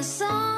a song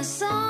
a song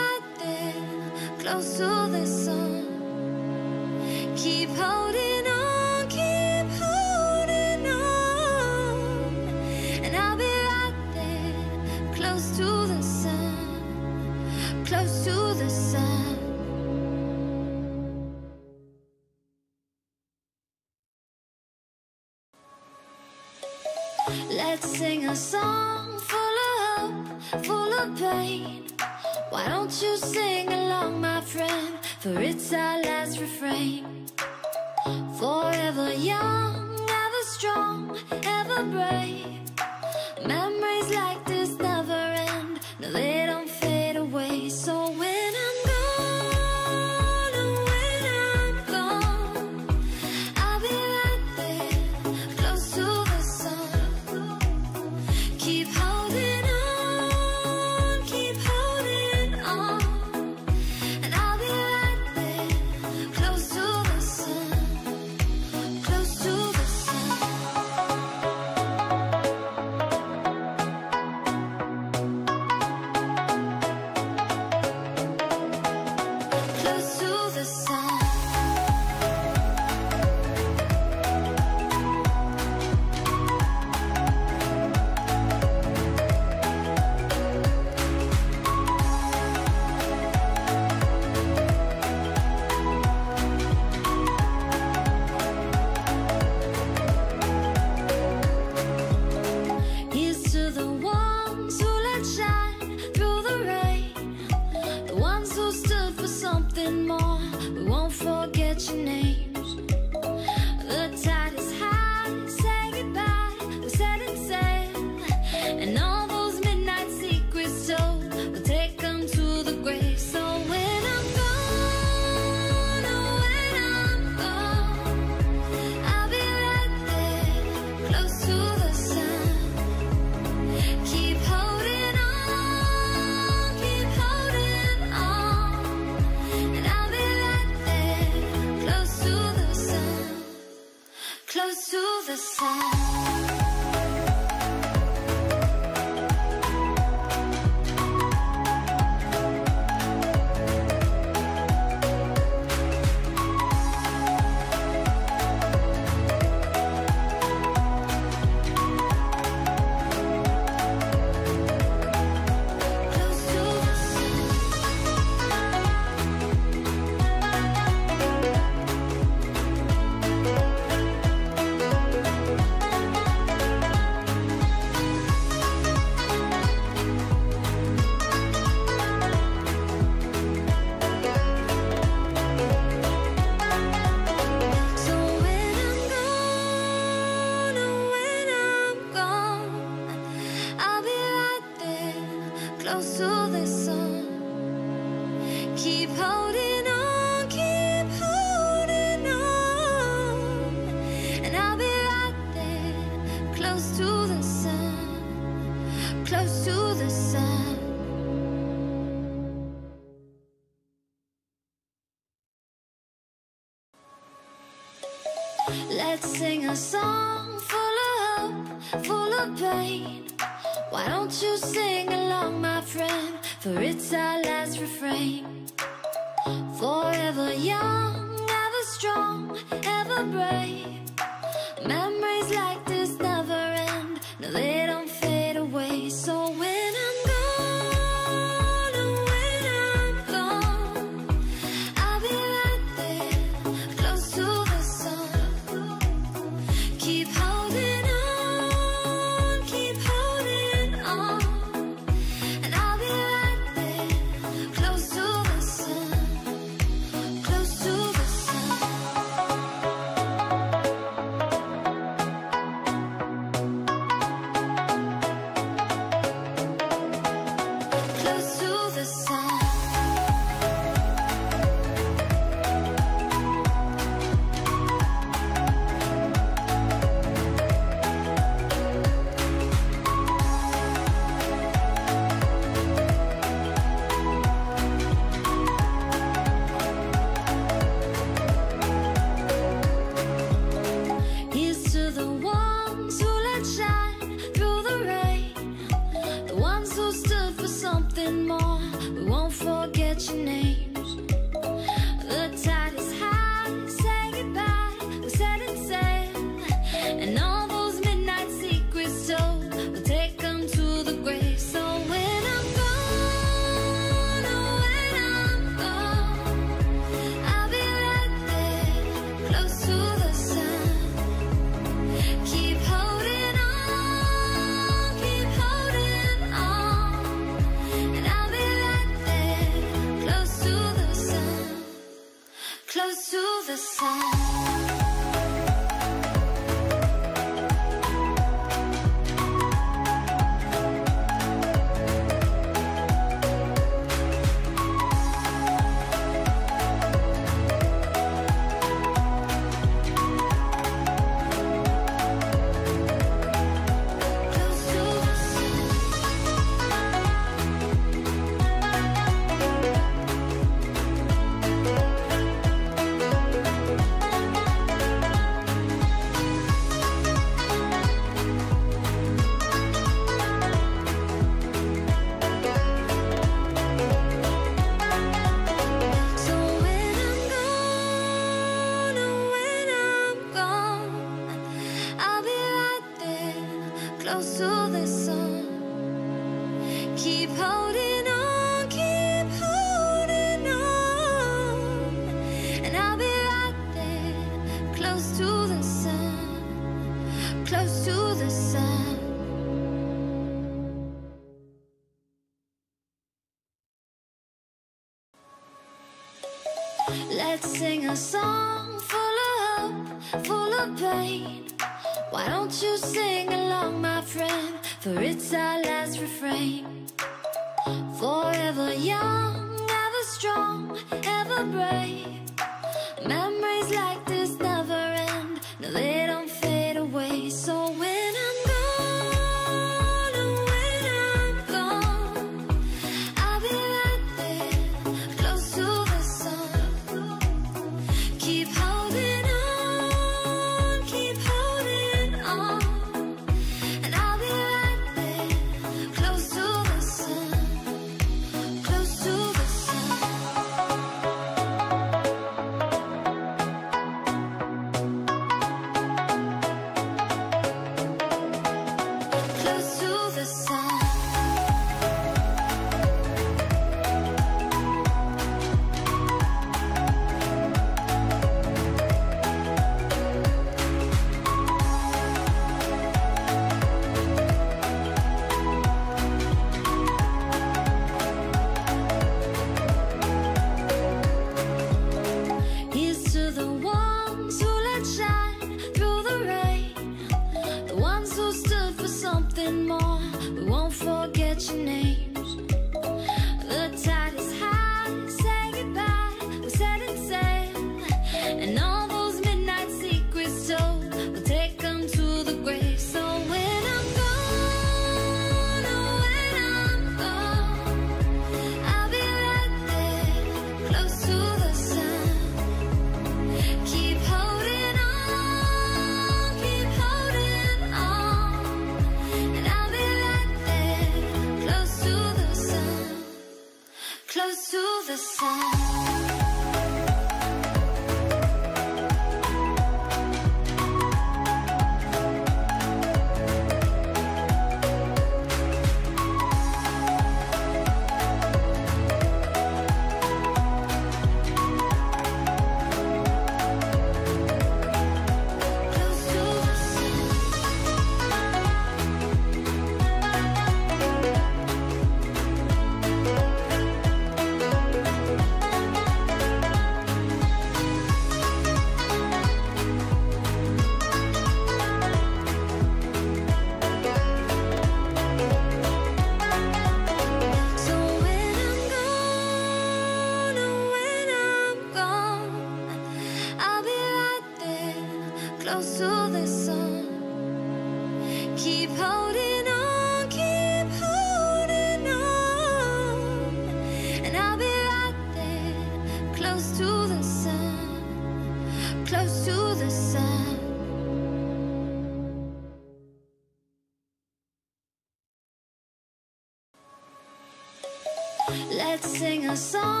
A song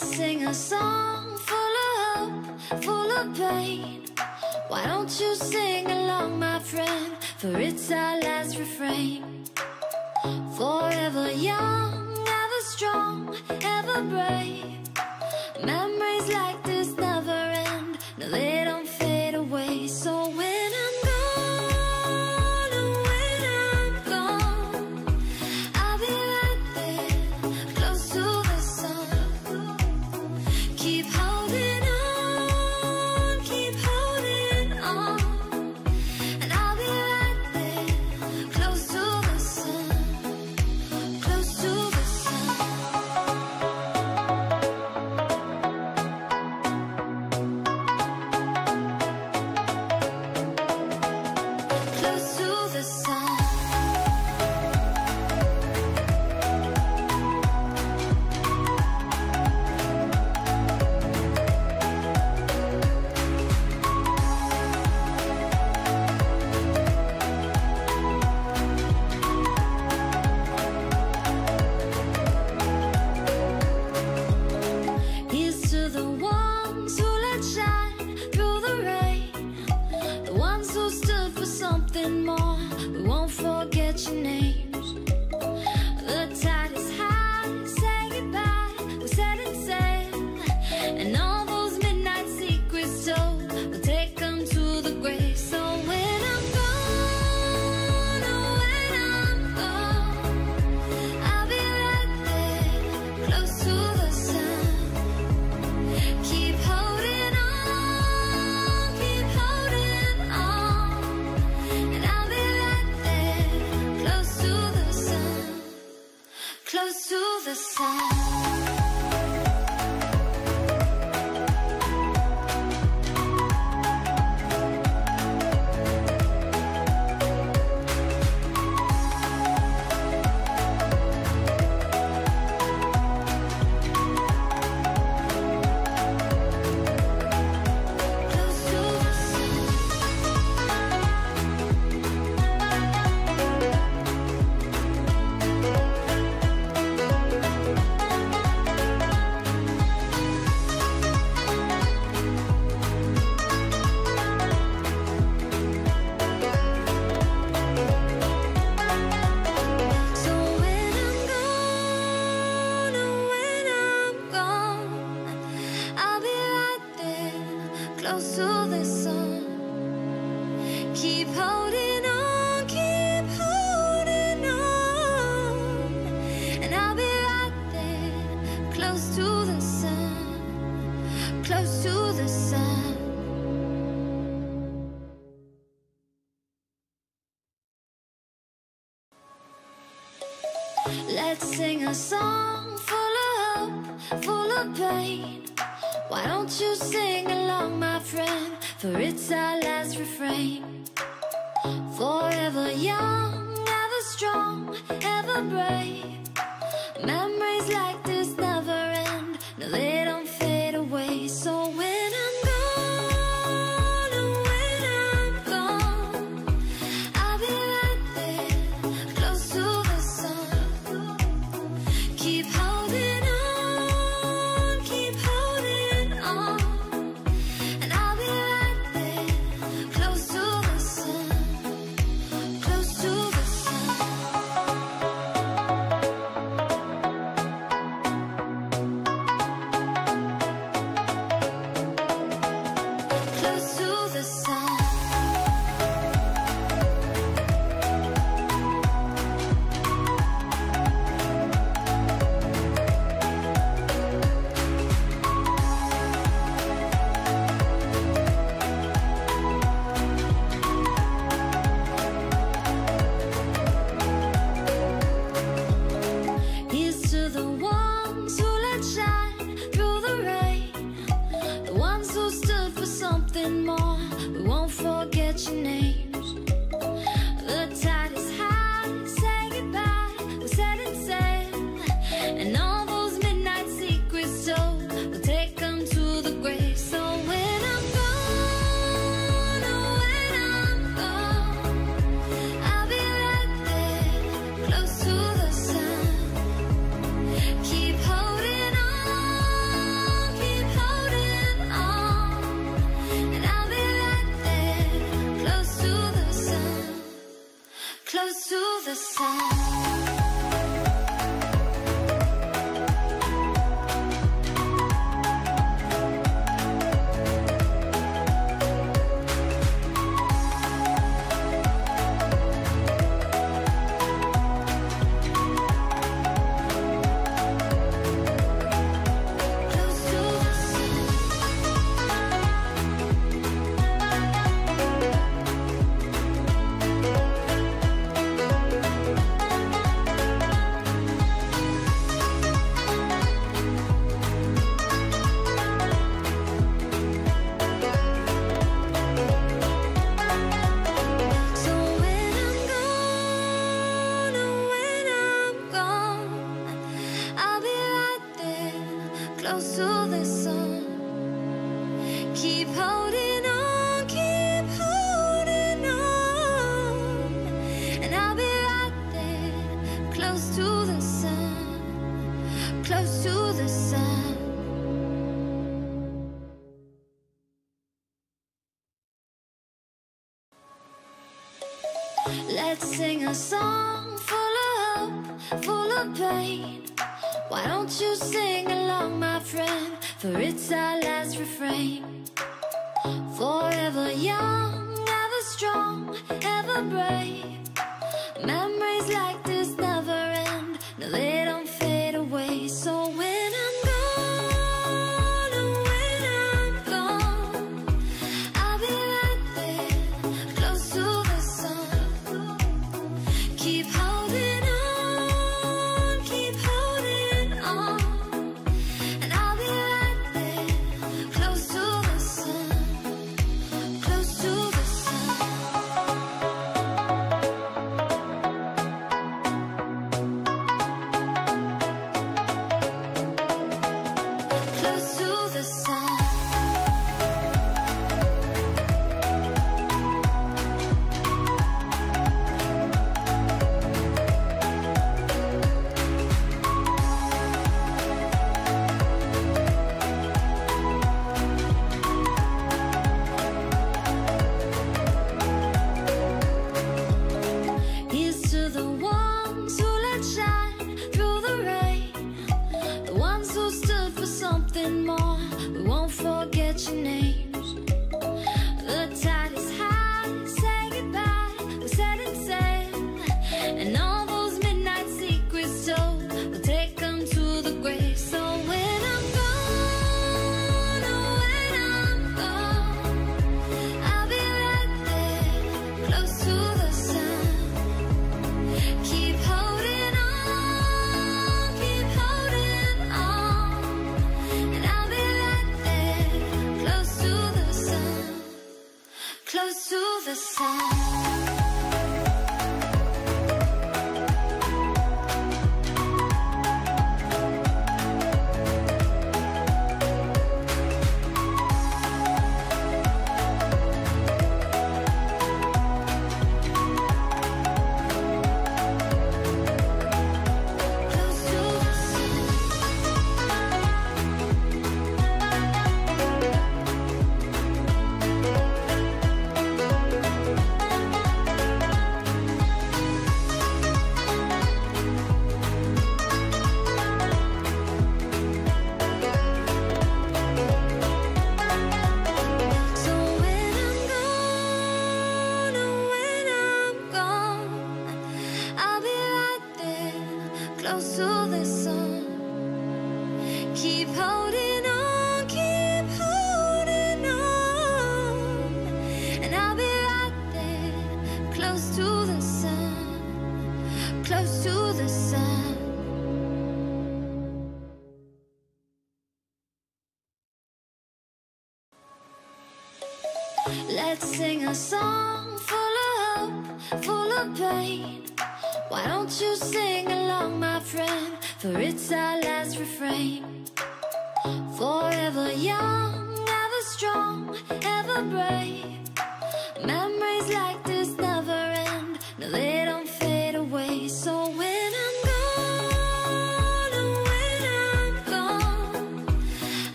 Let's sing a song full of hope, full of pain. Why don't you sing?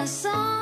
A song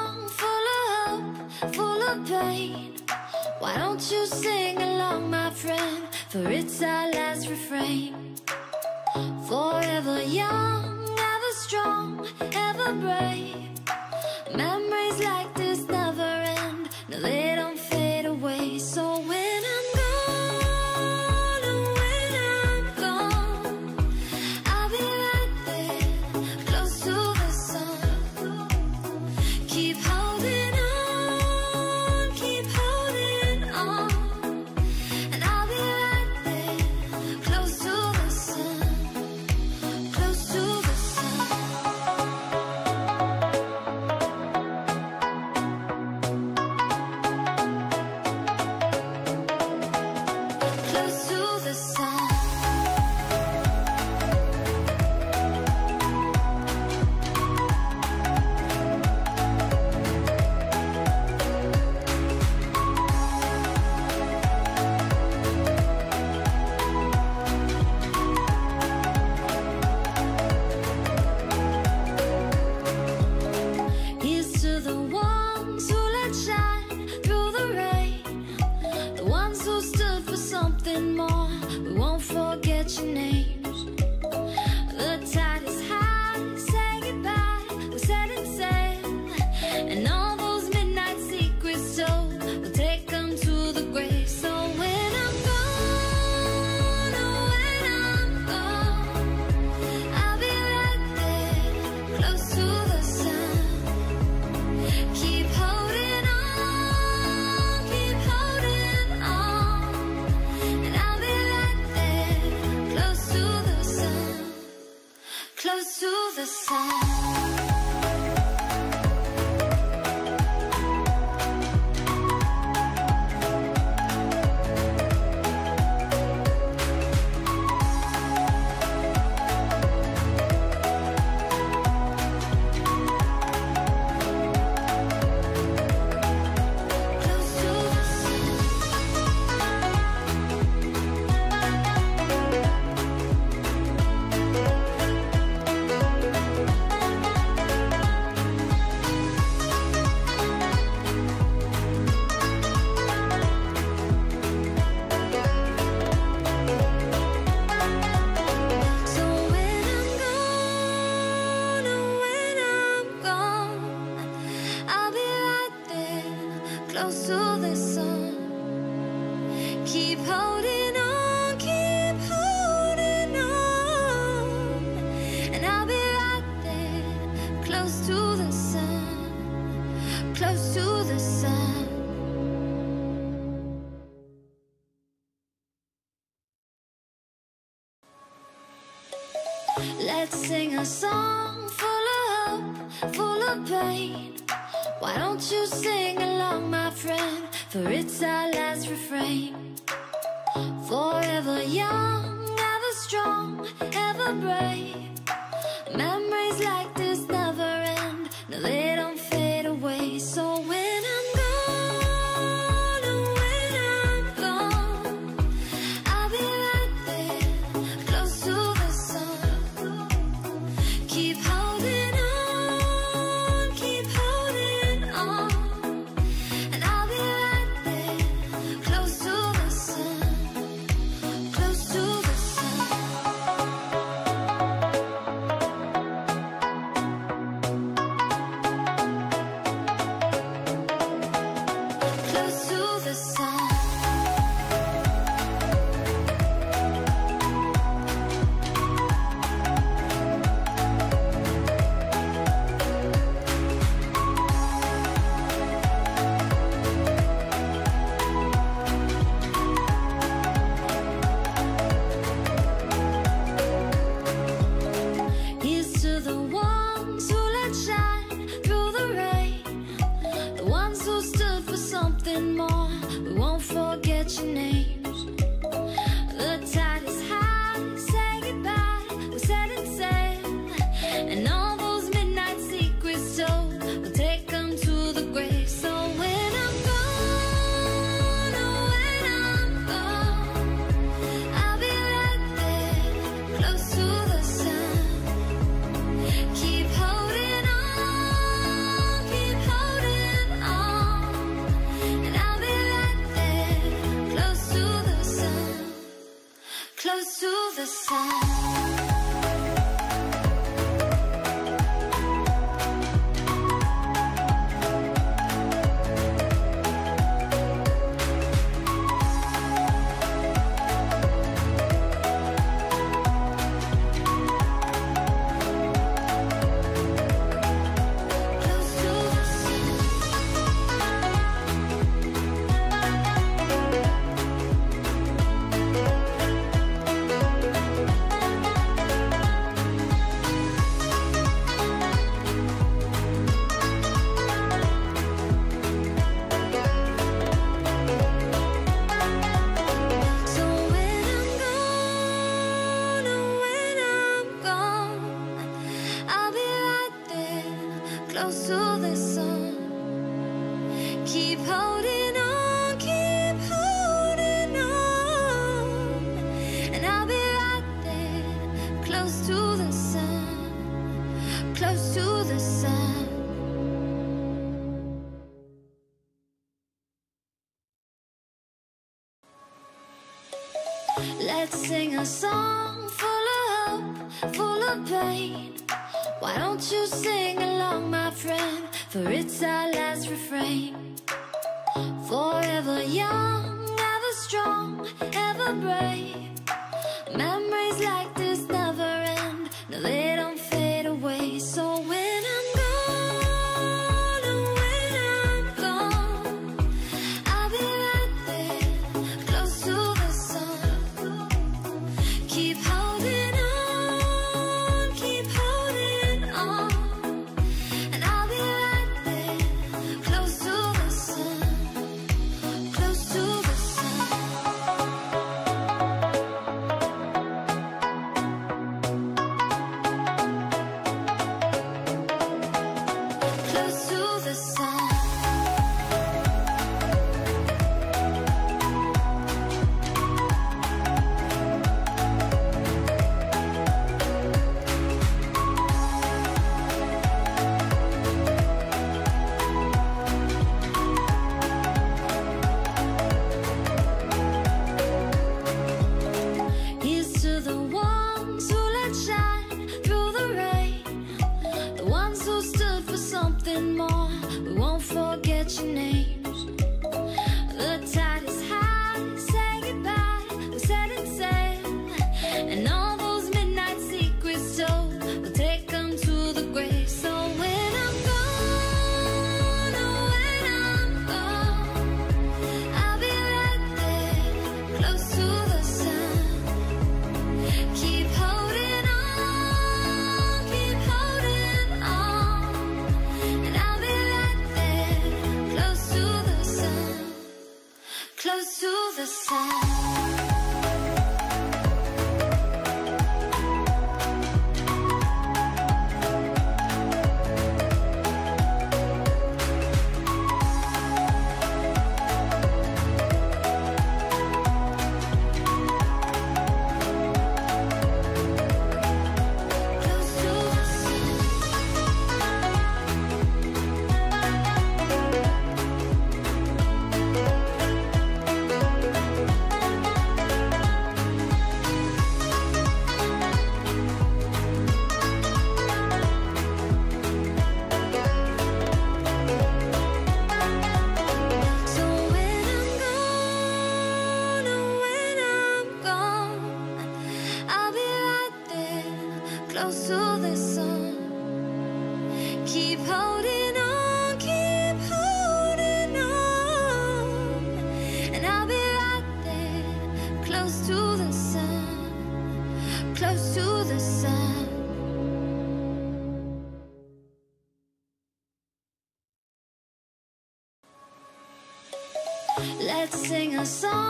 sing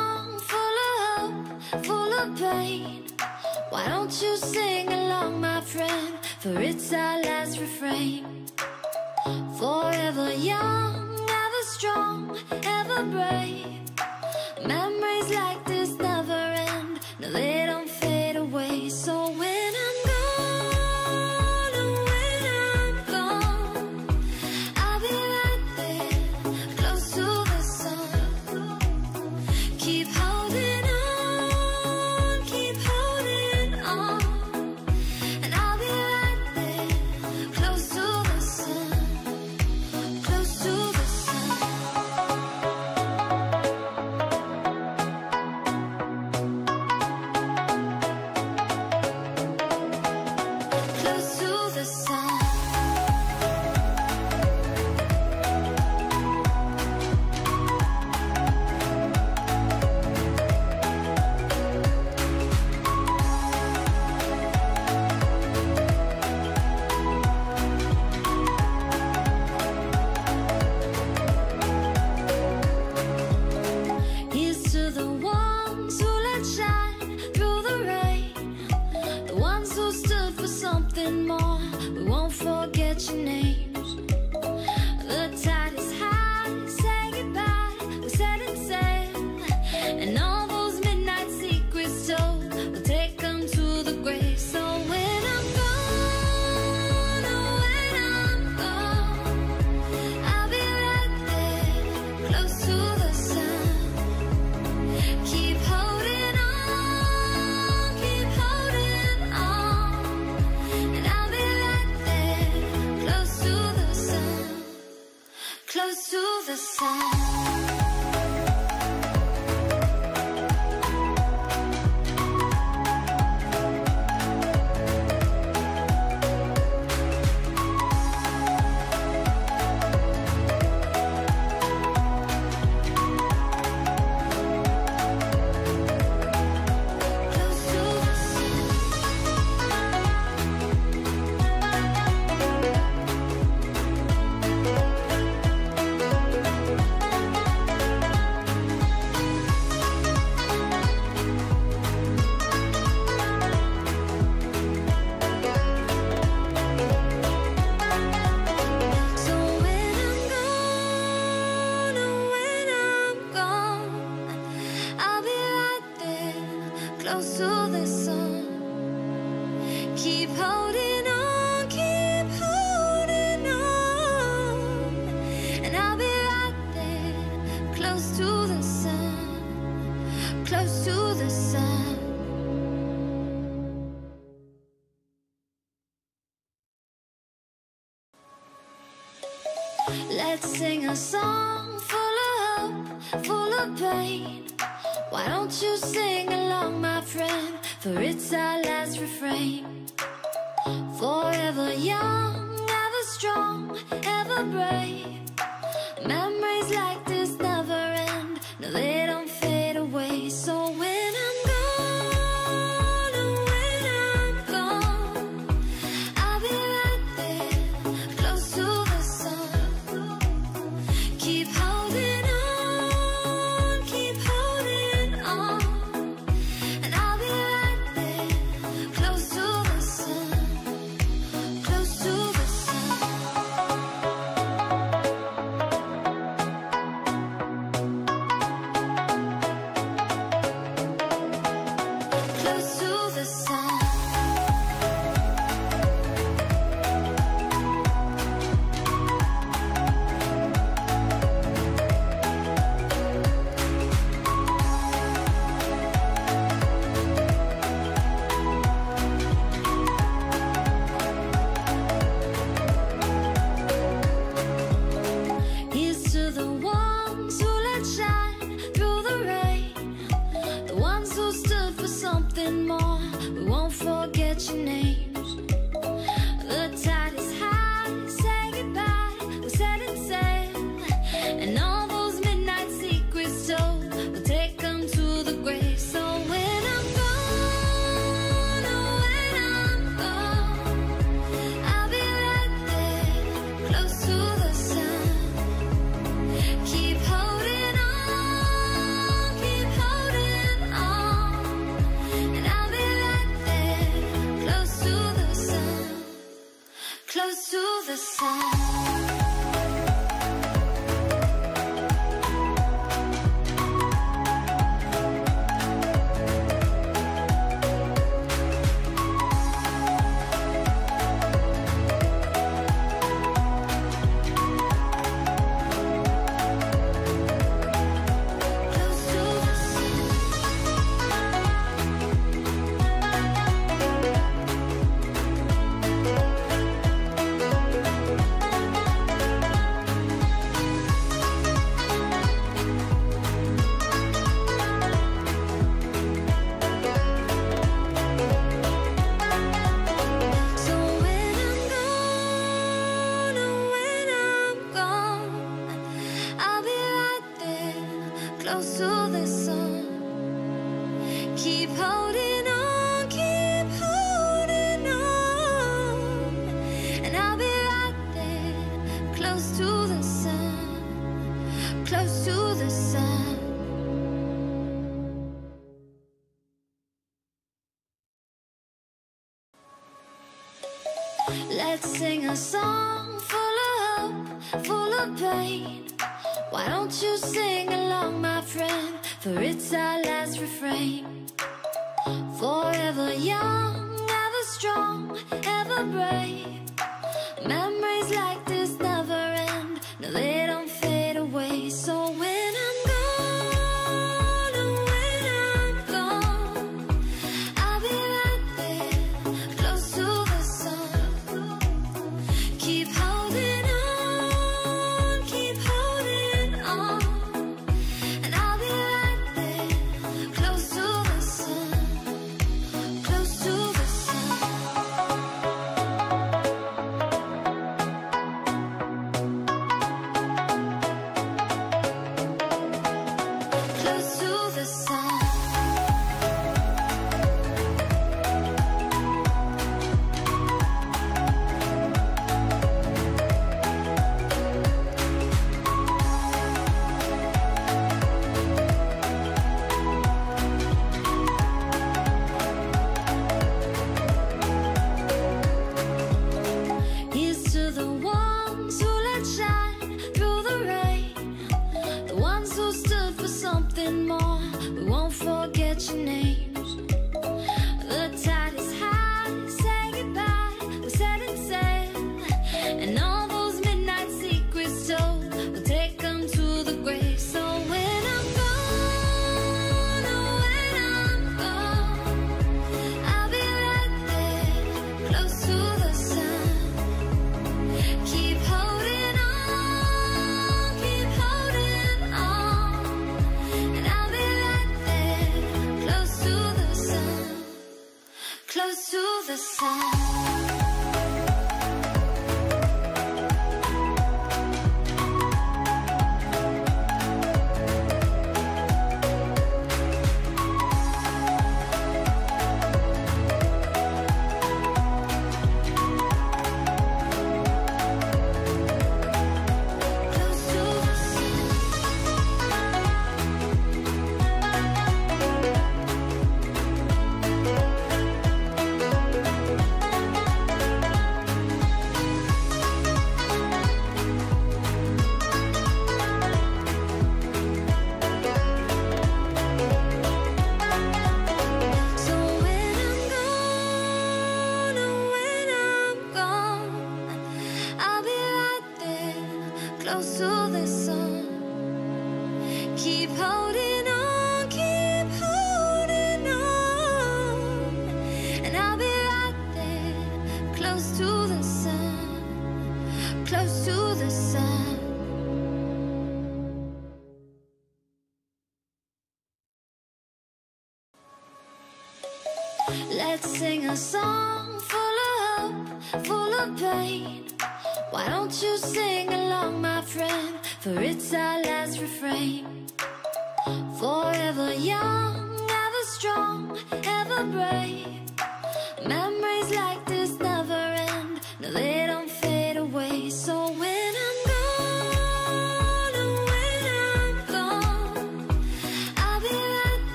close to the sun.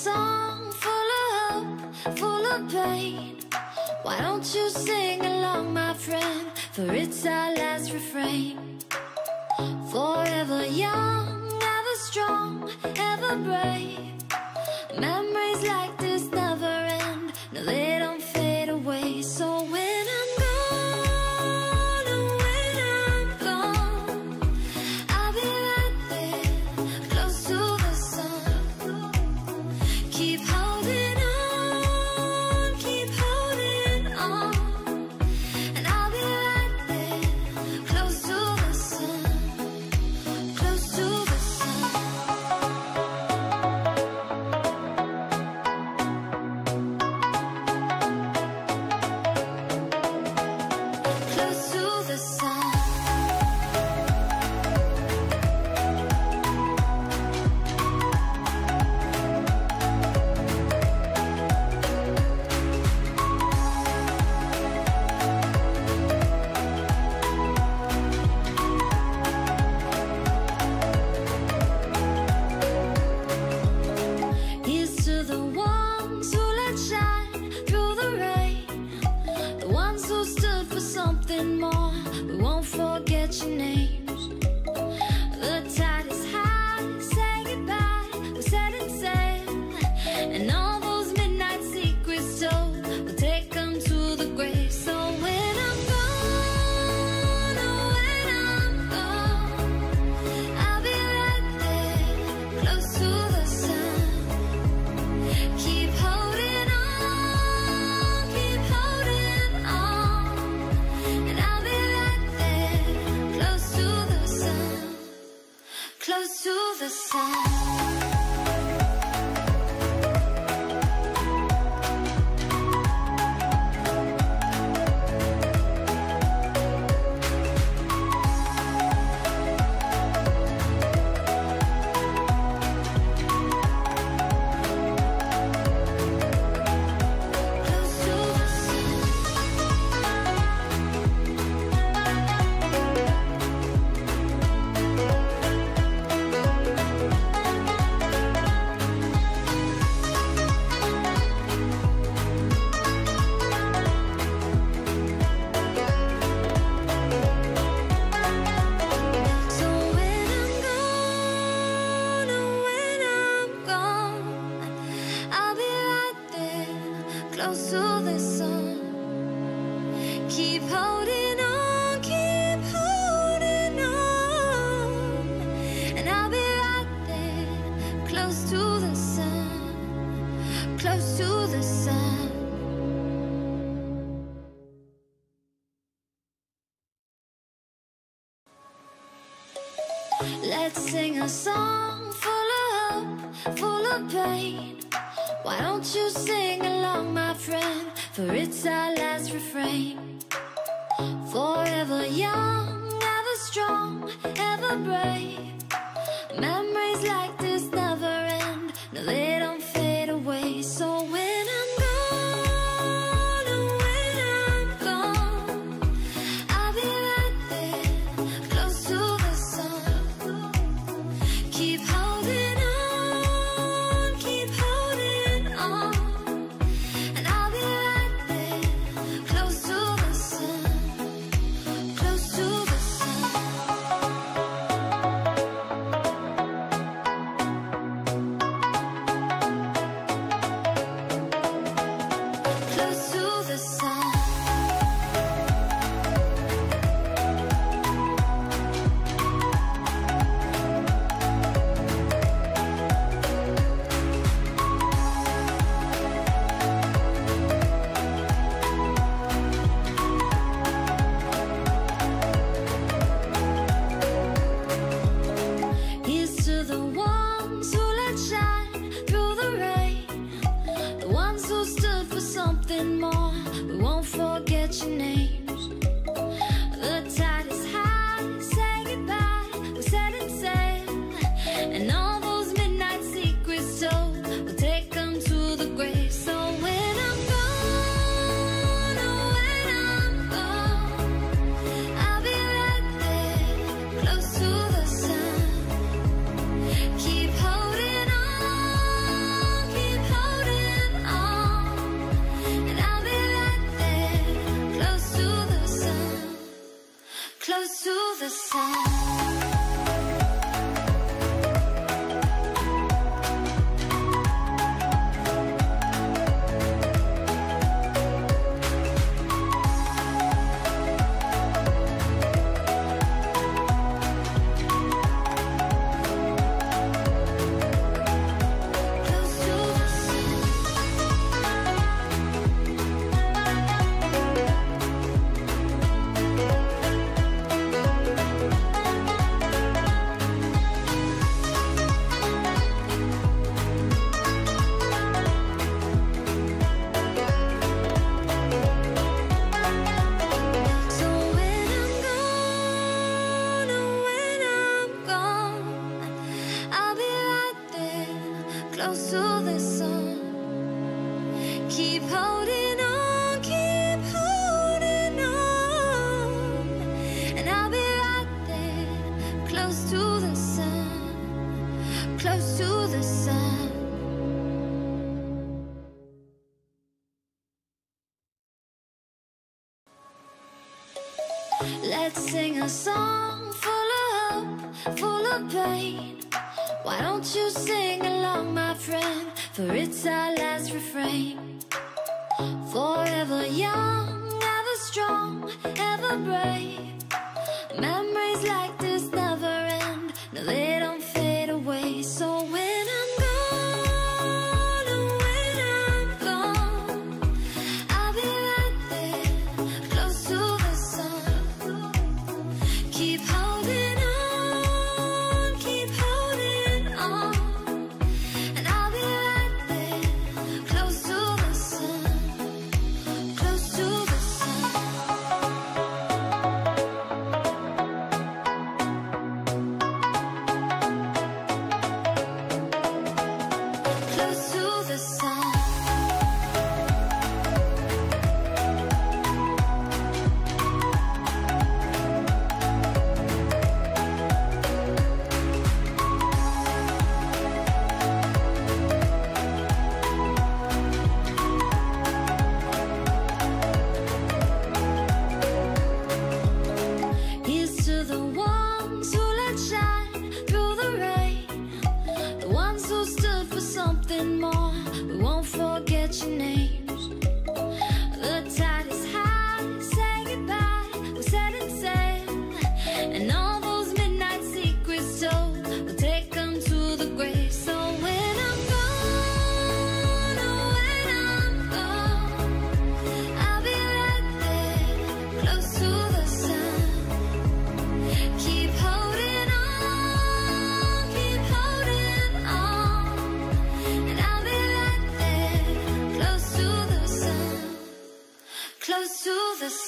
Song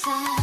to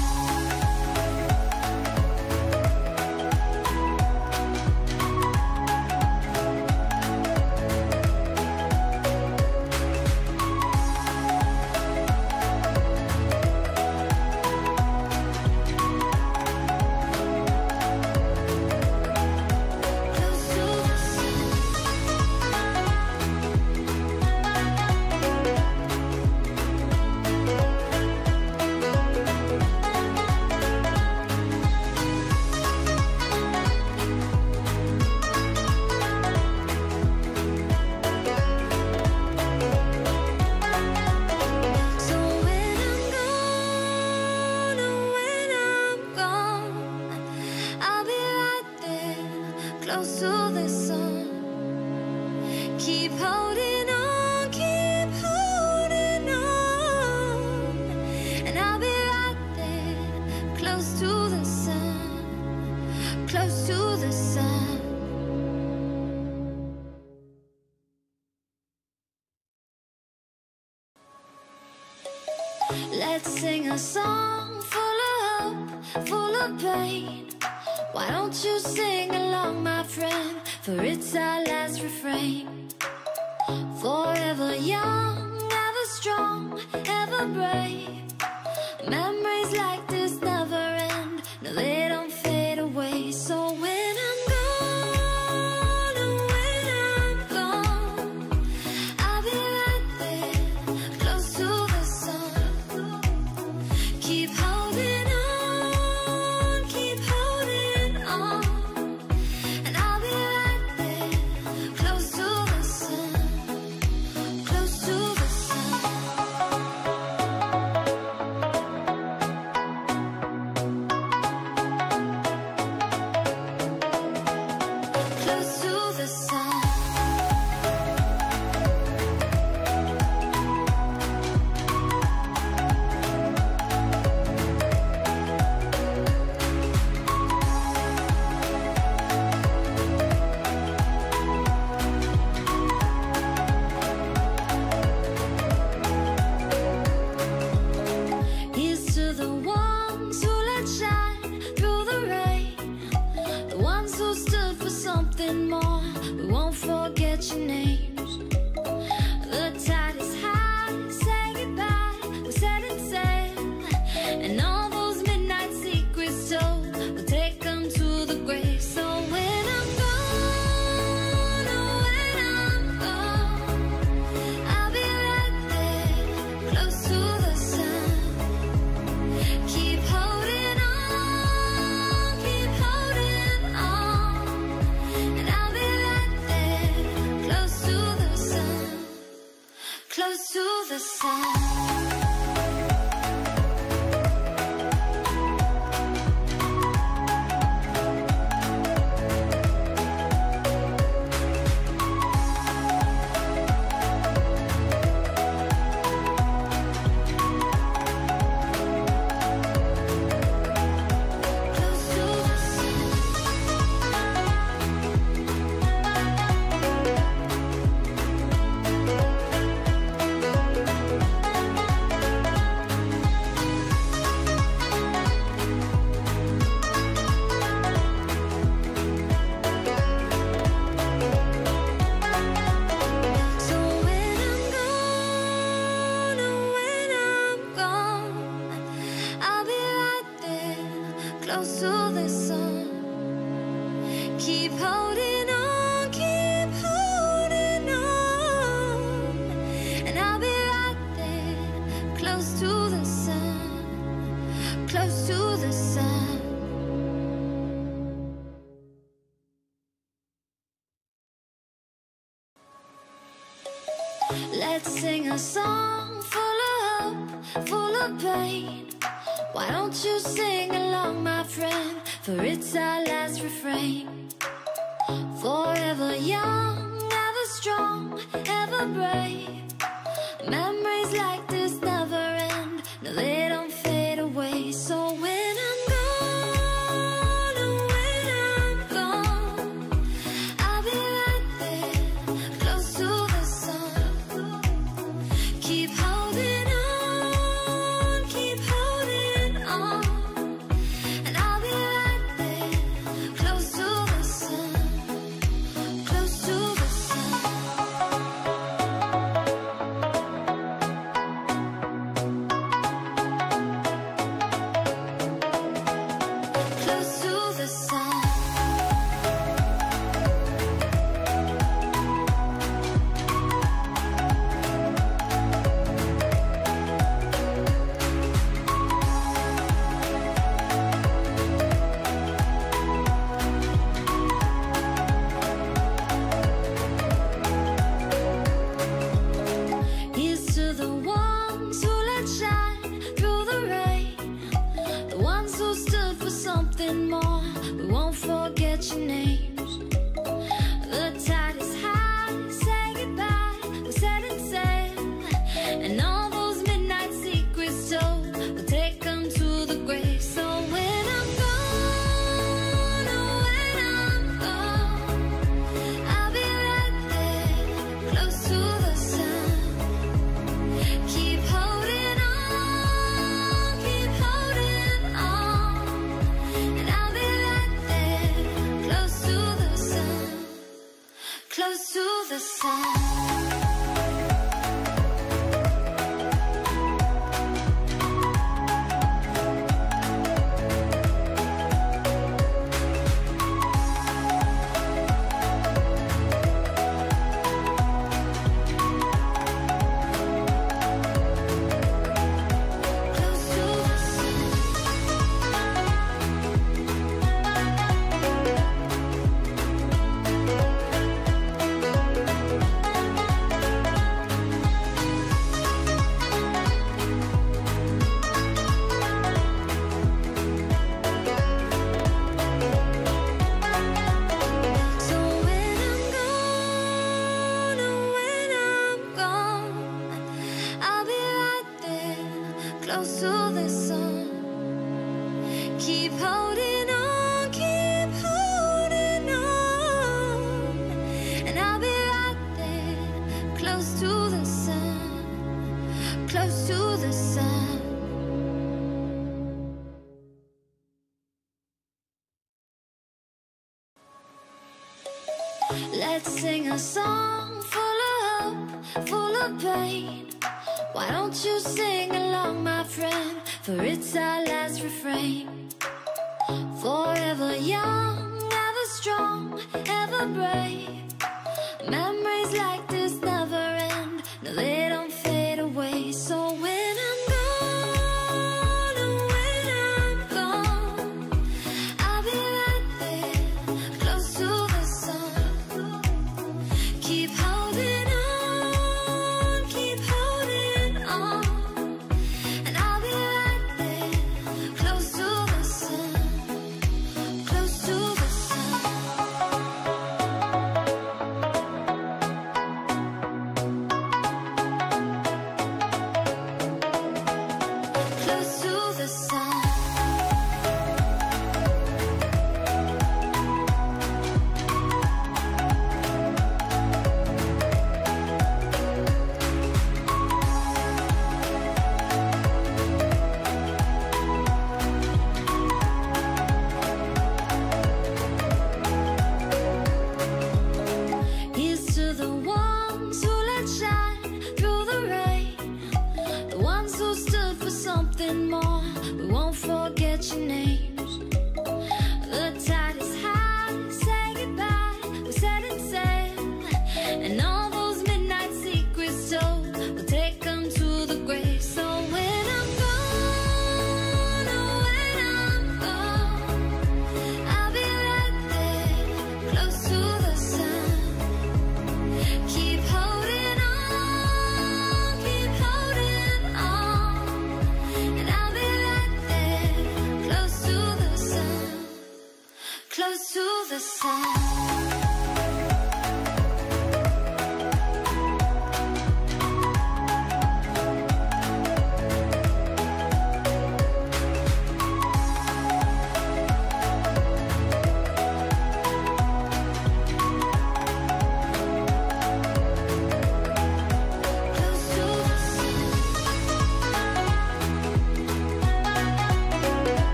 song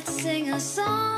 Let's sing a song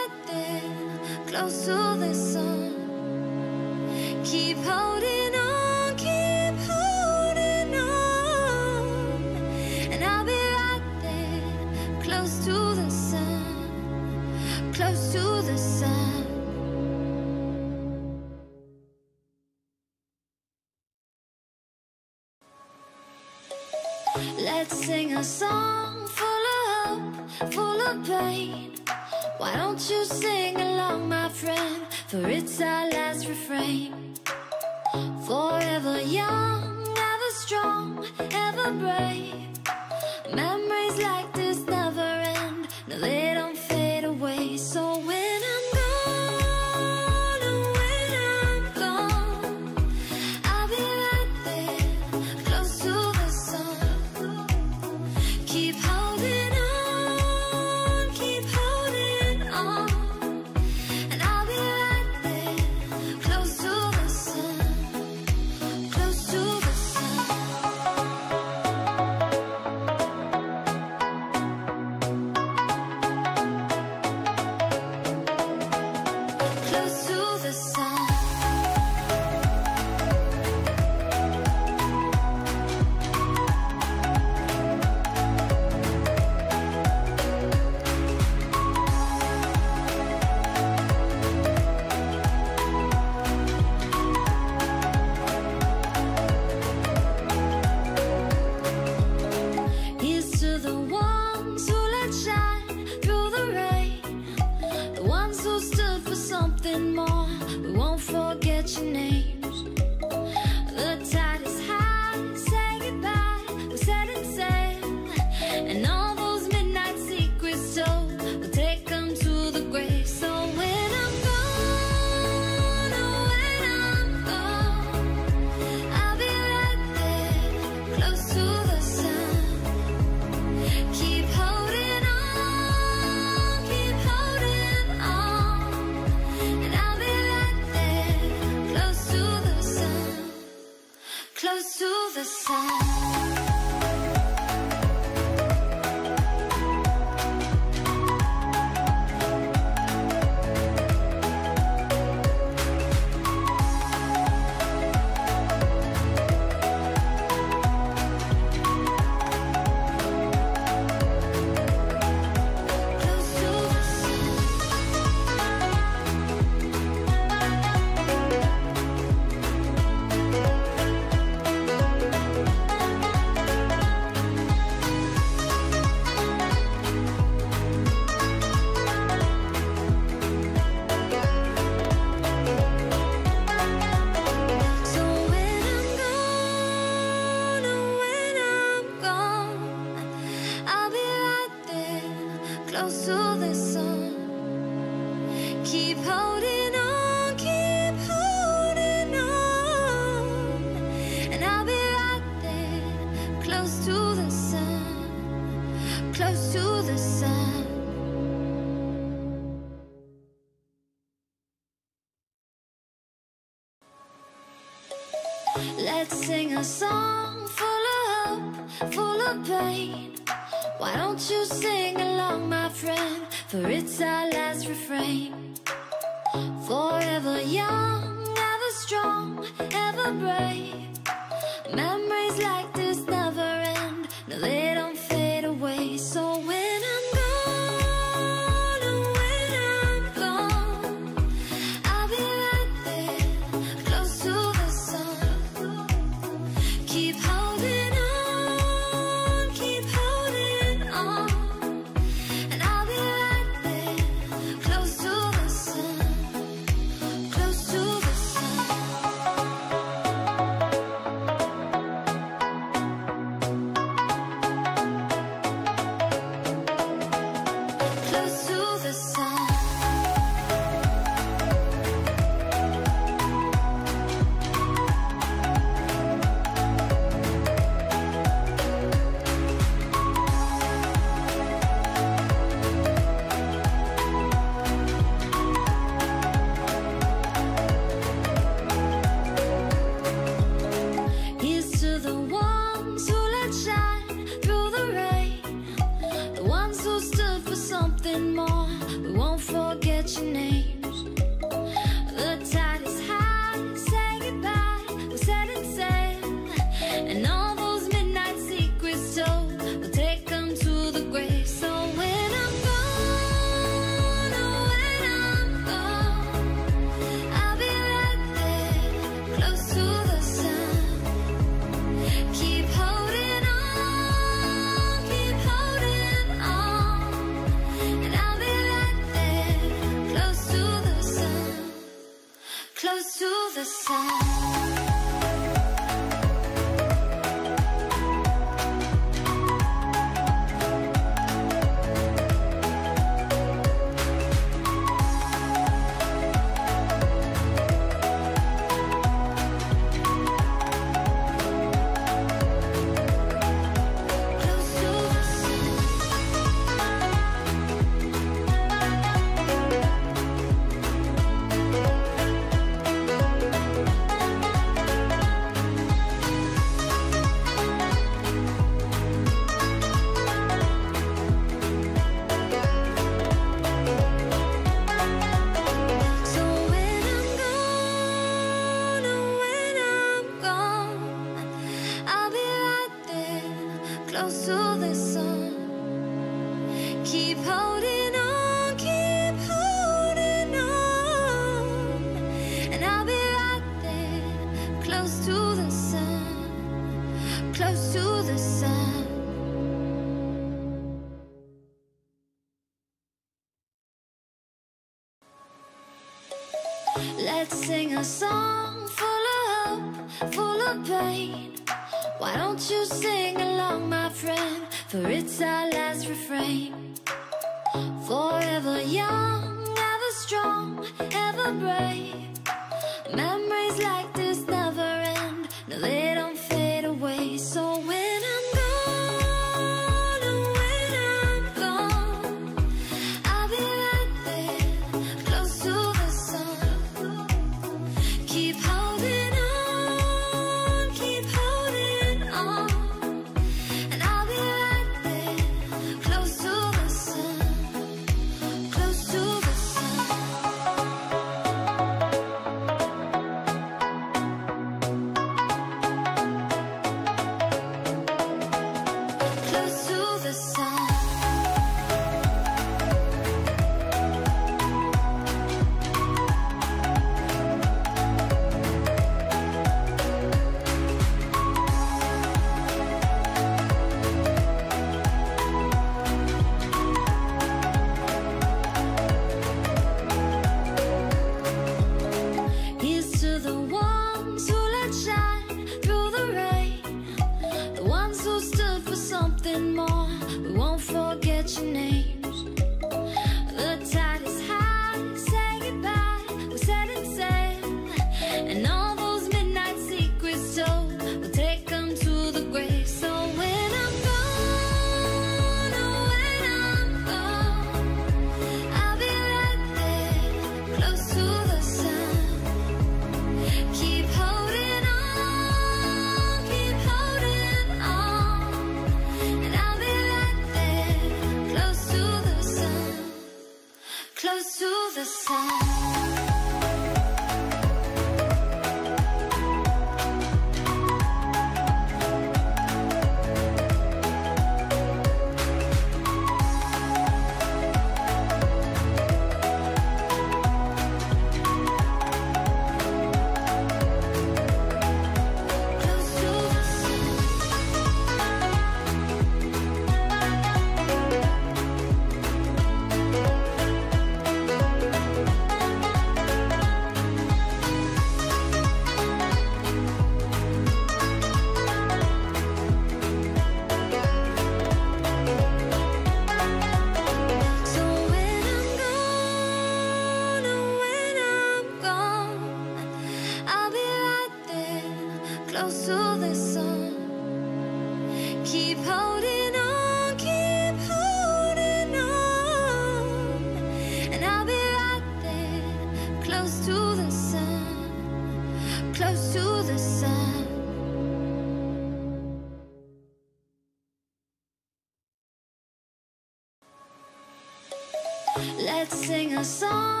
a song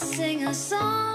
sing a song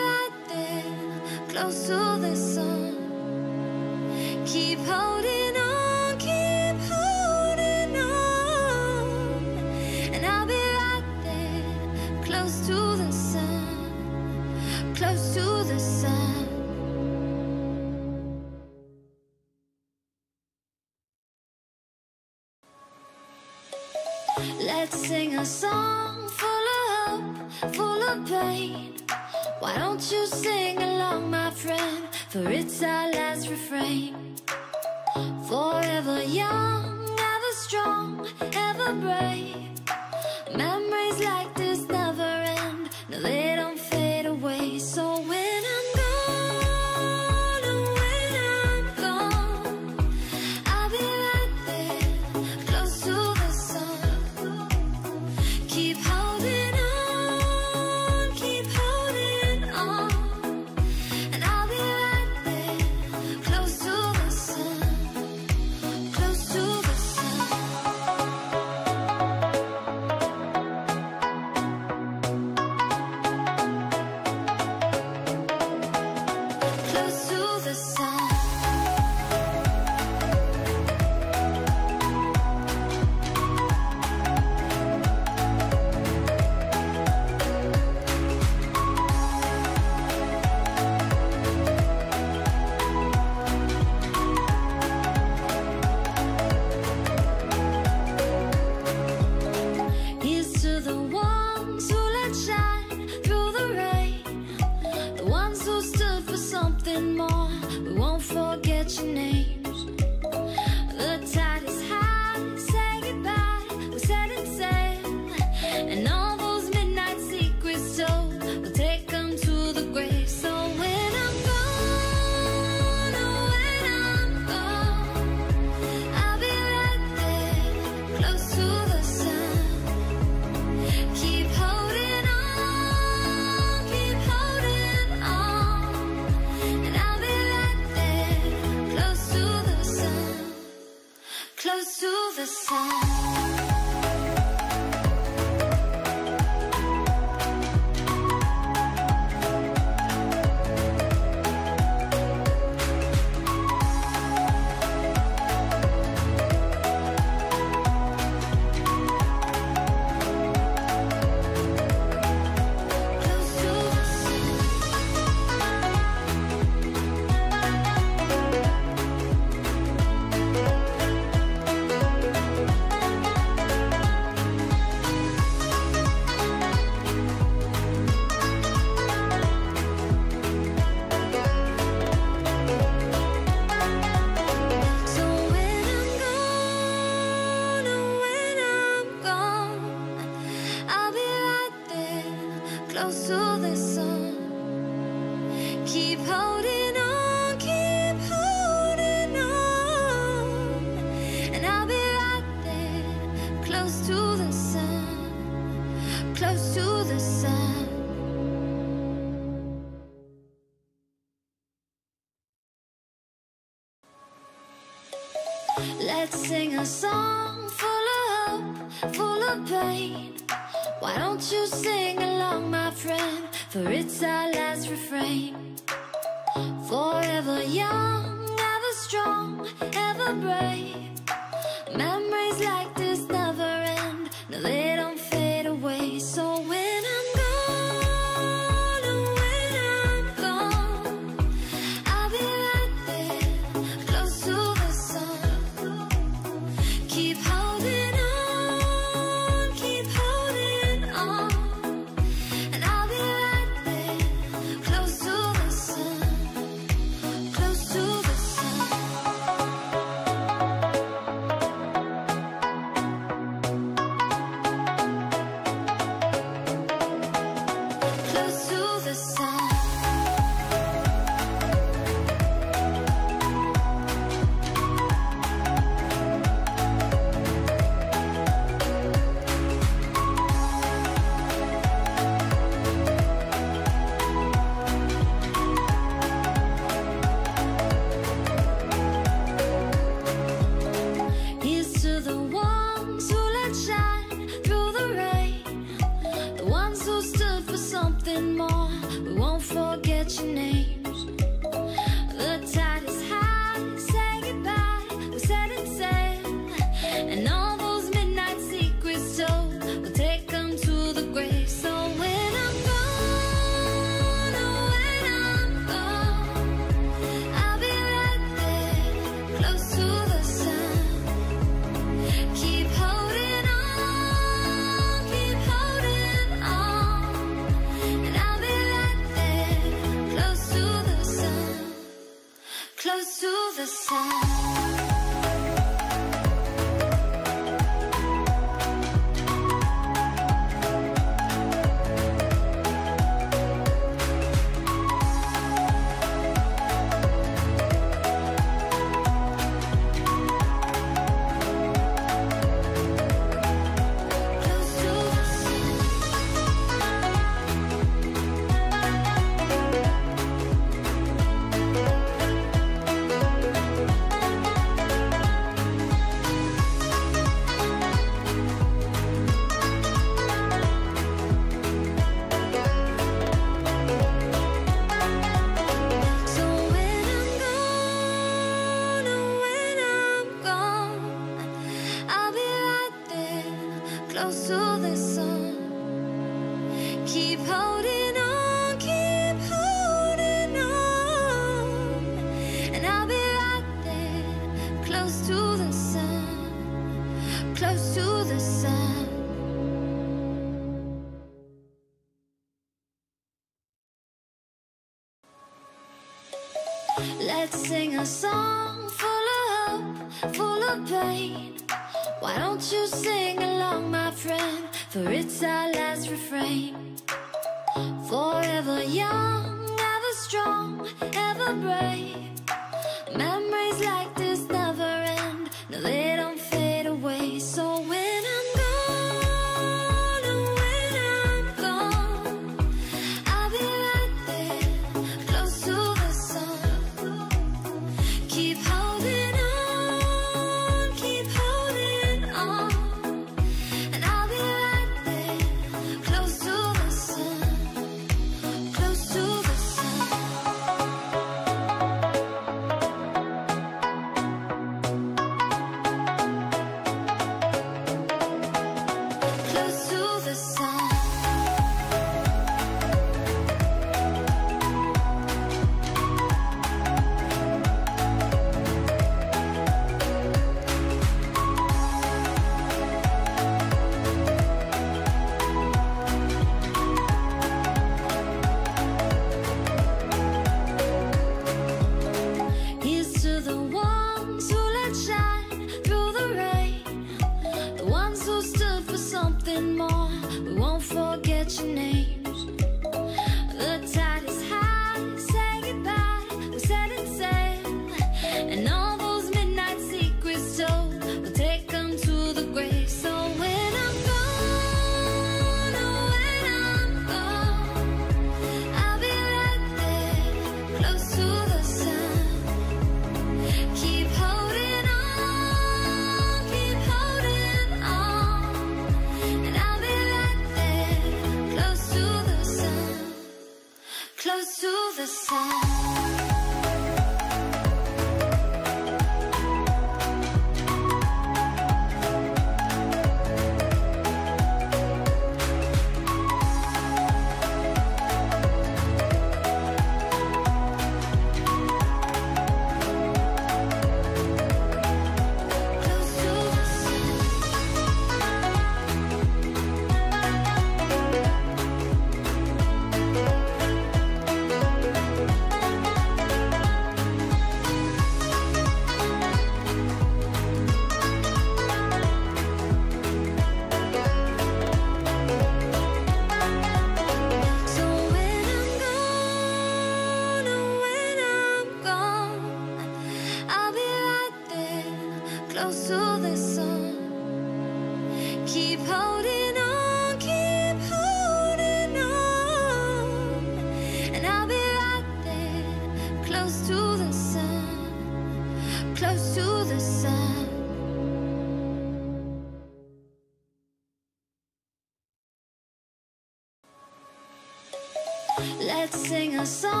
Let's sing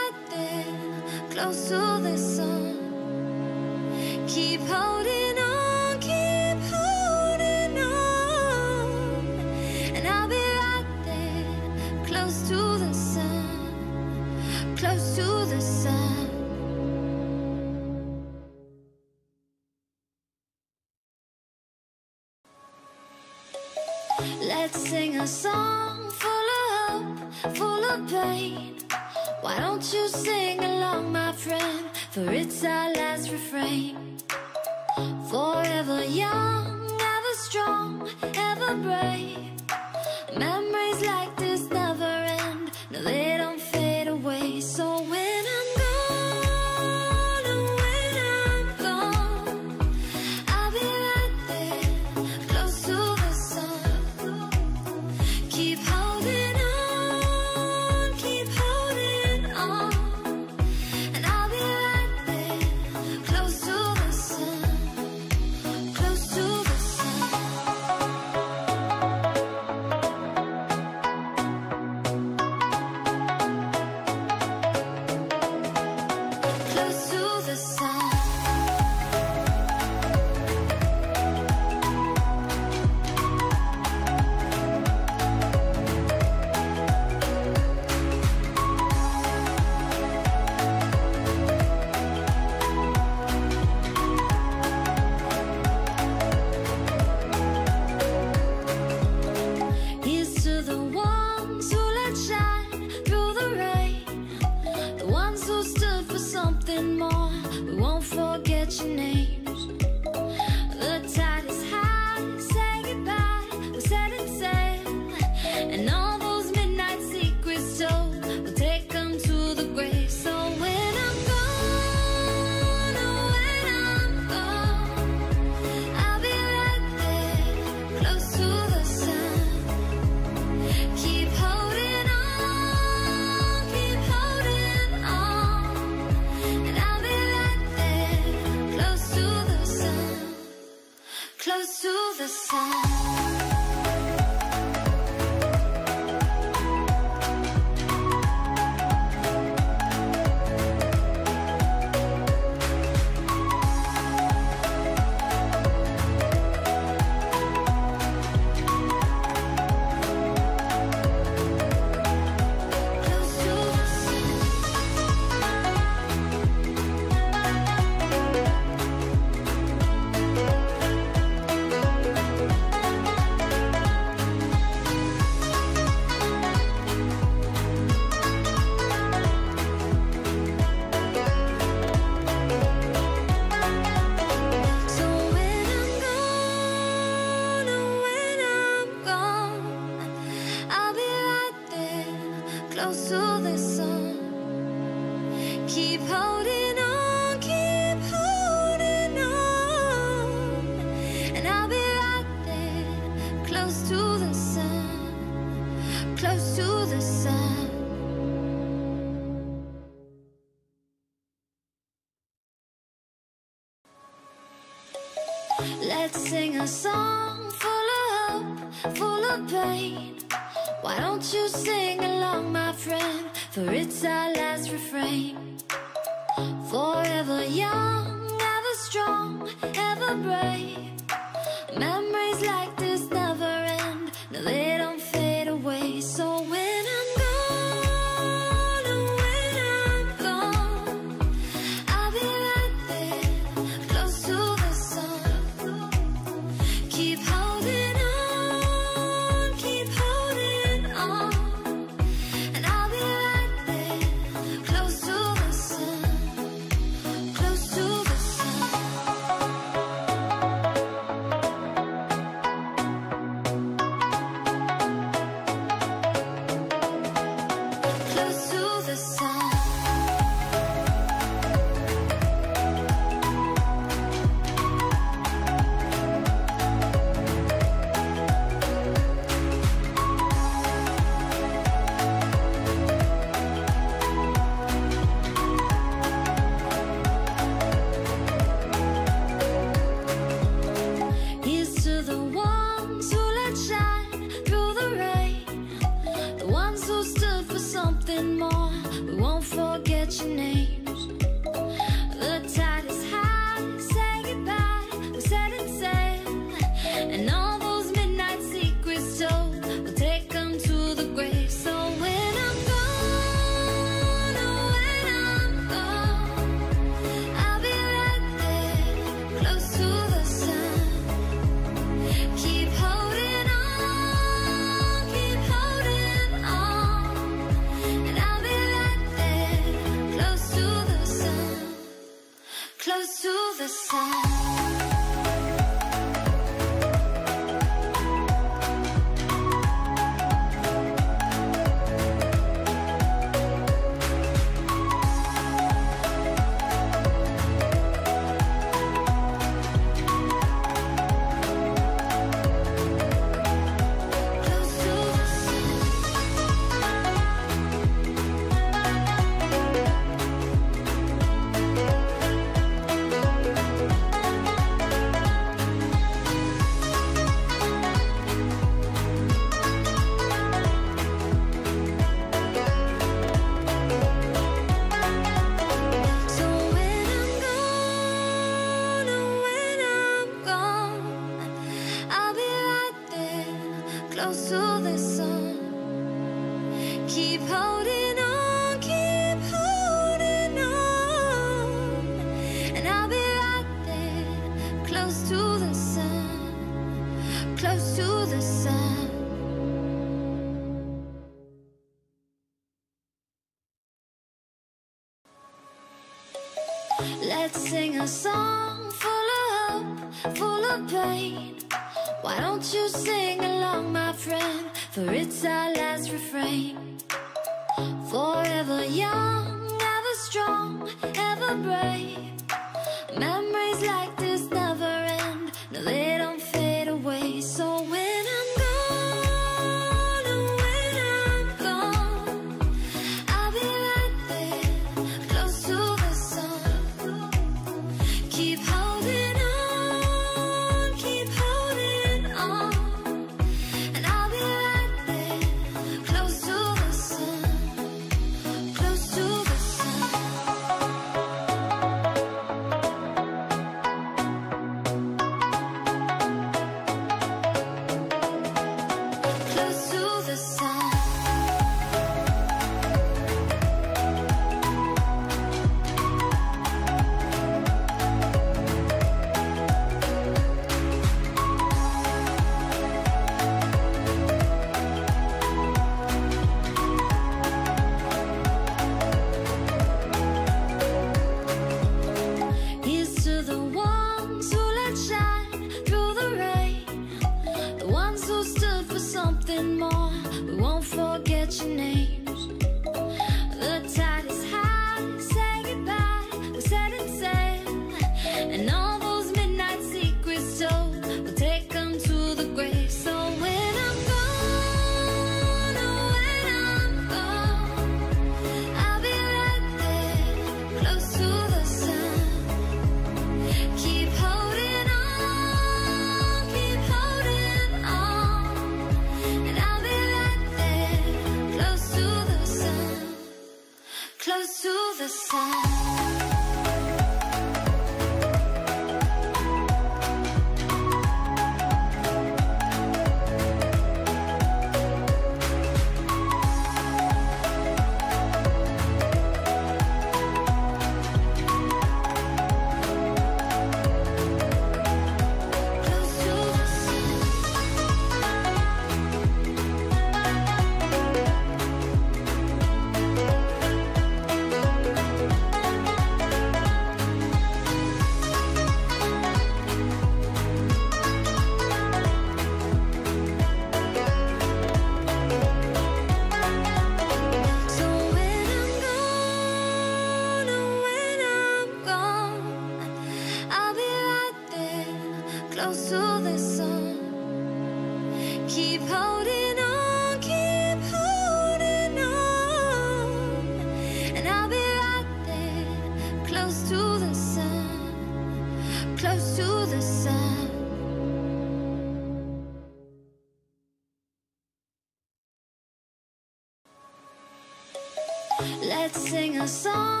Let's sing a song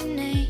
your names.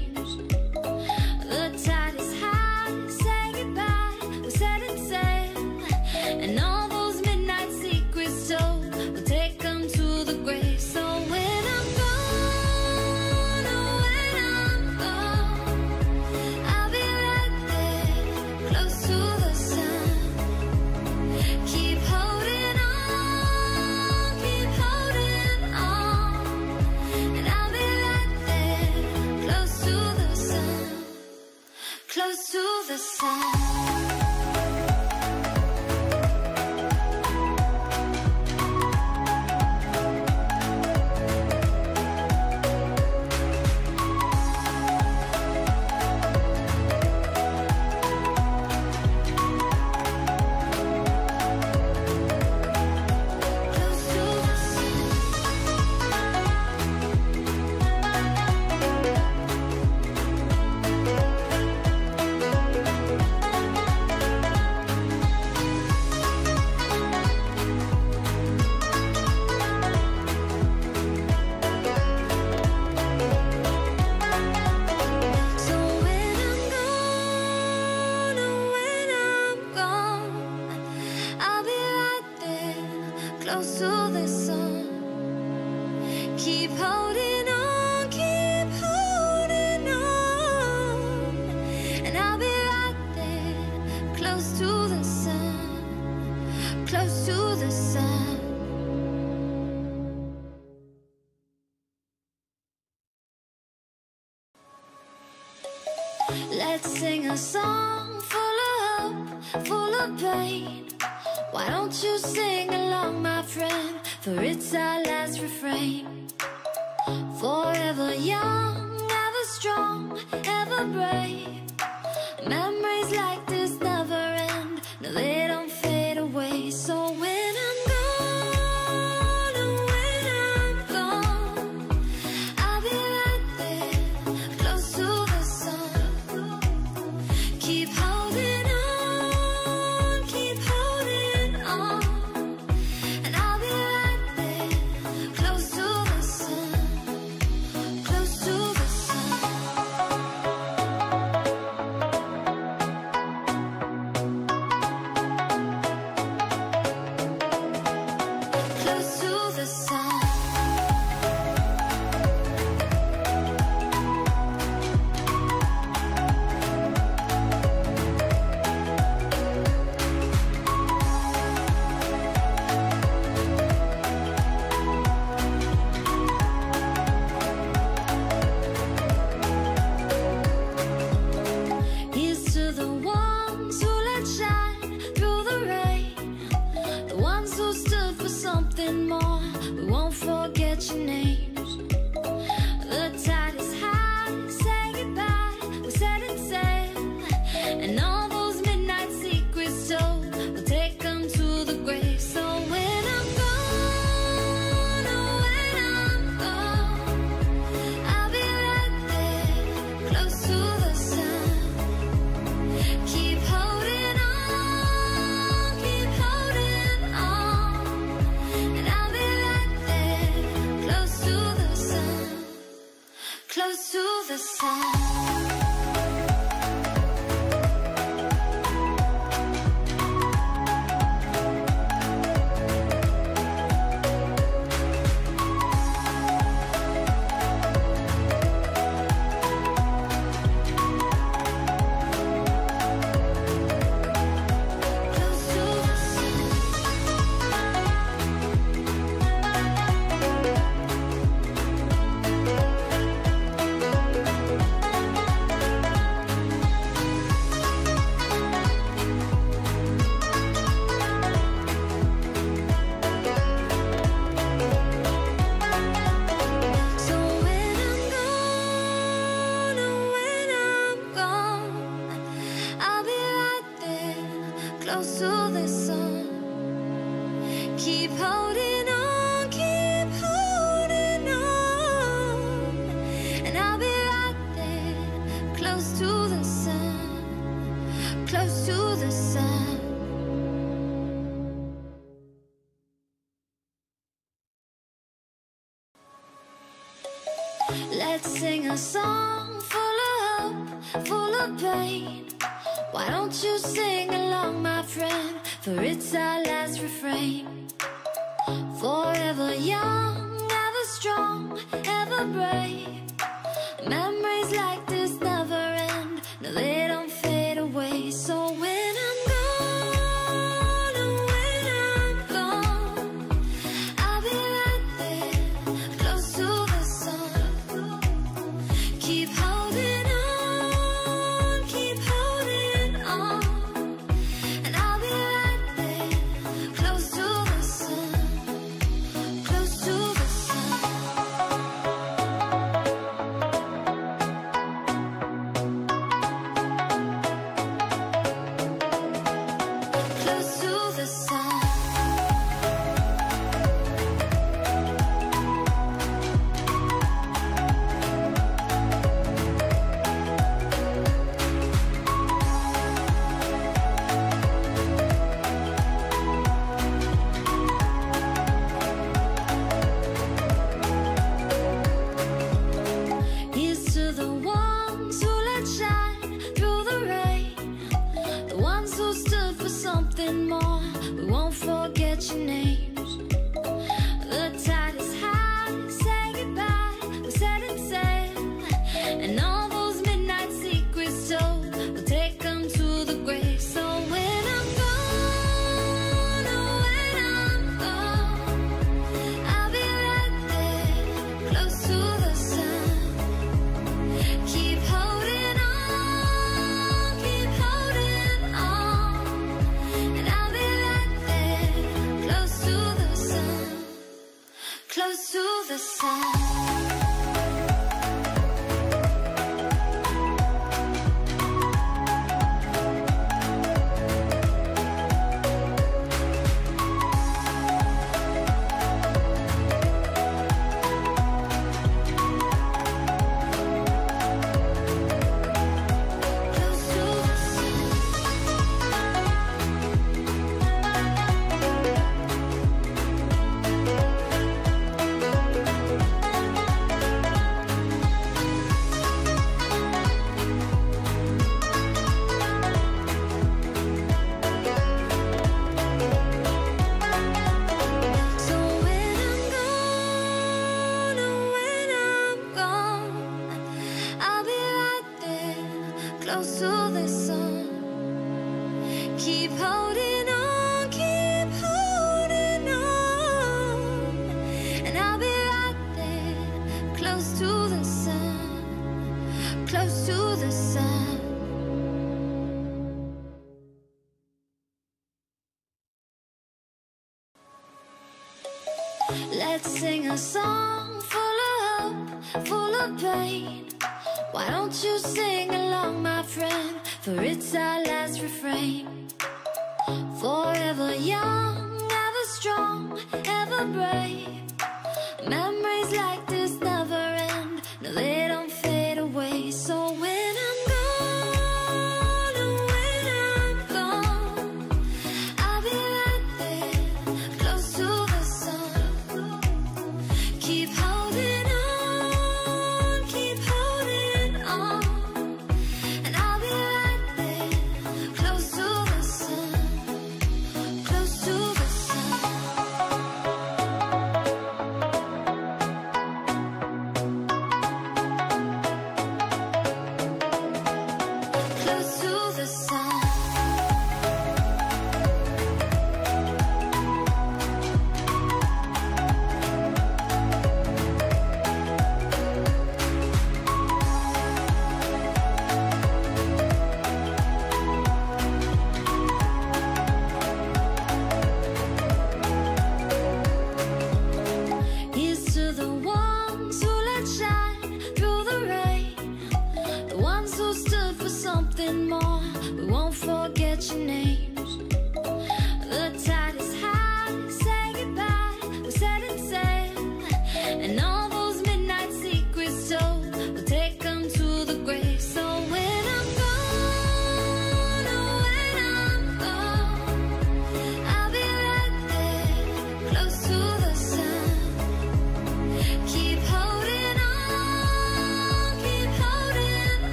Song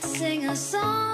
Let's sing a song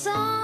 song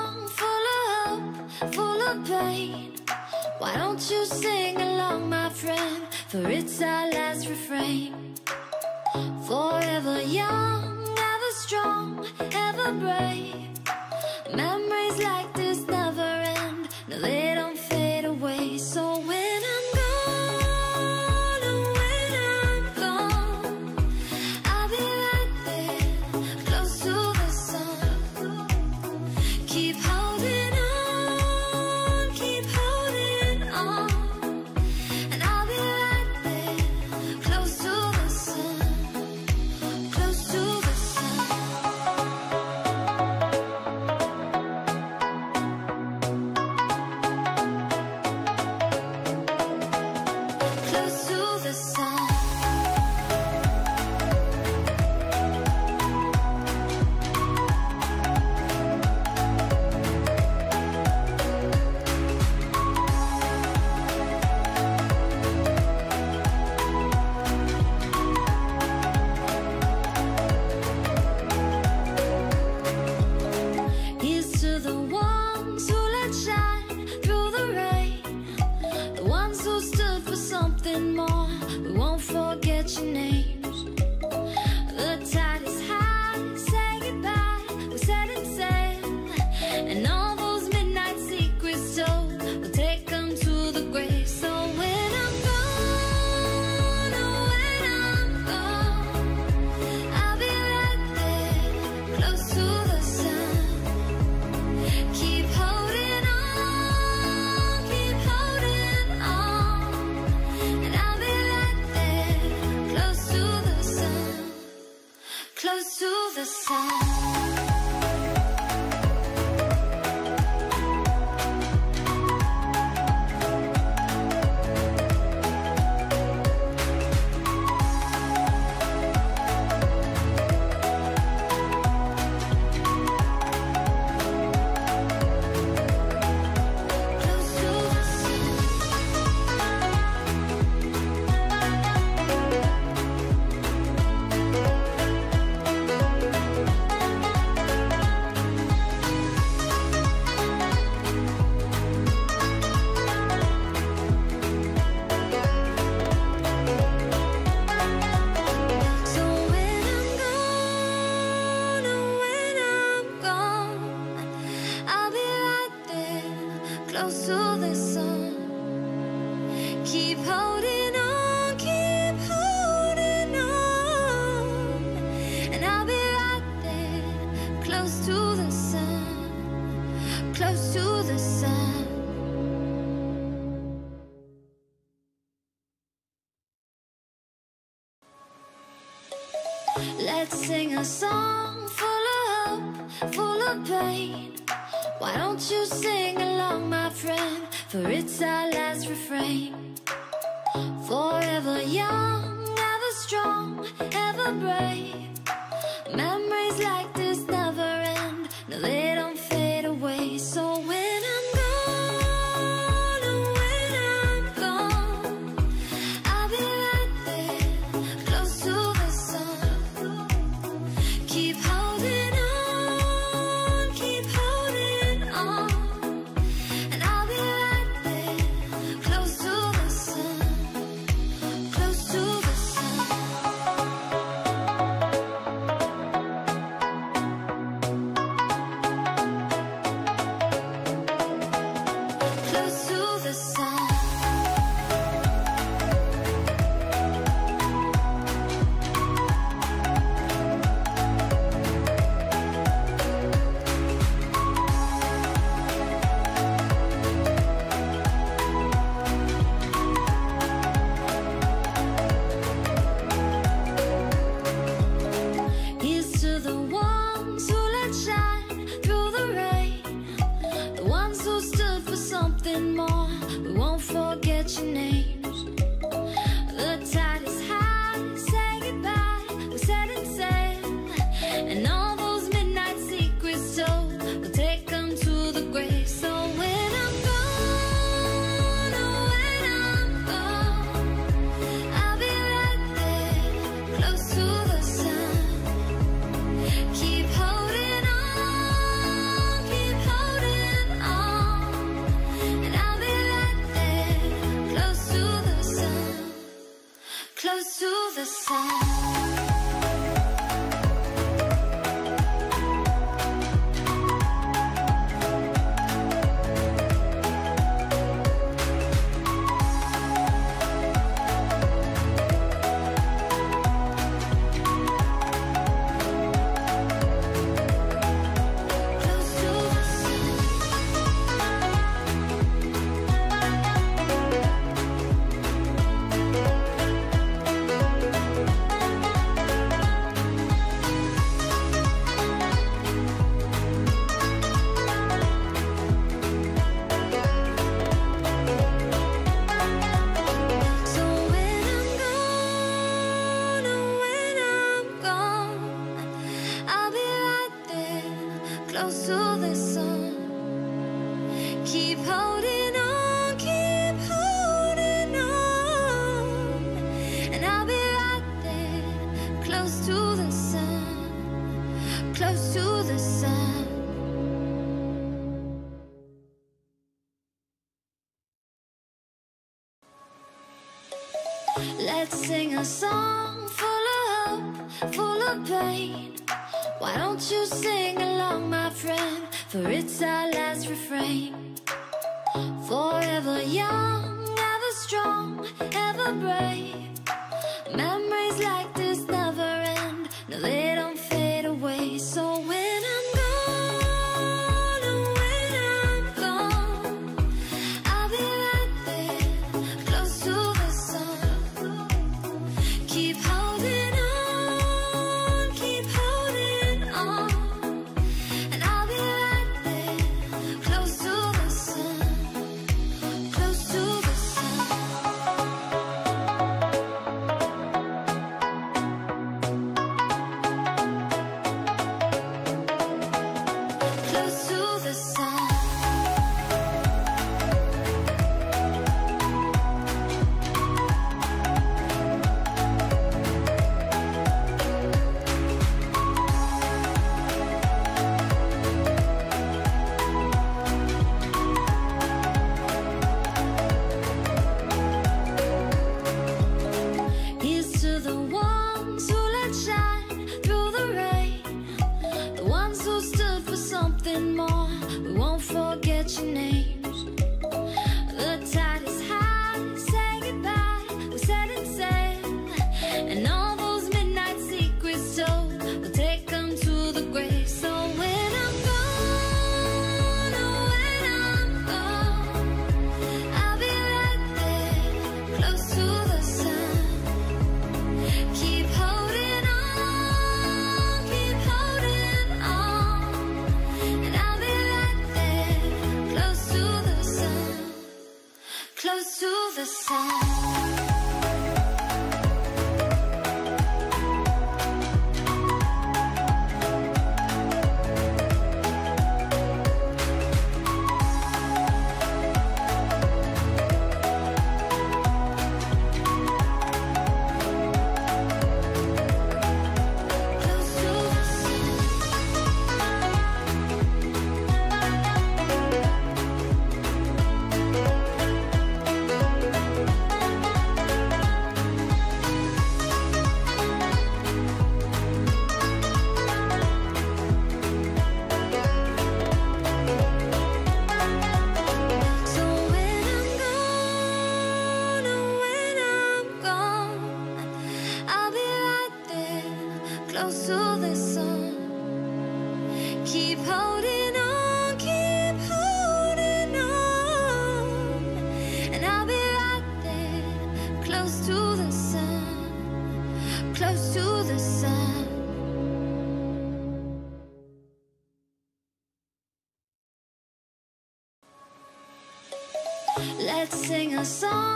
song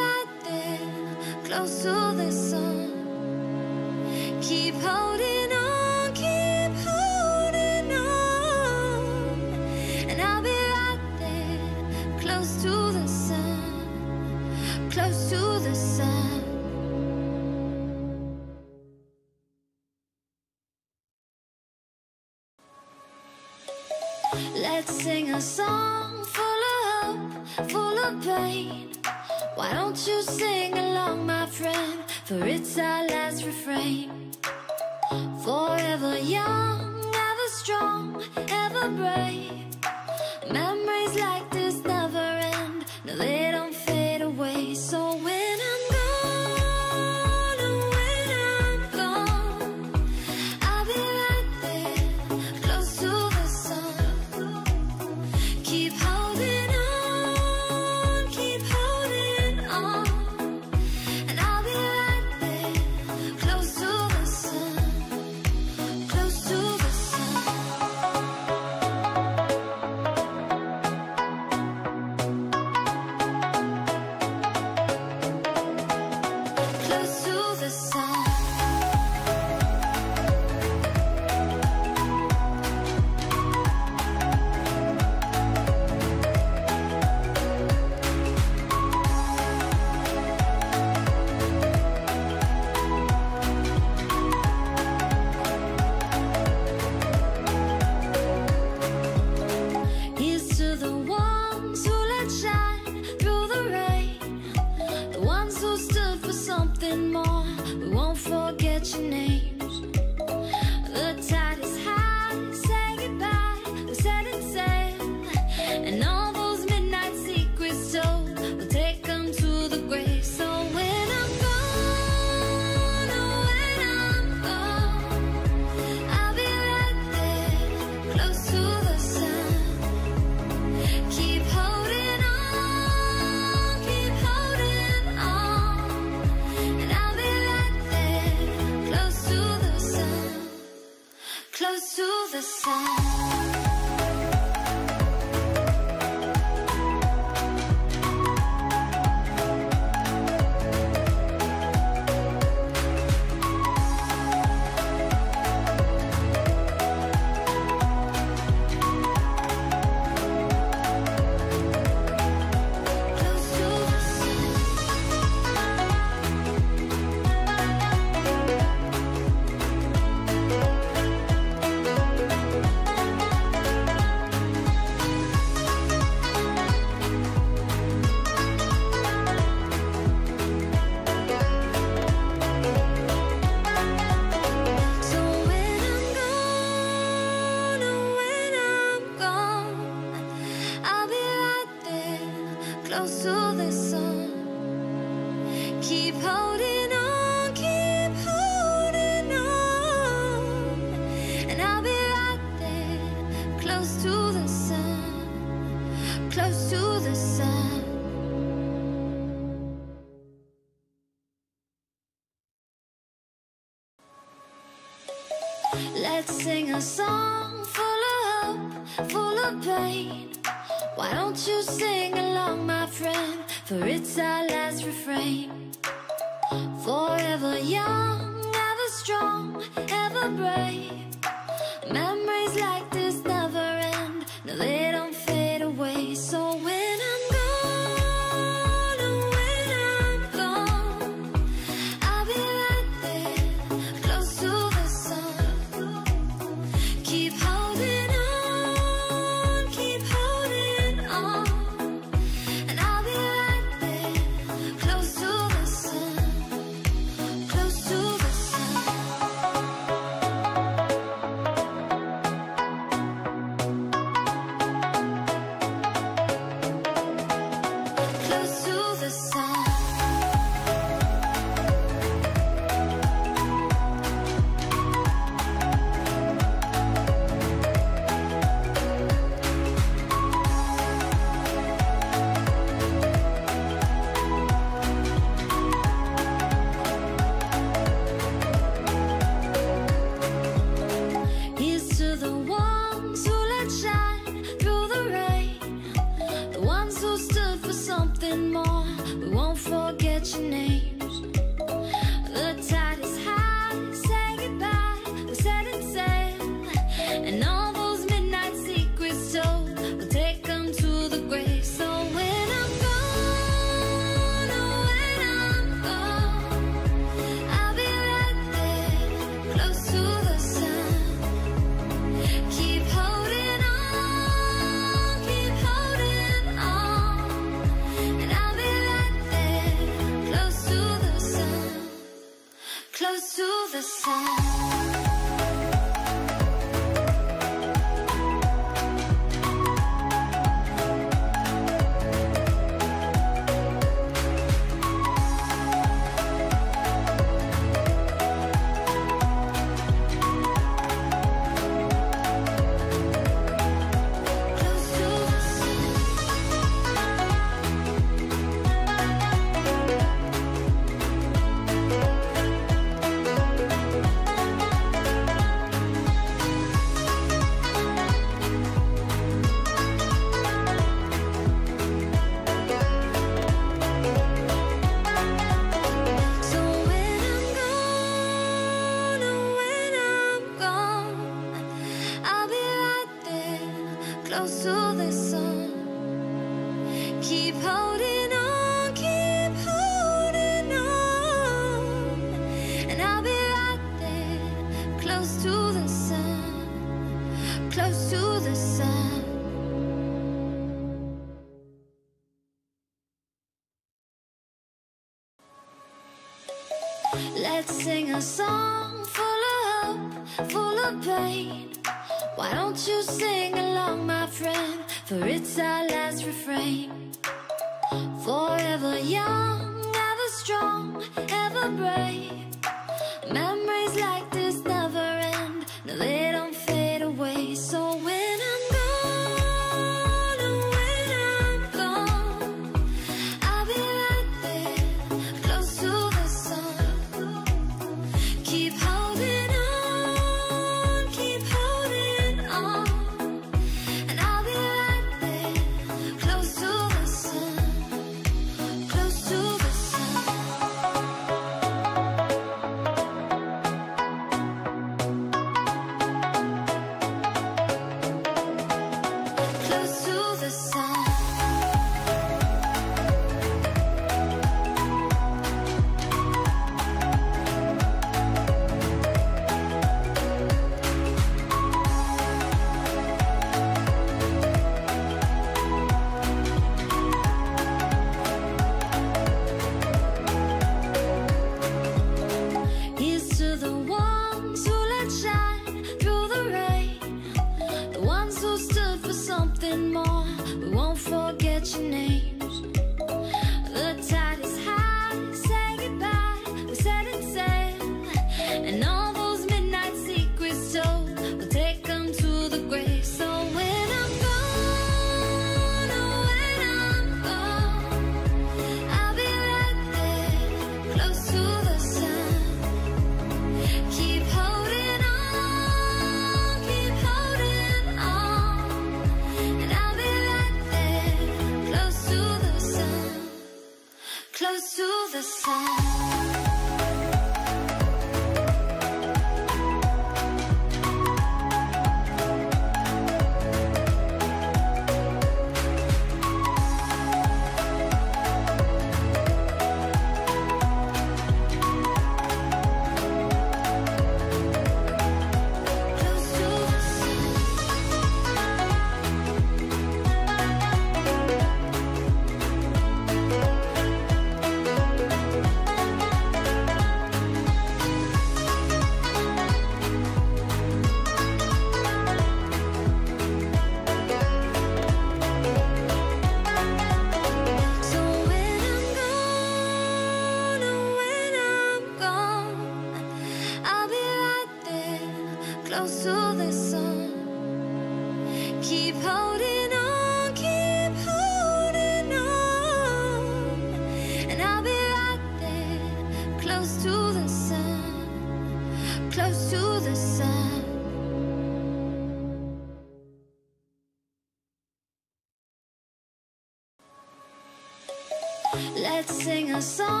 song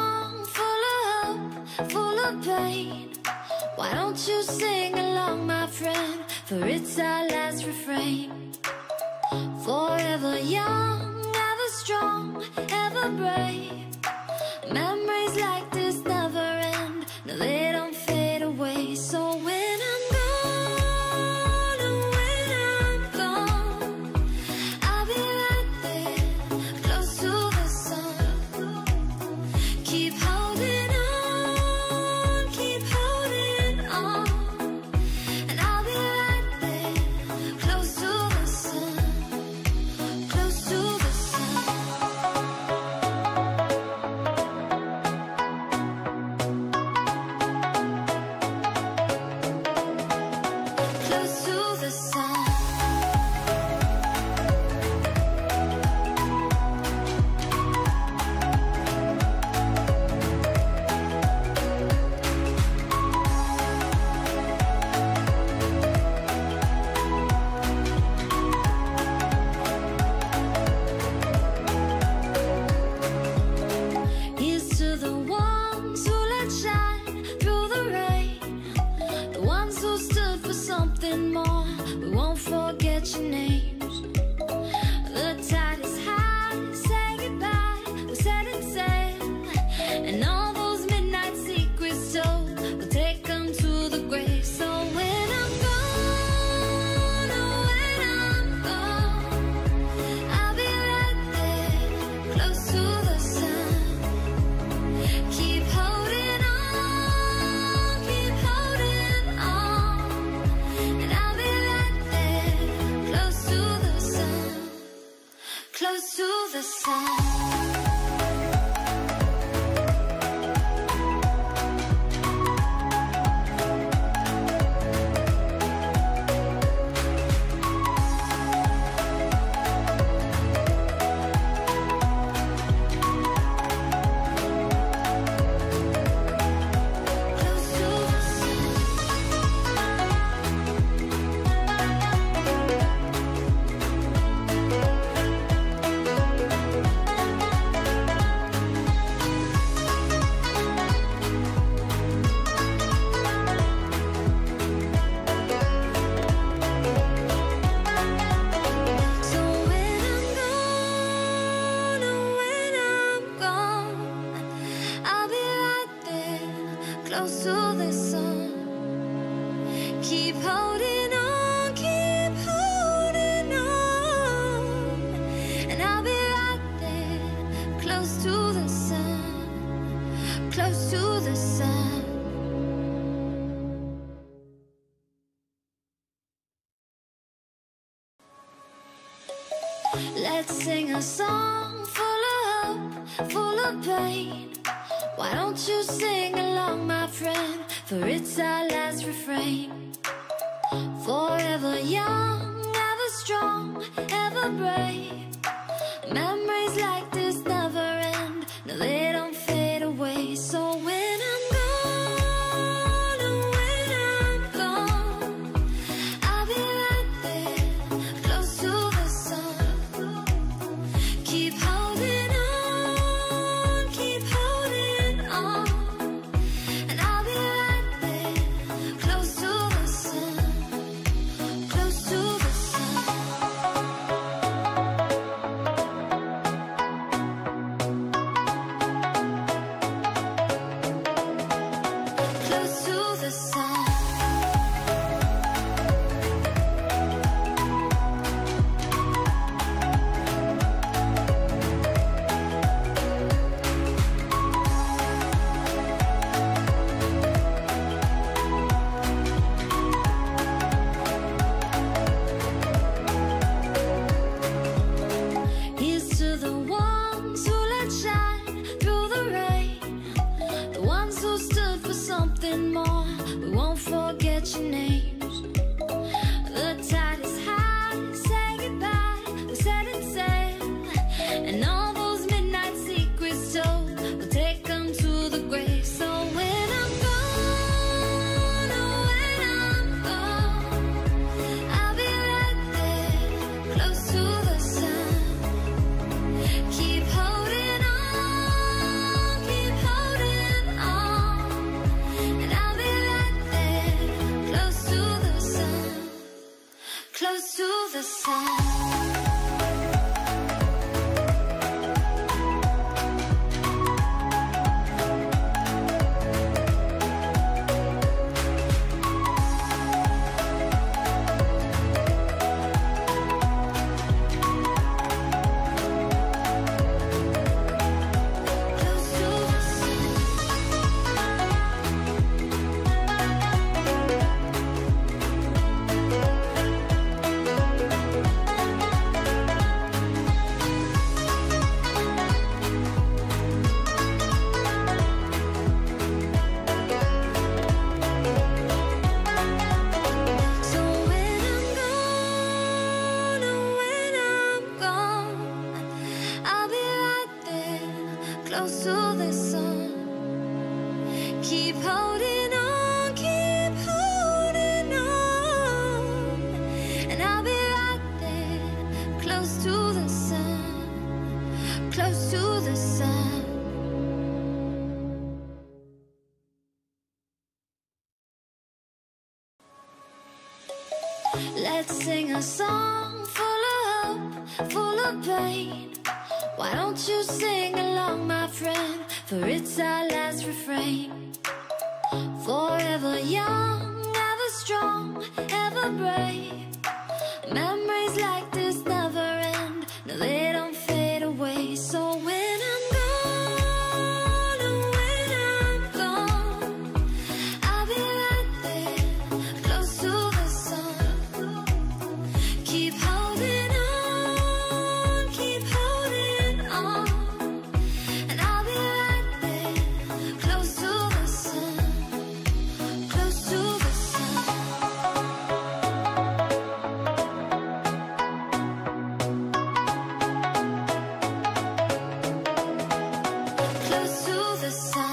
the sun.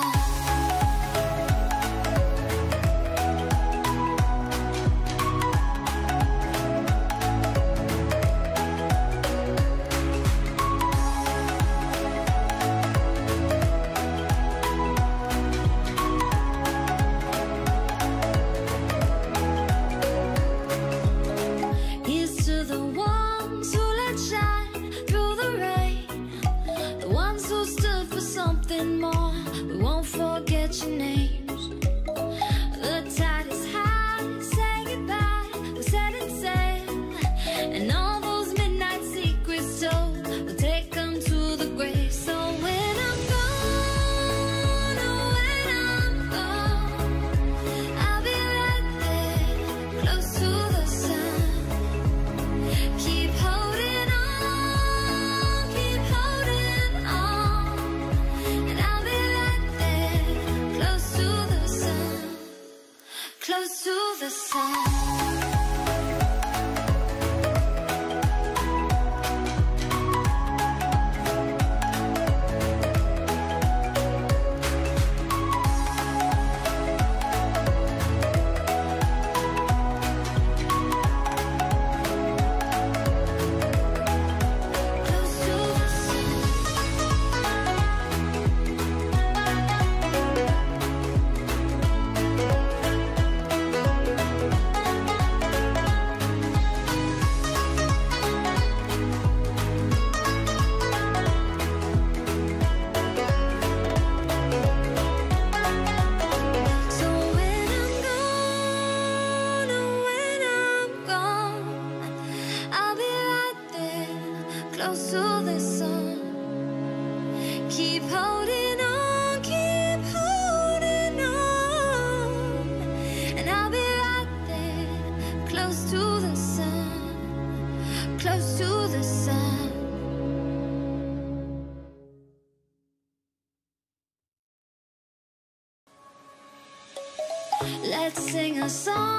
Sing a song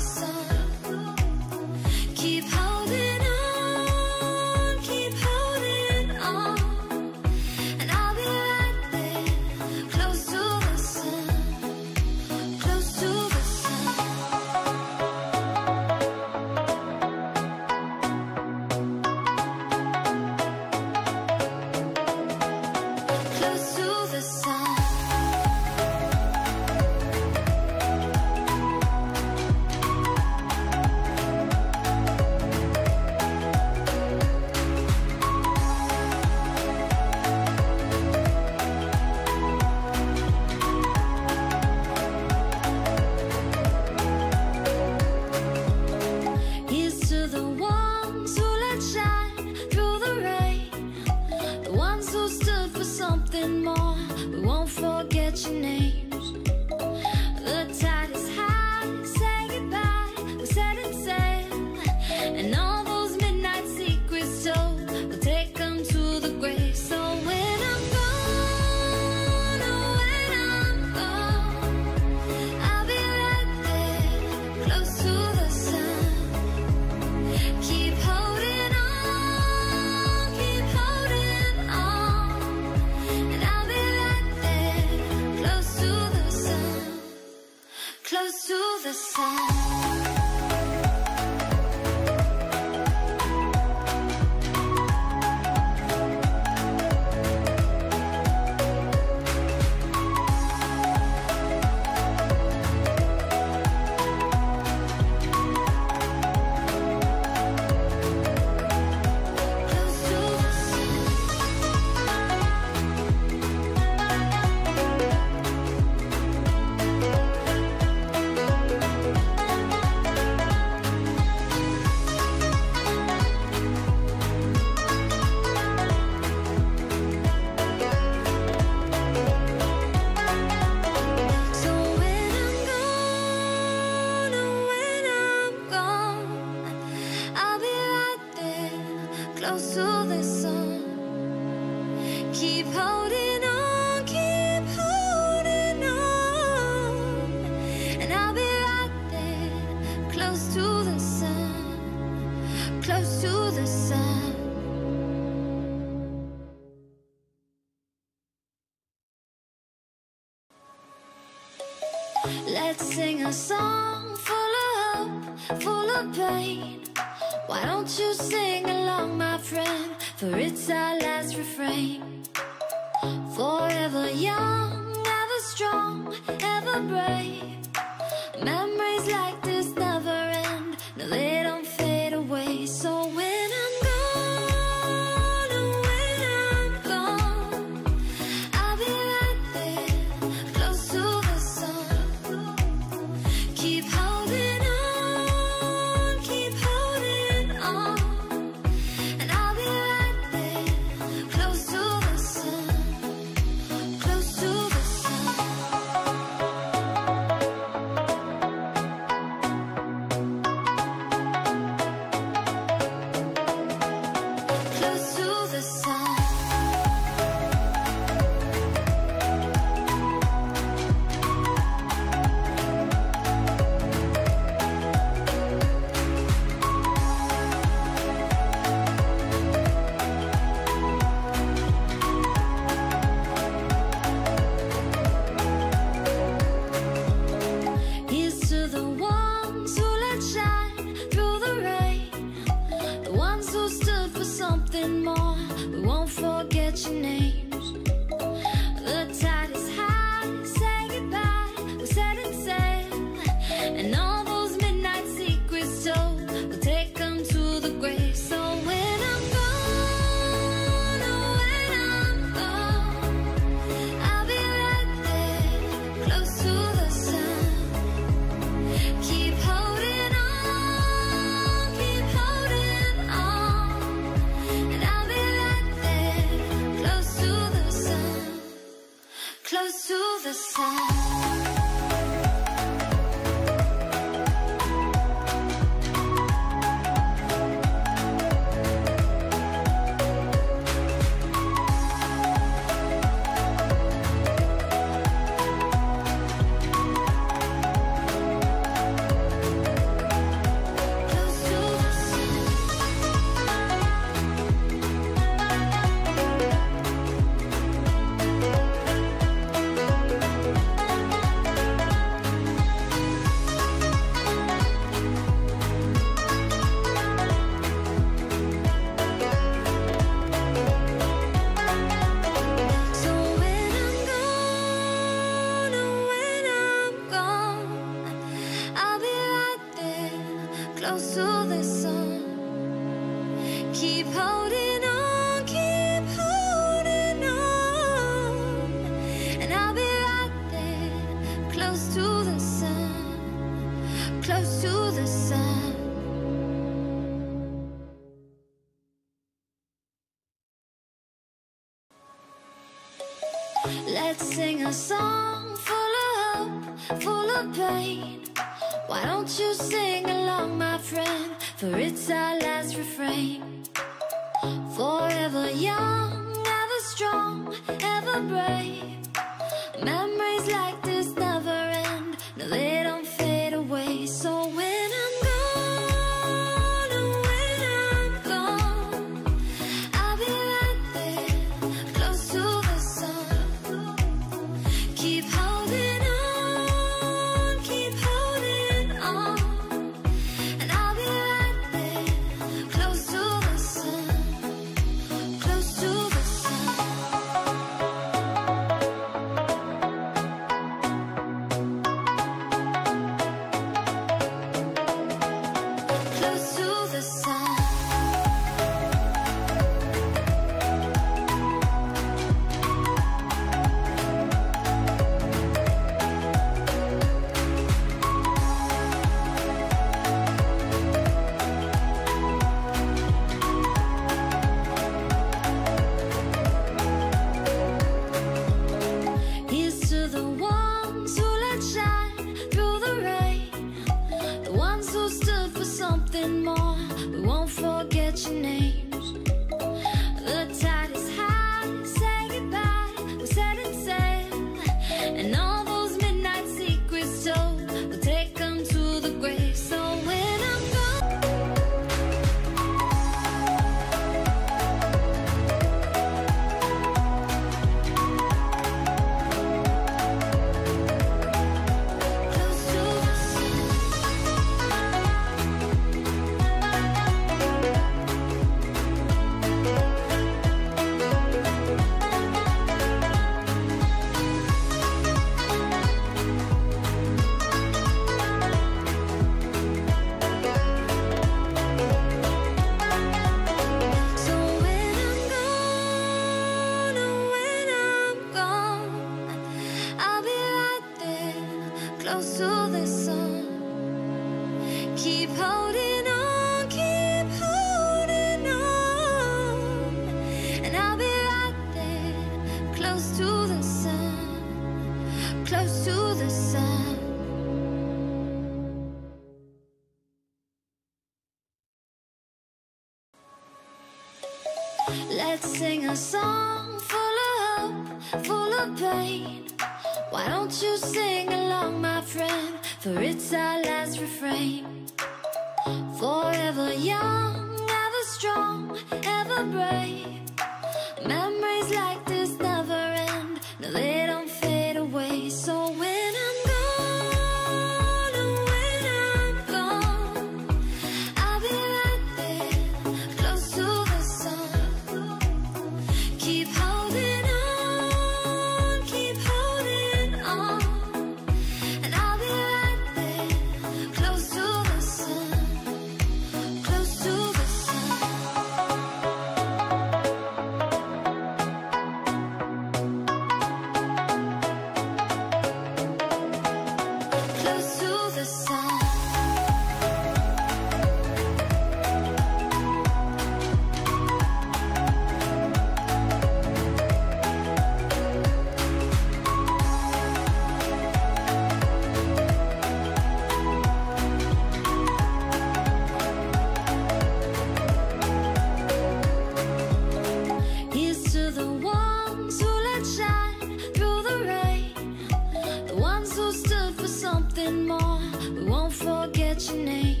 something more. We won't forget your names.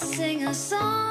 Let's sing a song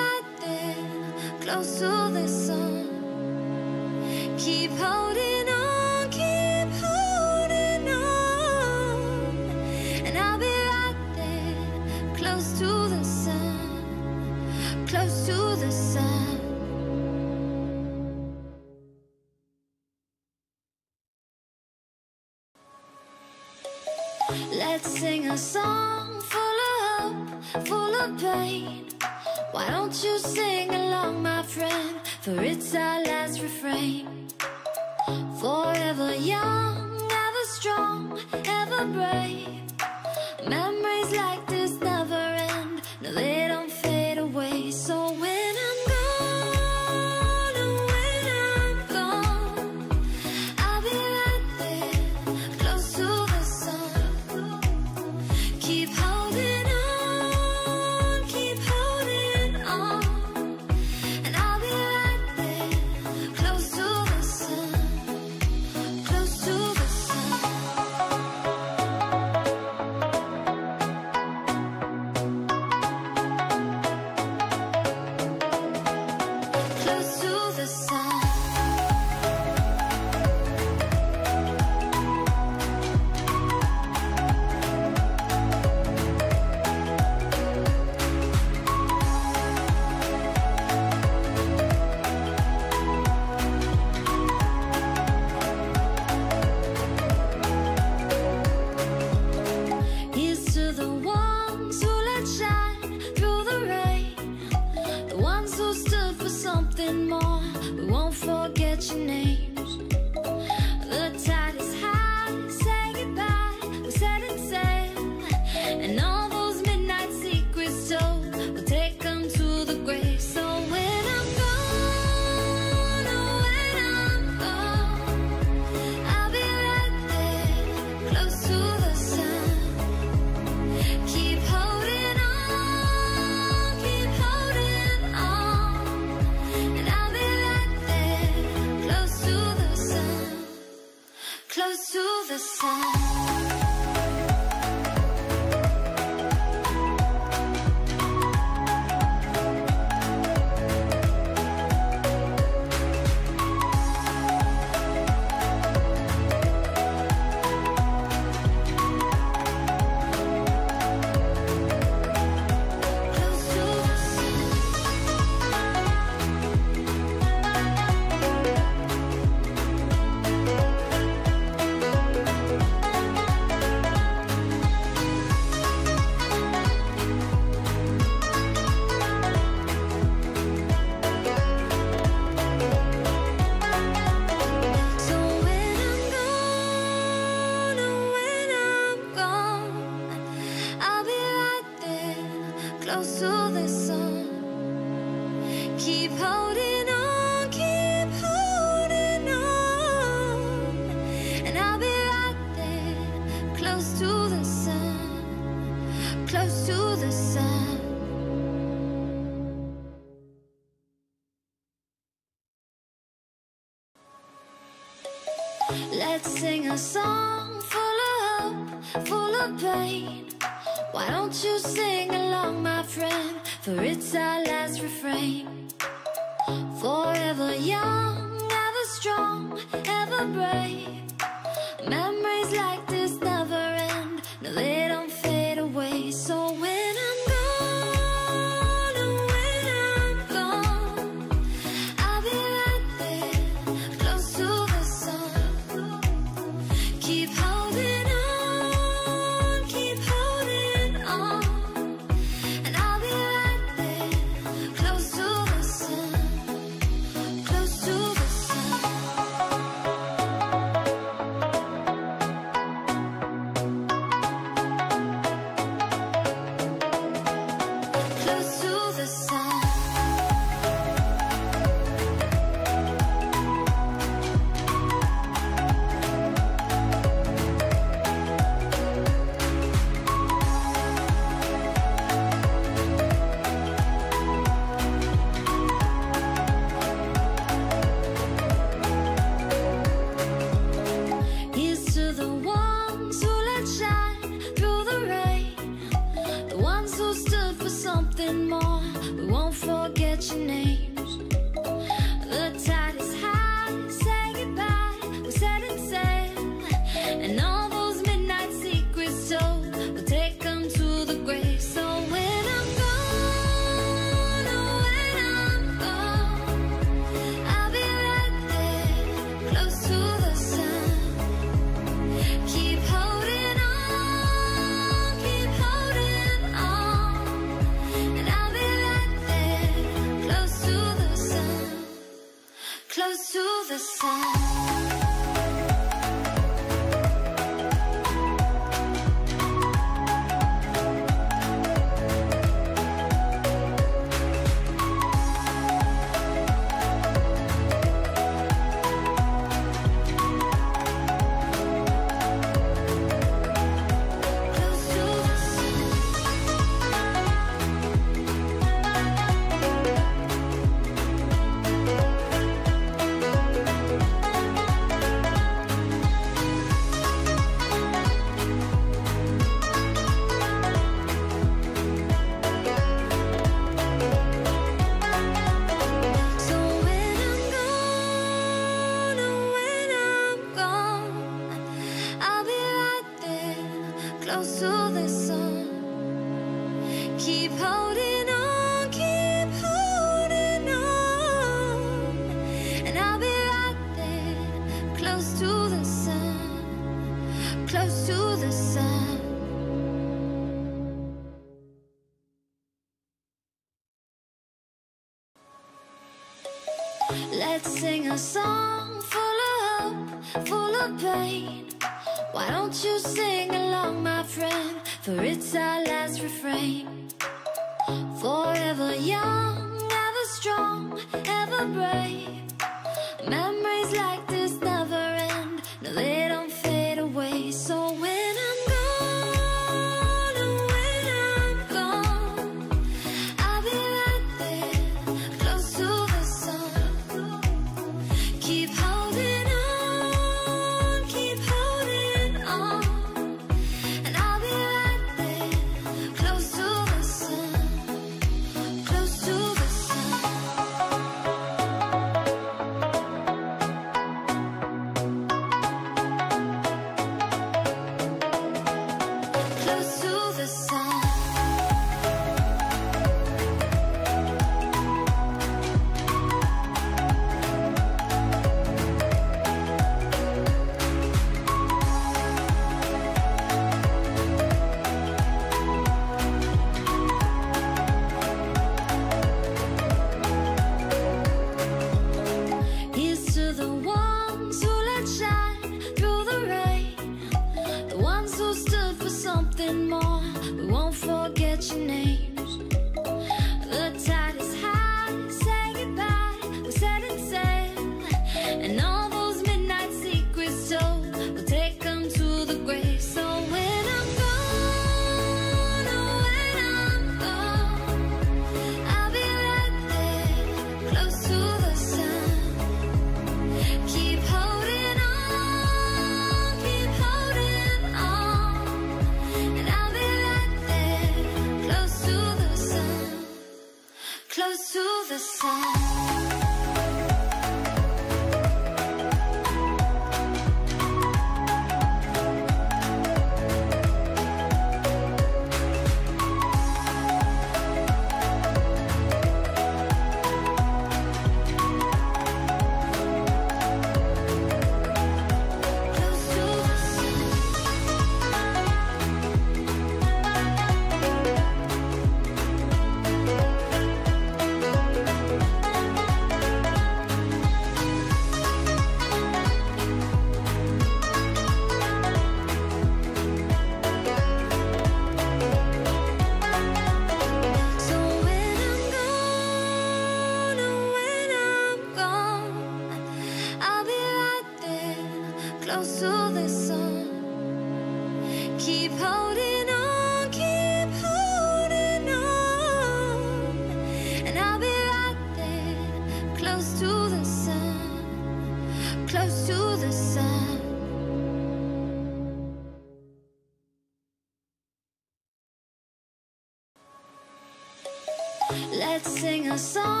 sing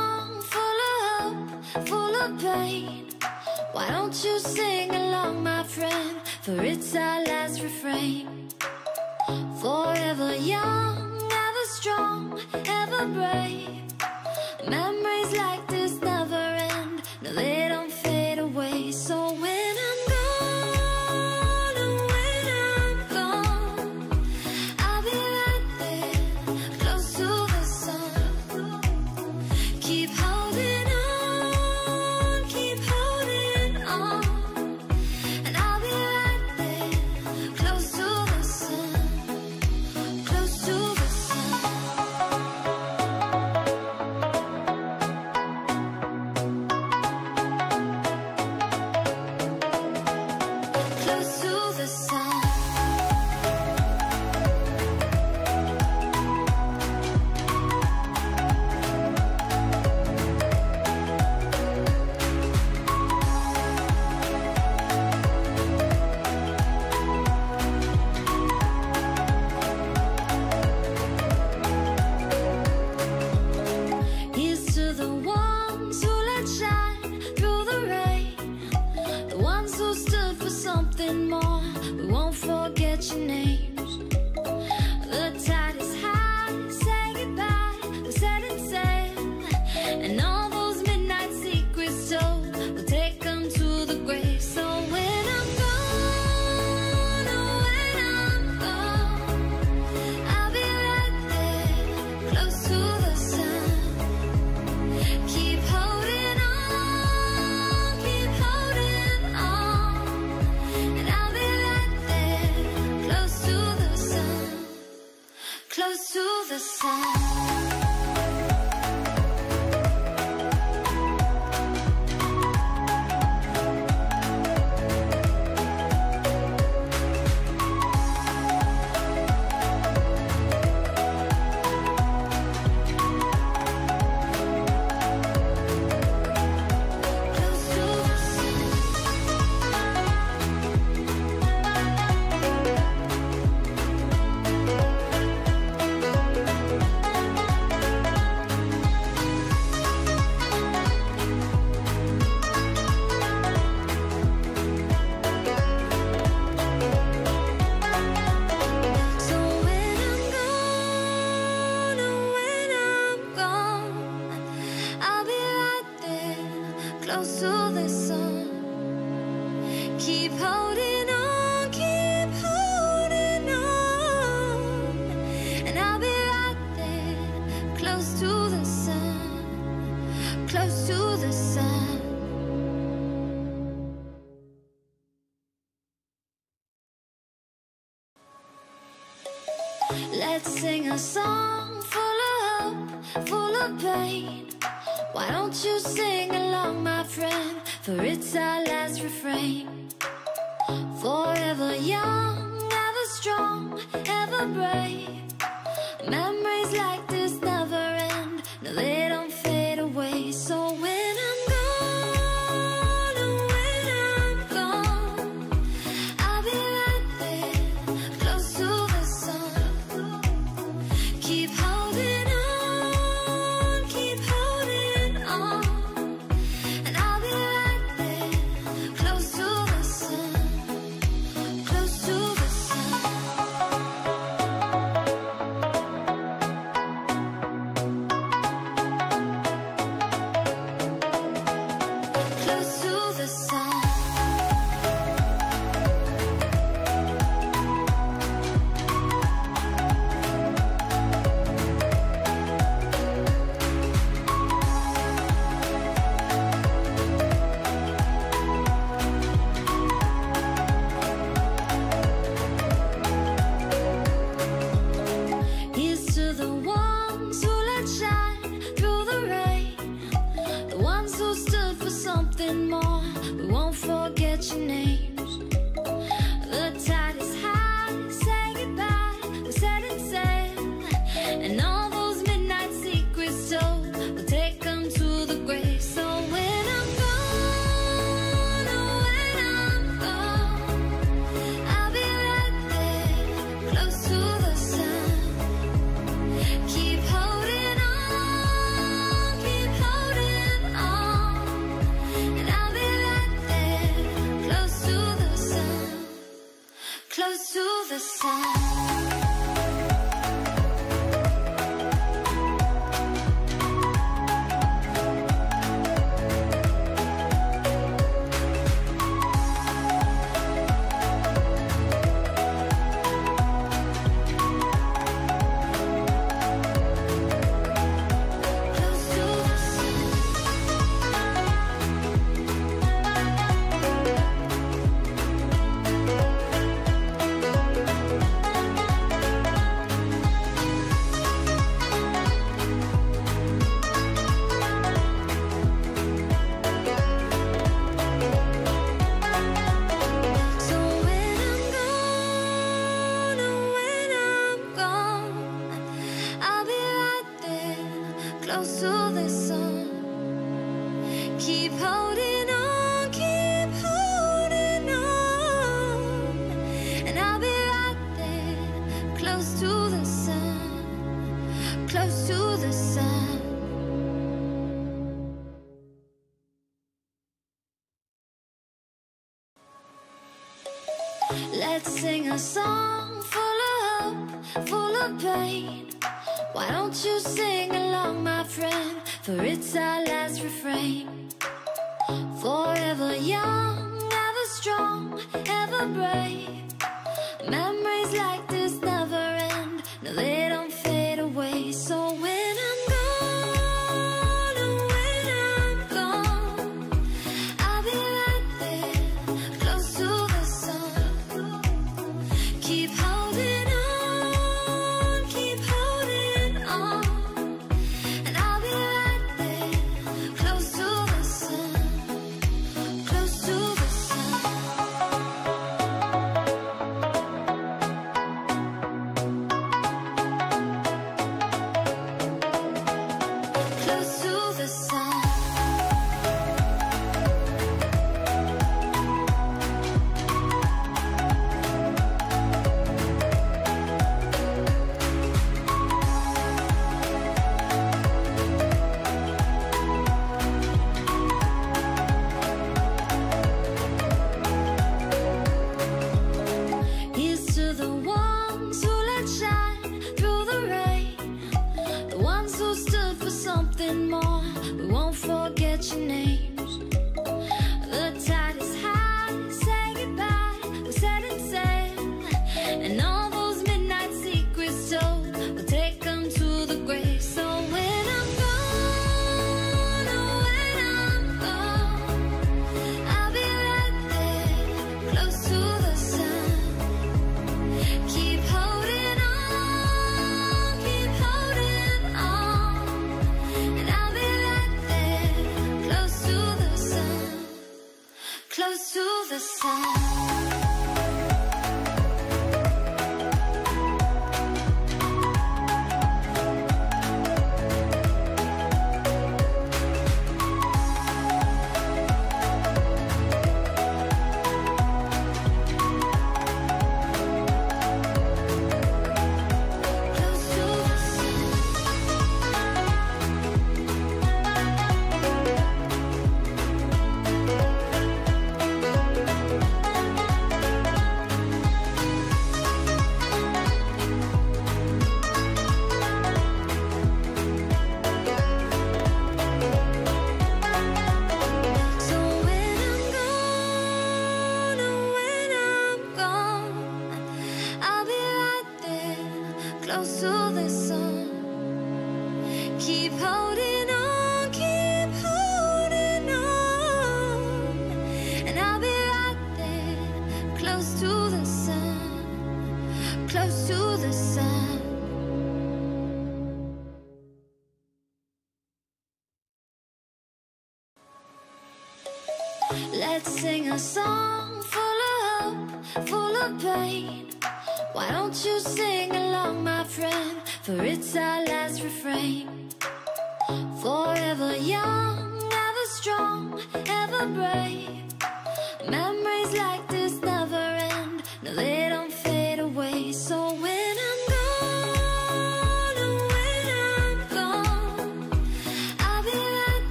a song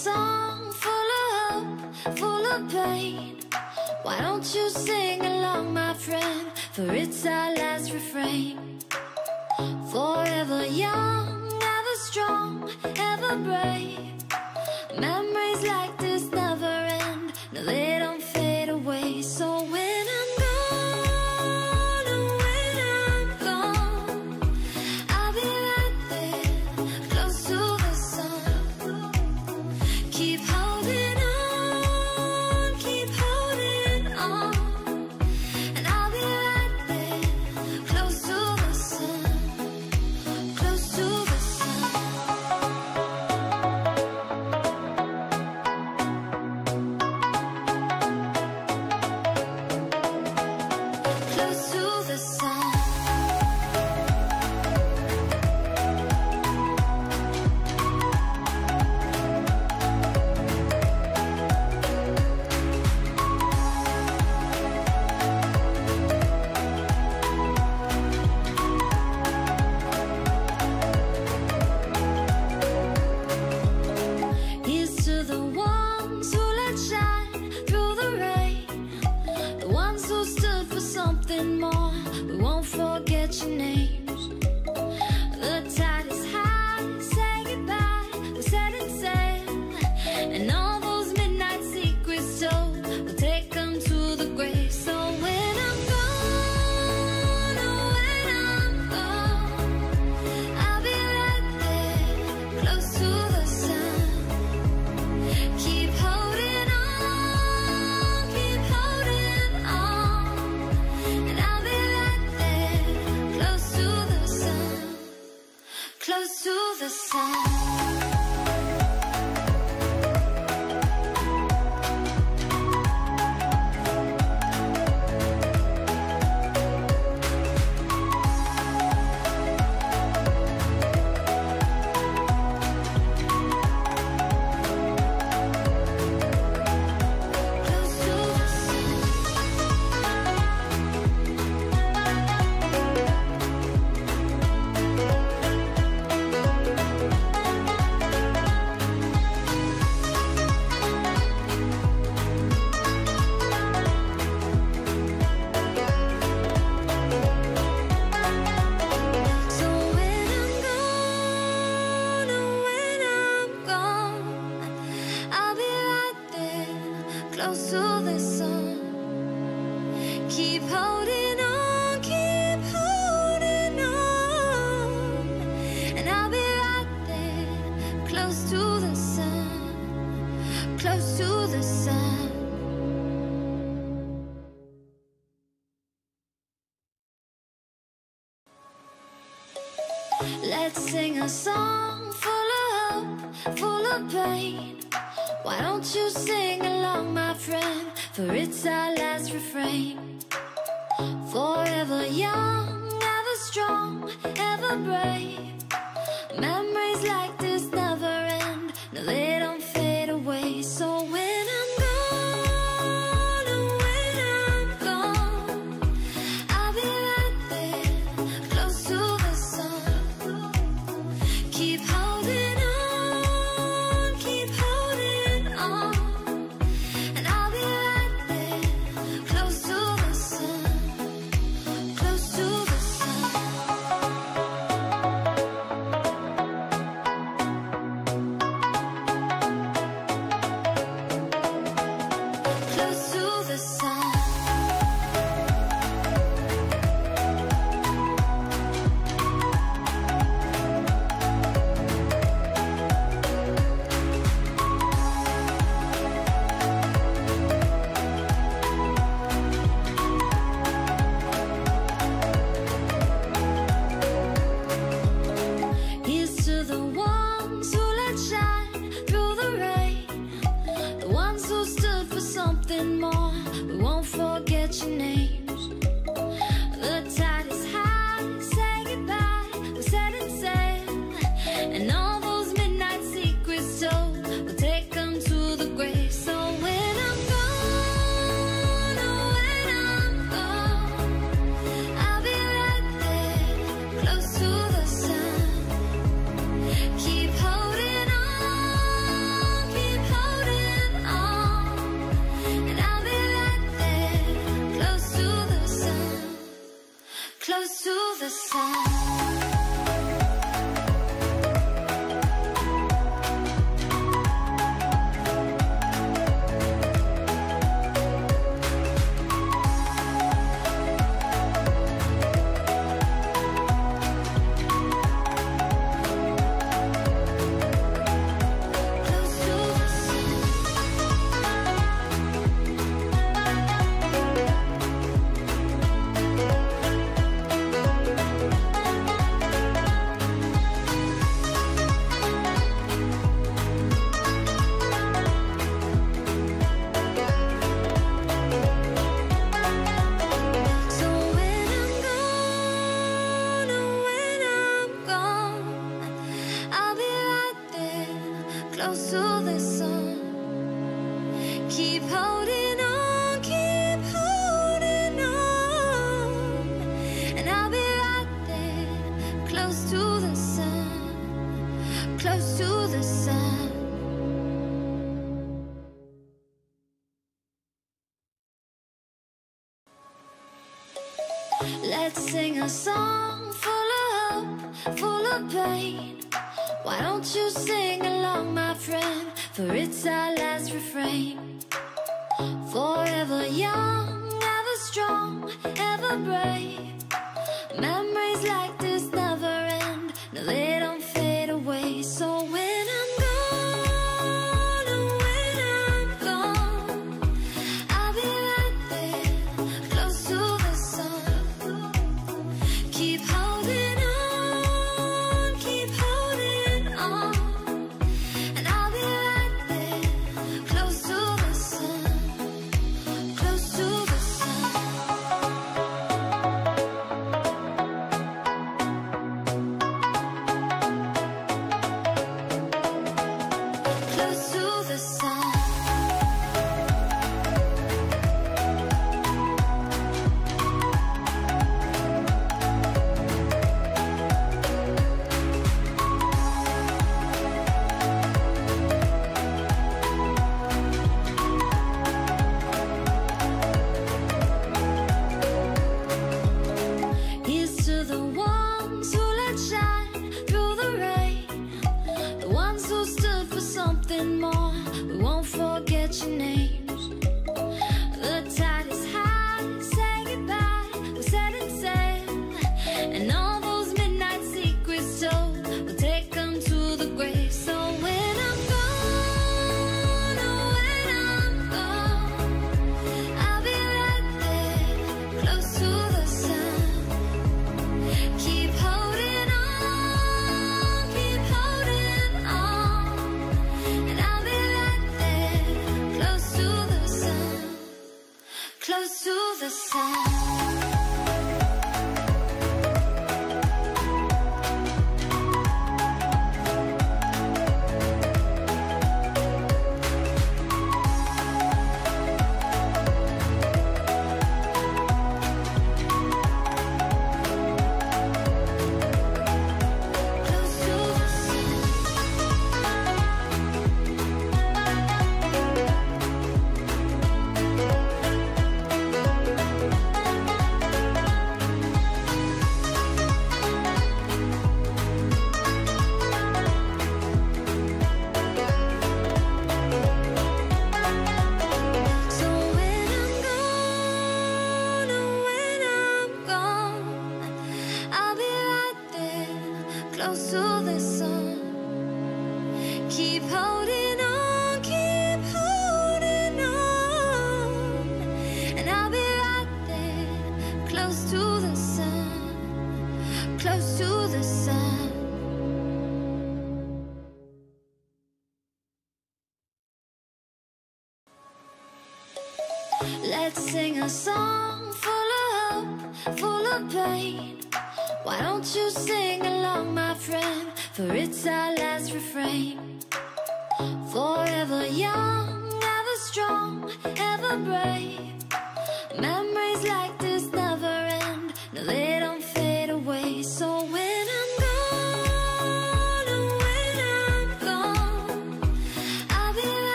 sing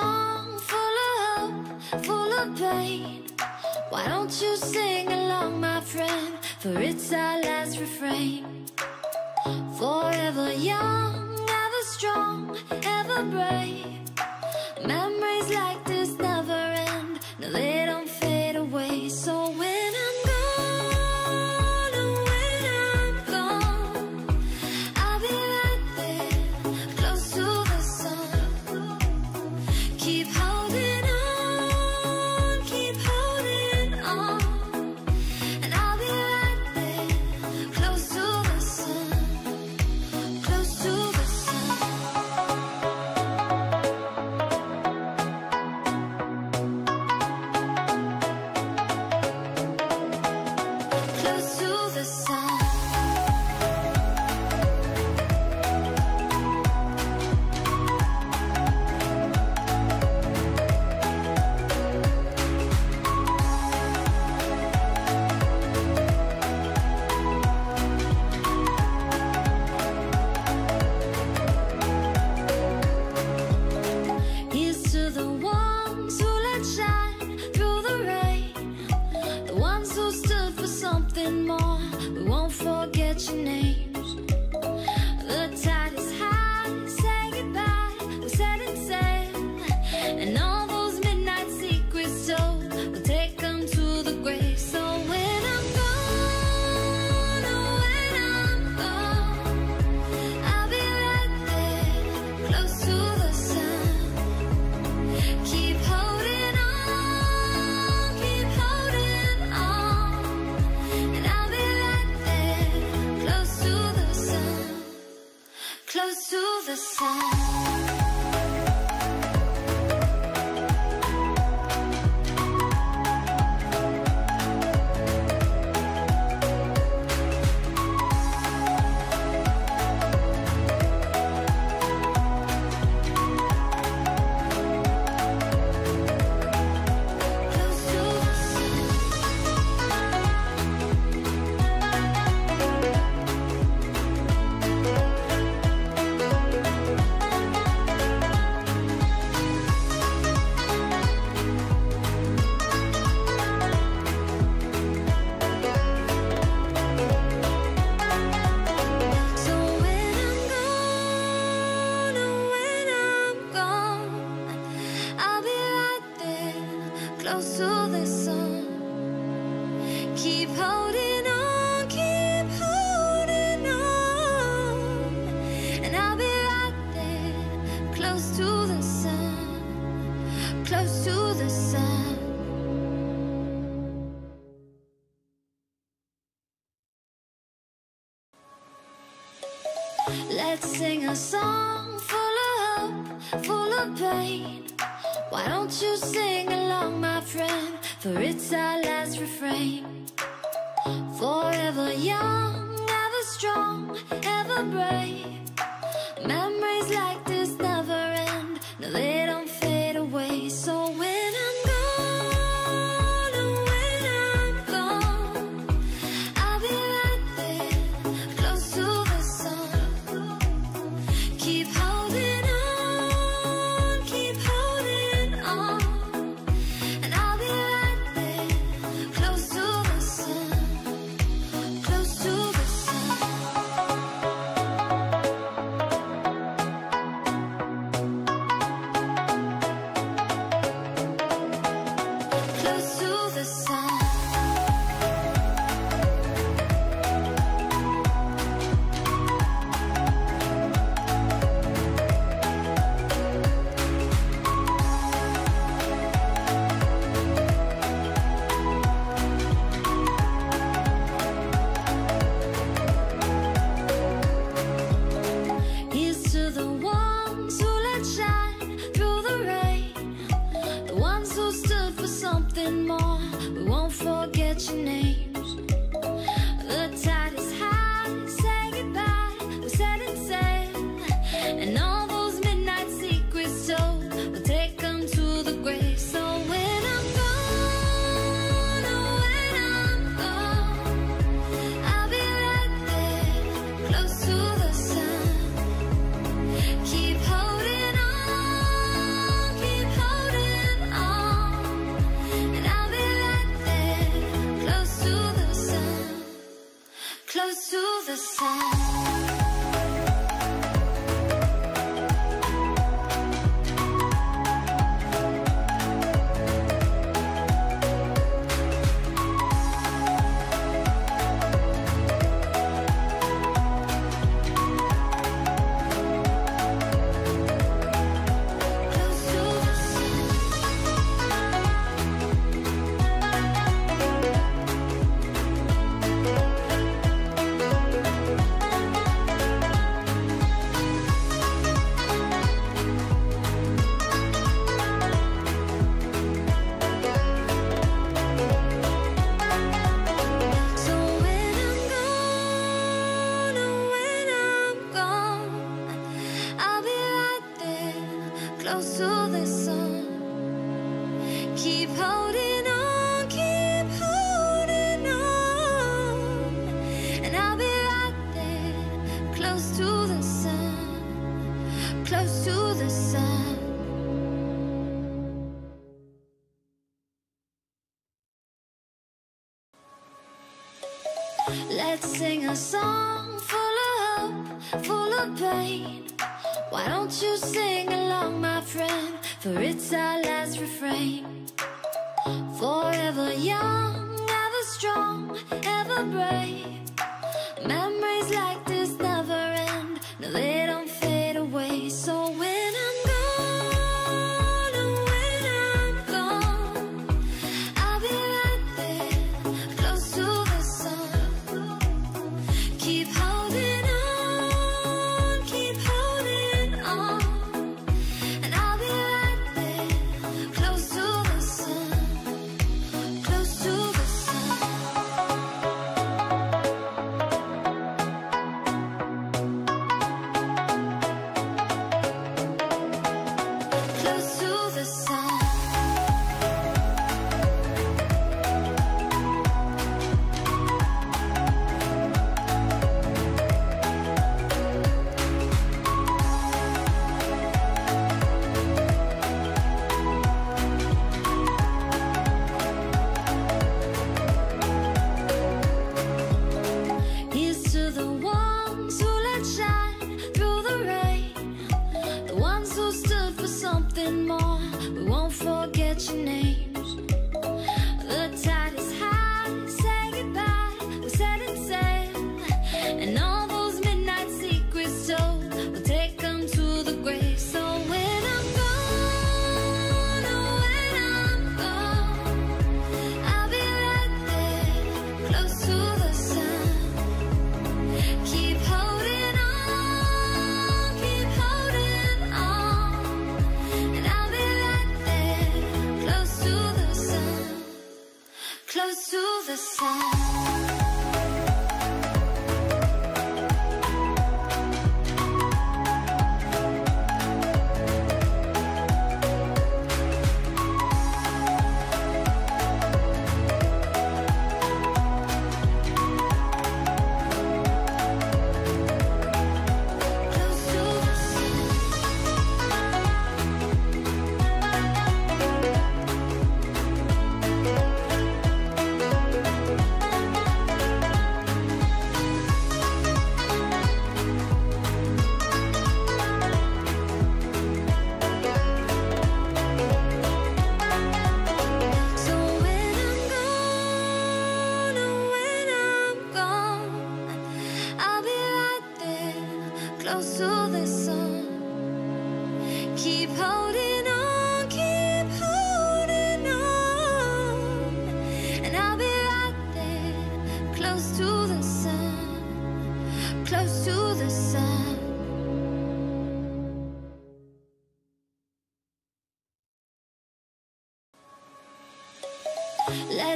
song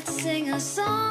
Let's sing a song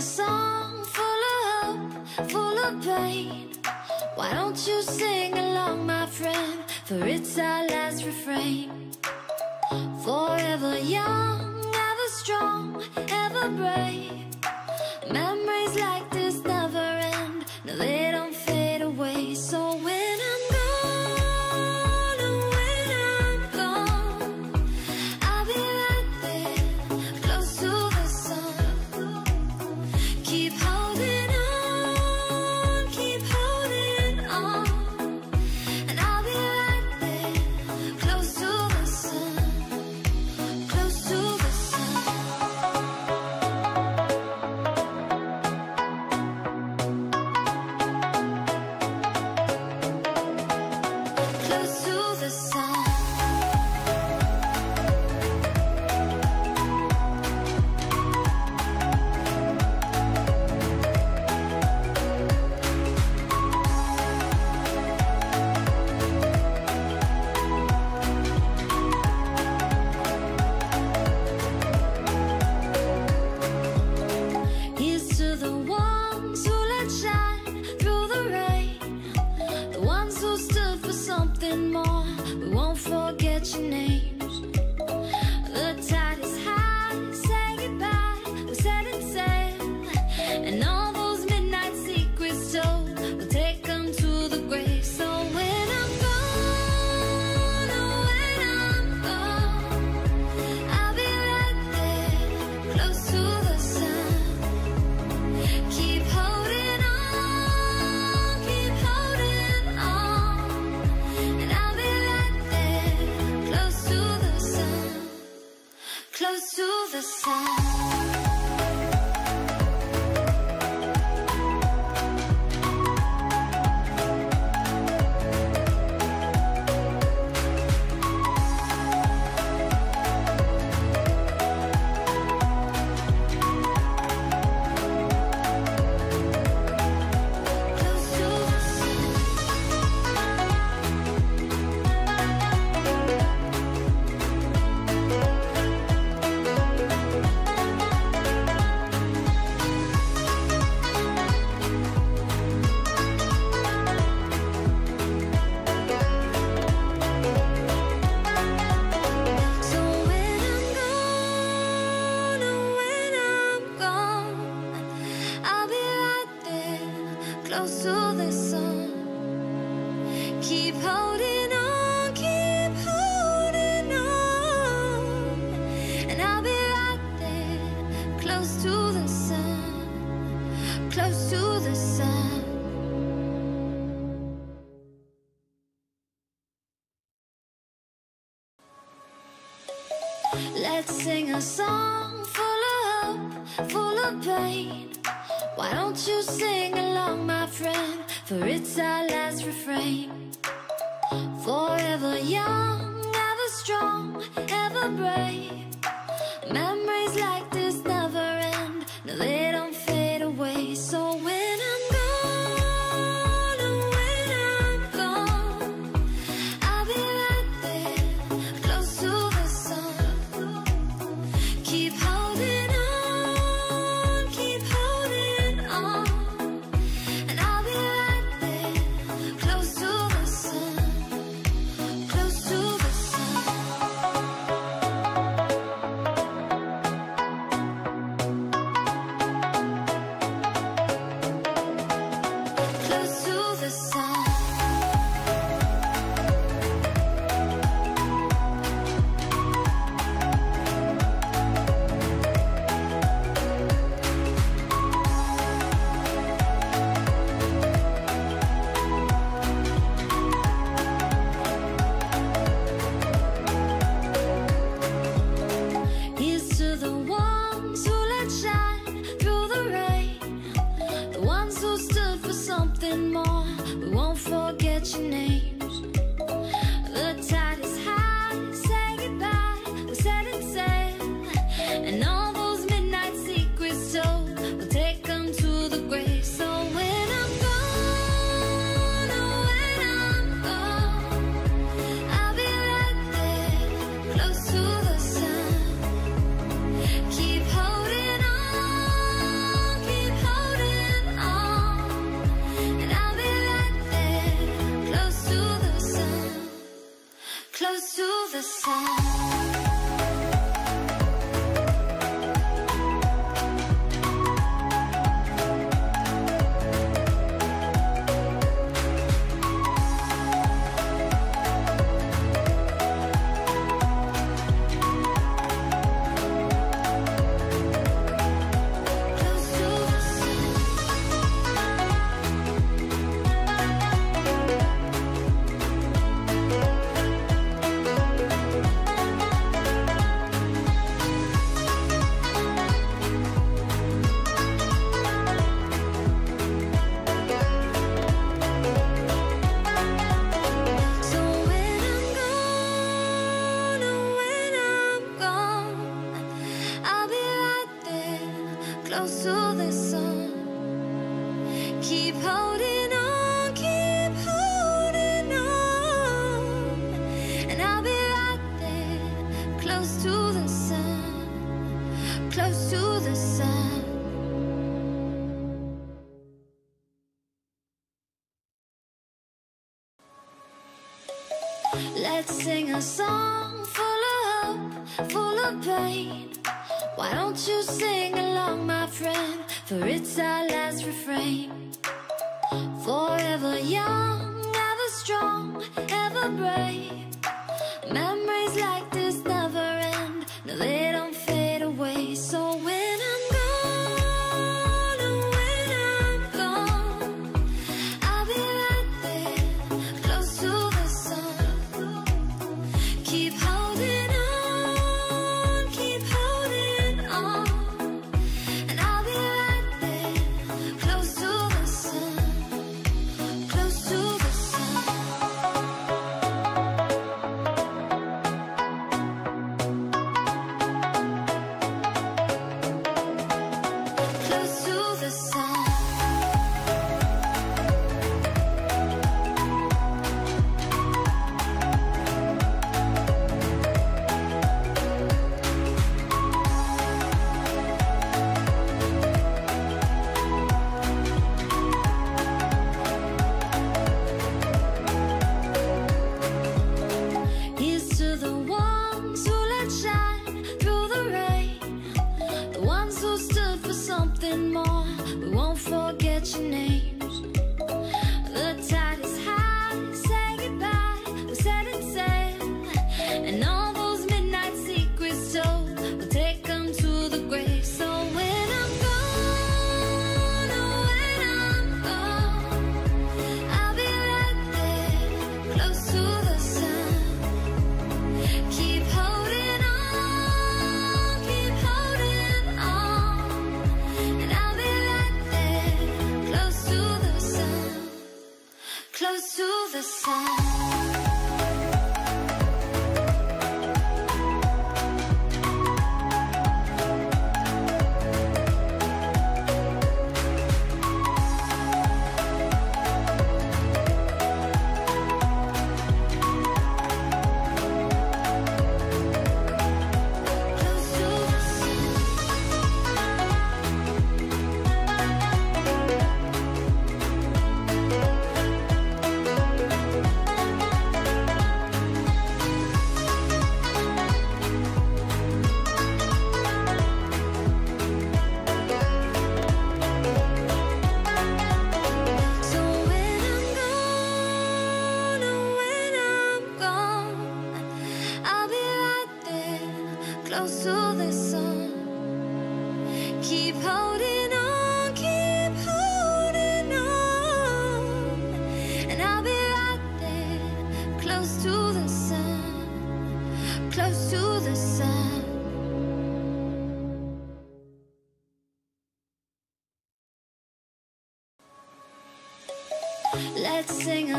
song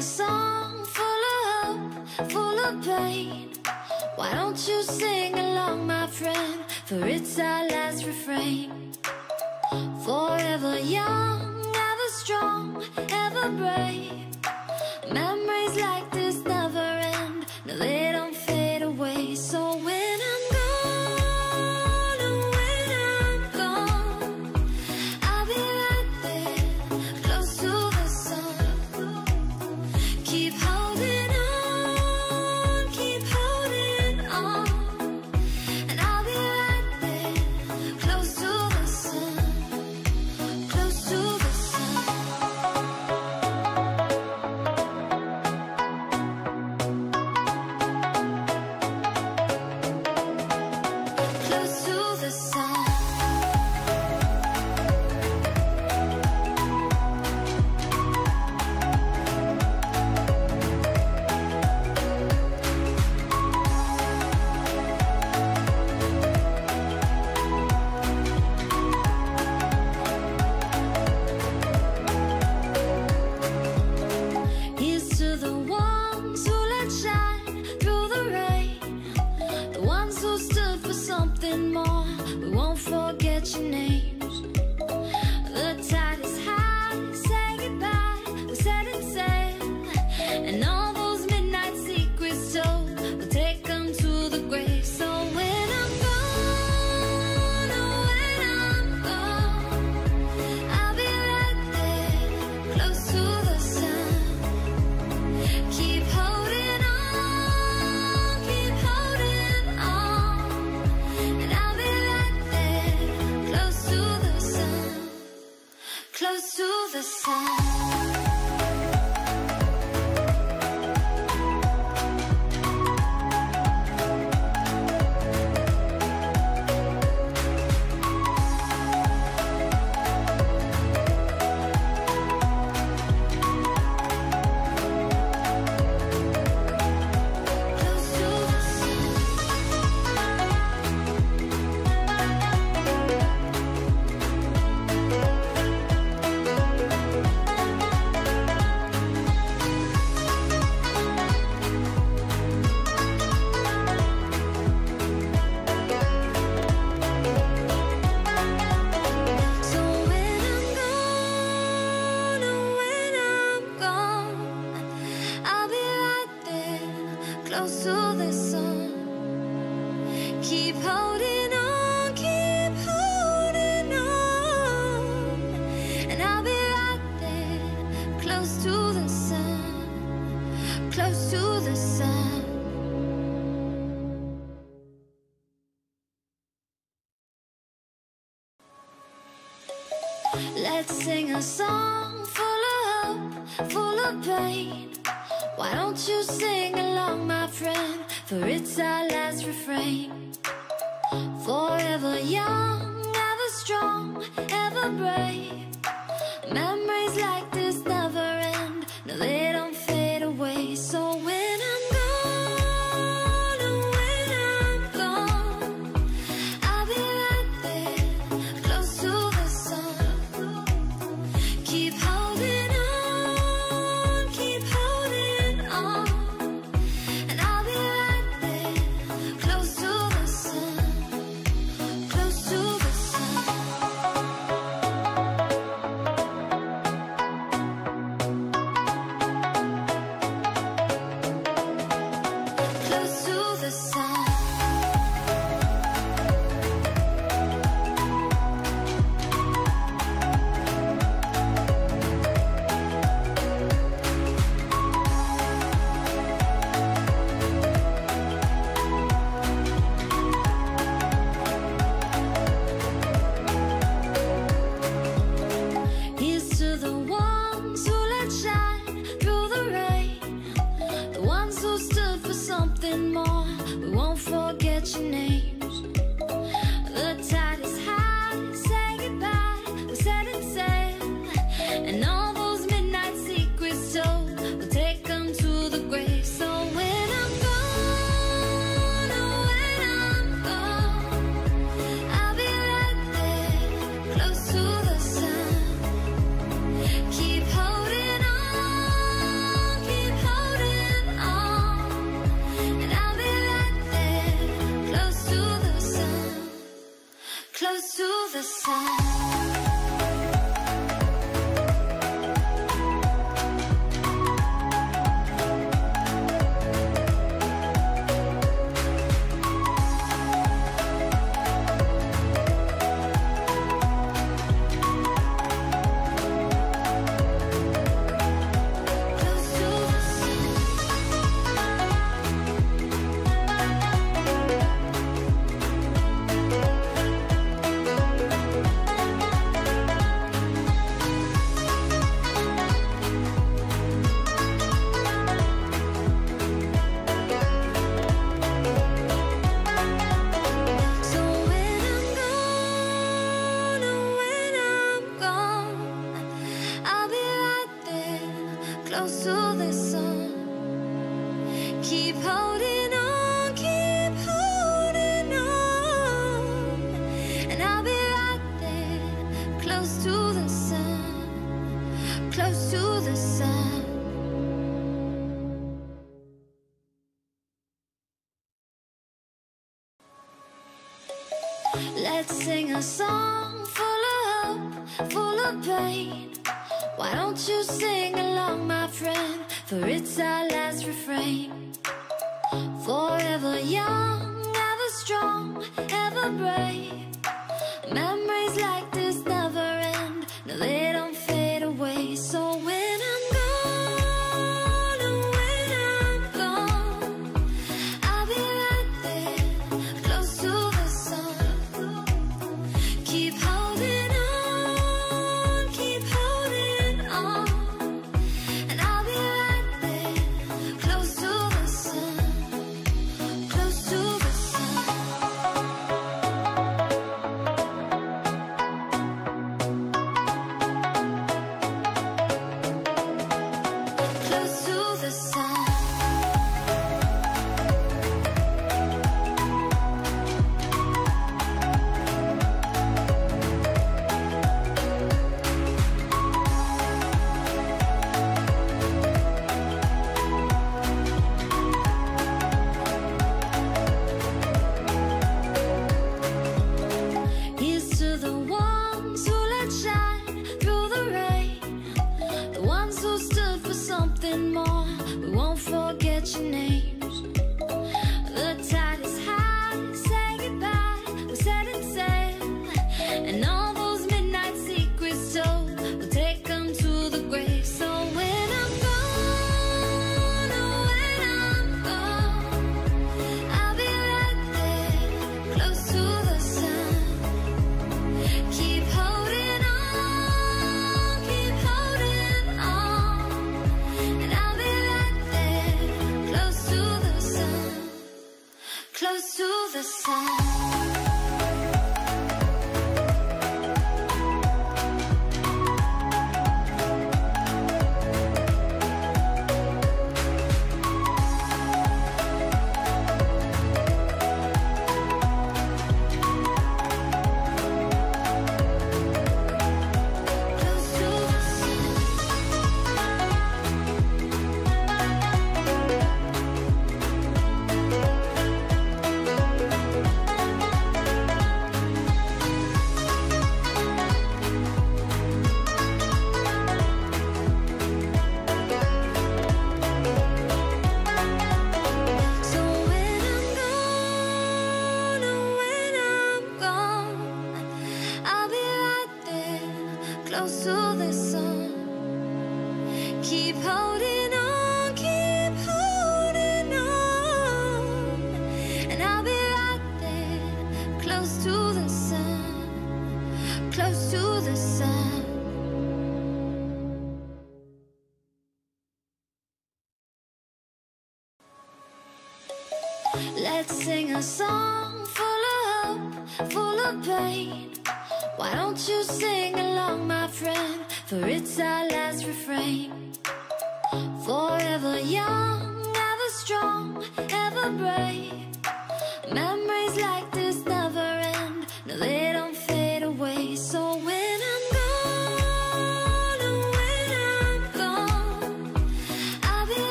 a song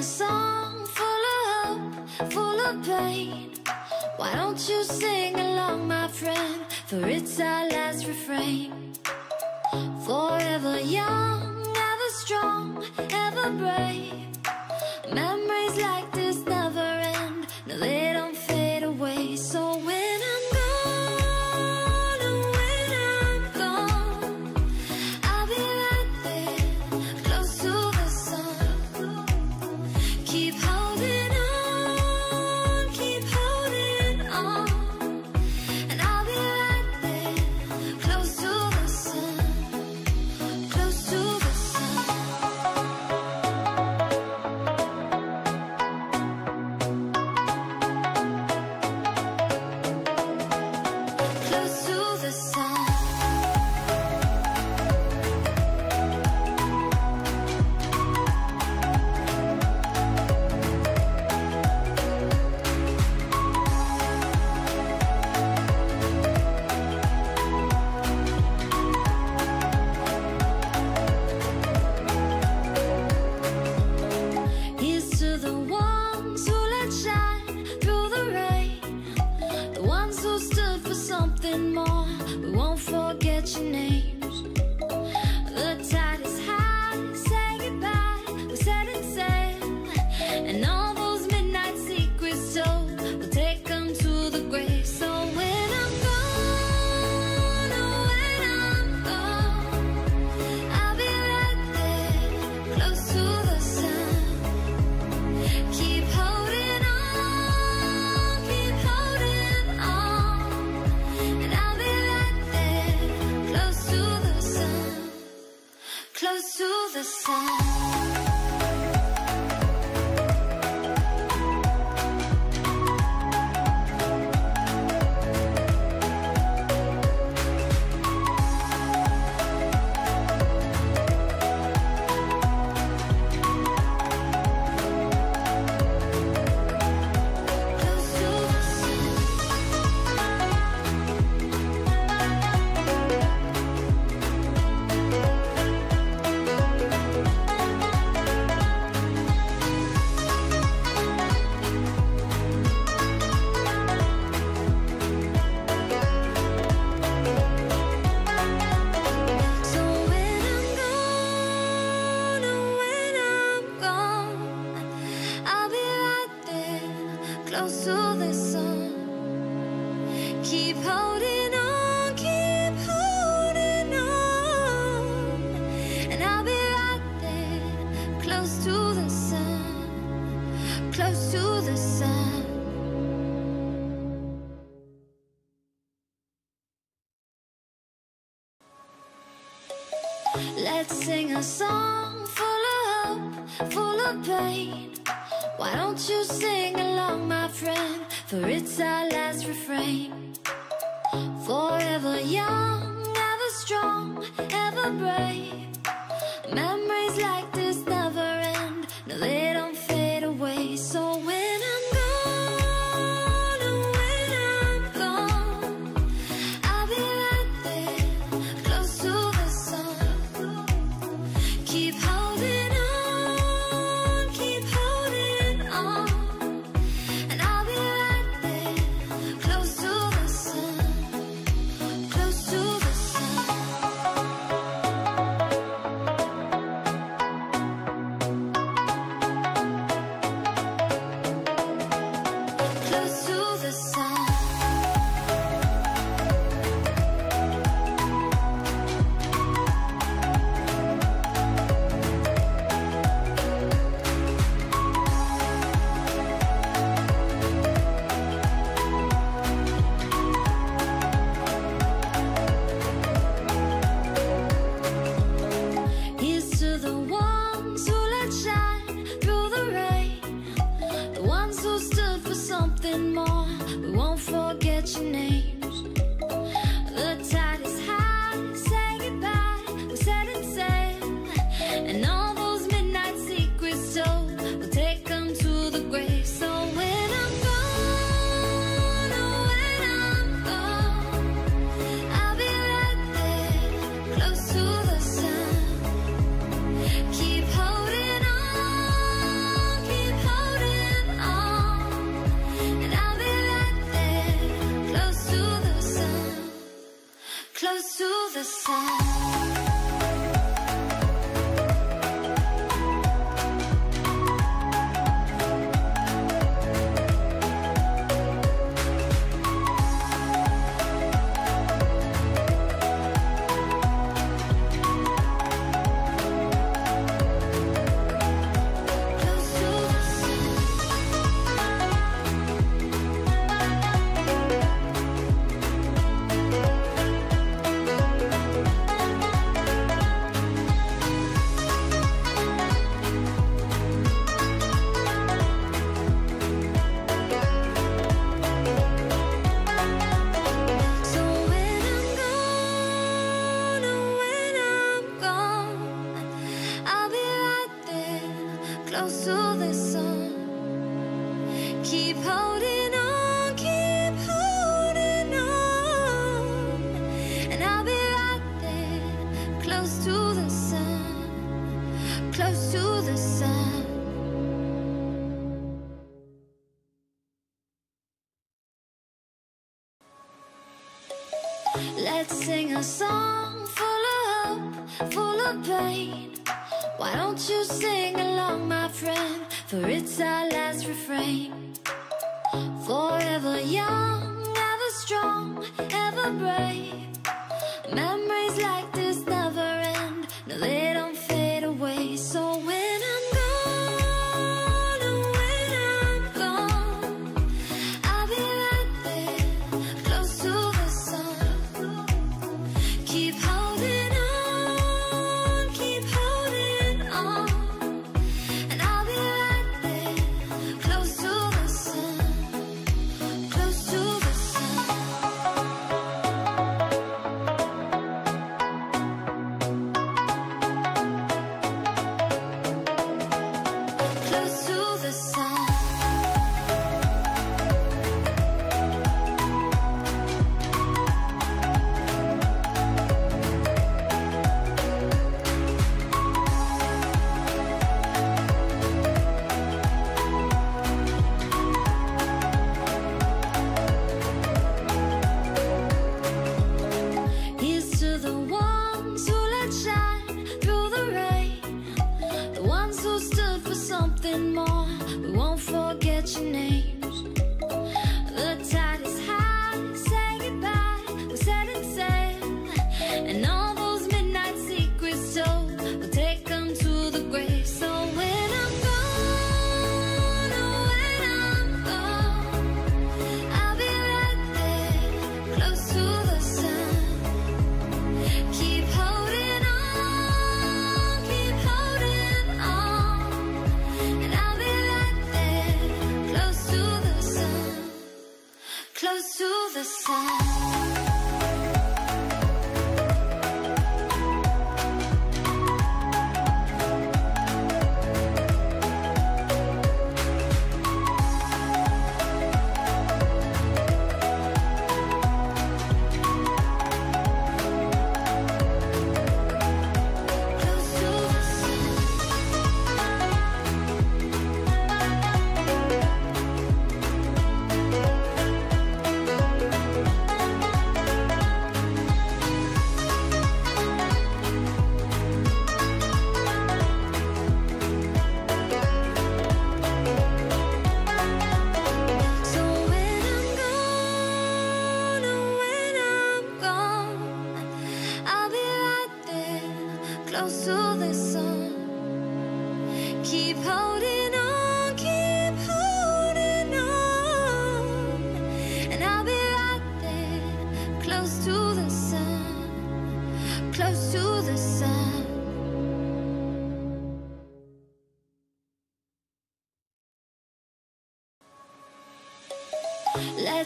a song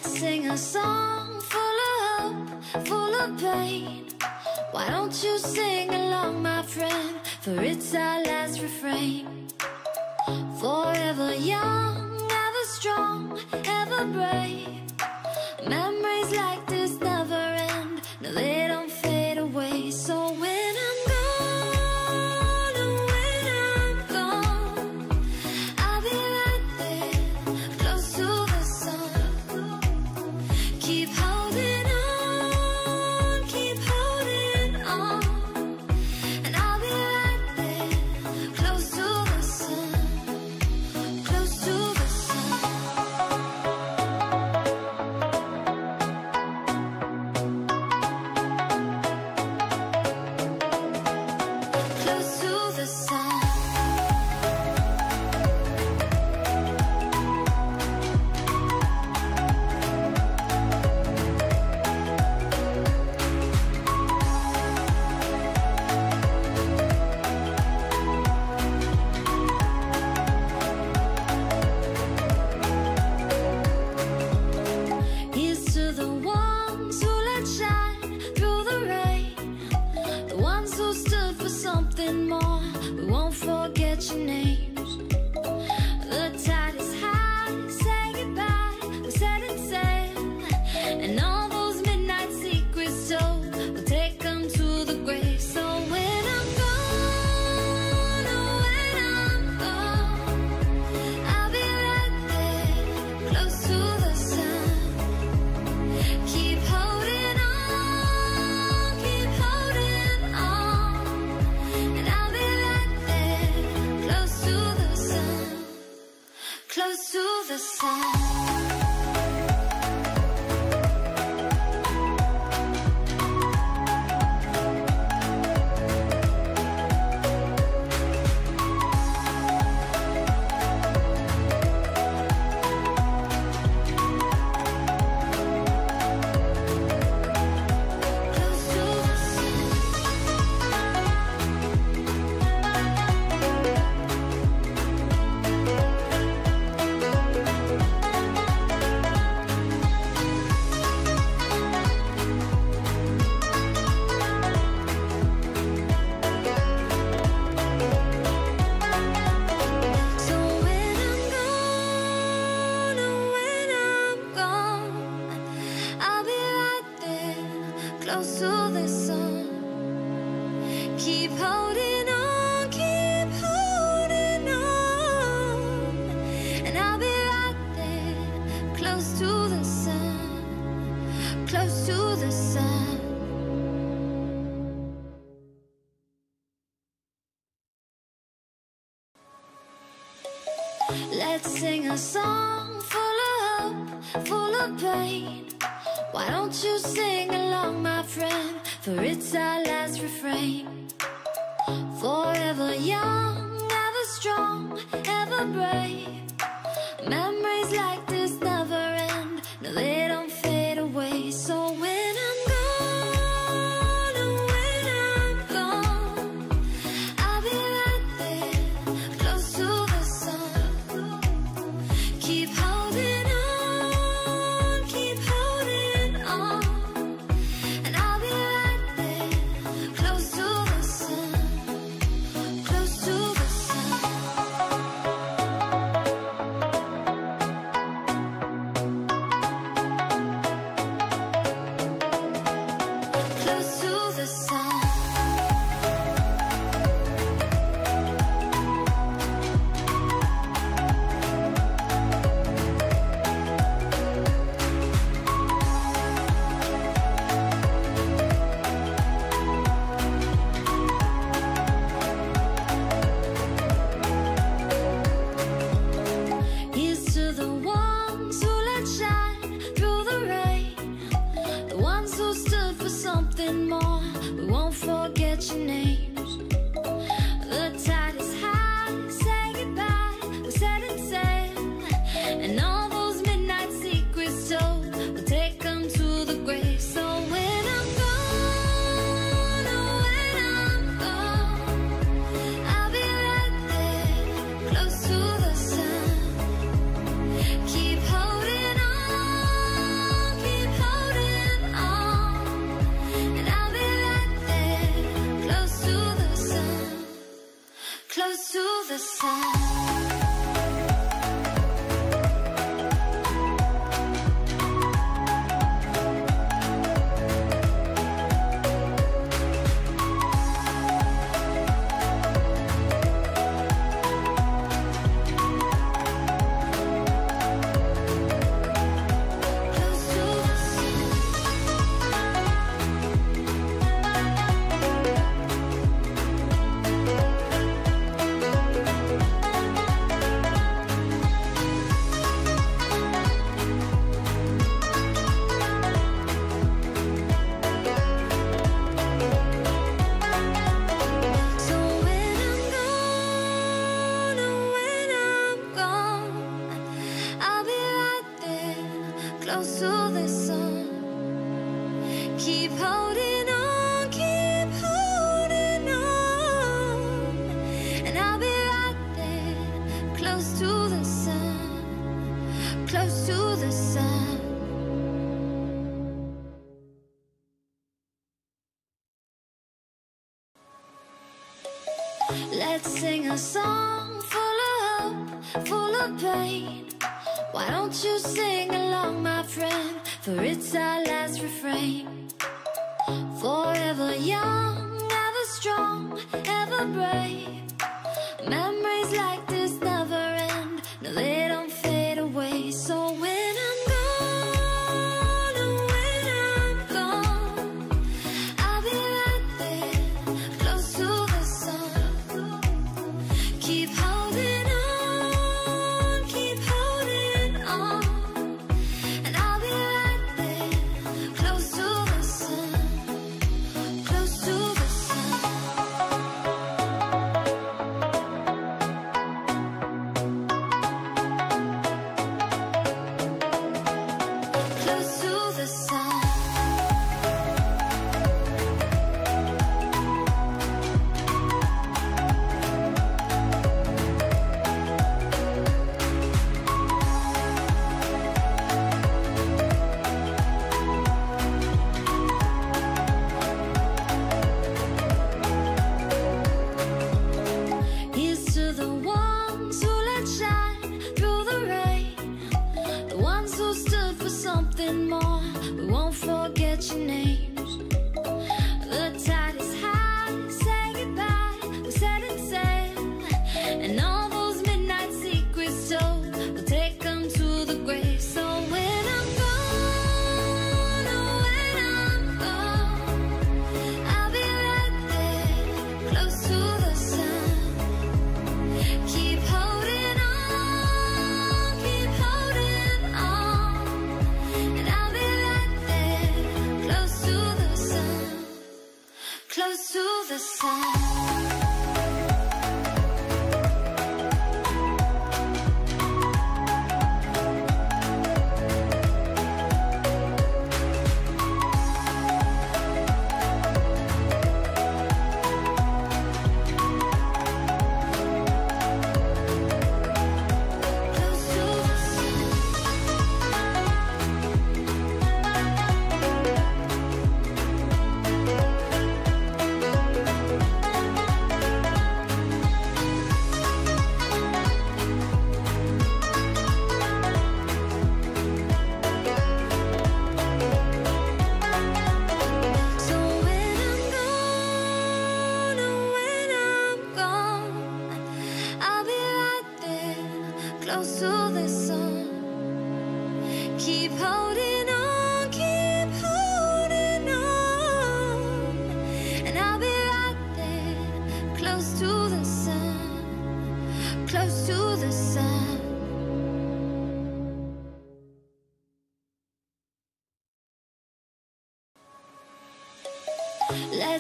sing a song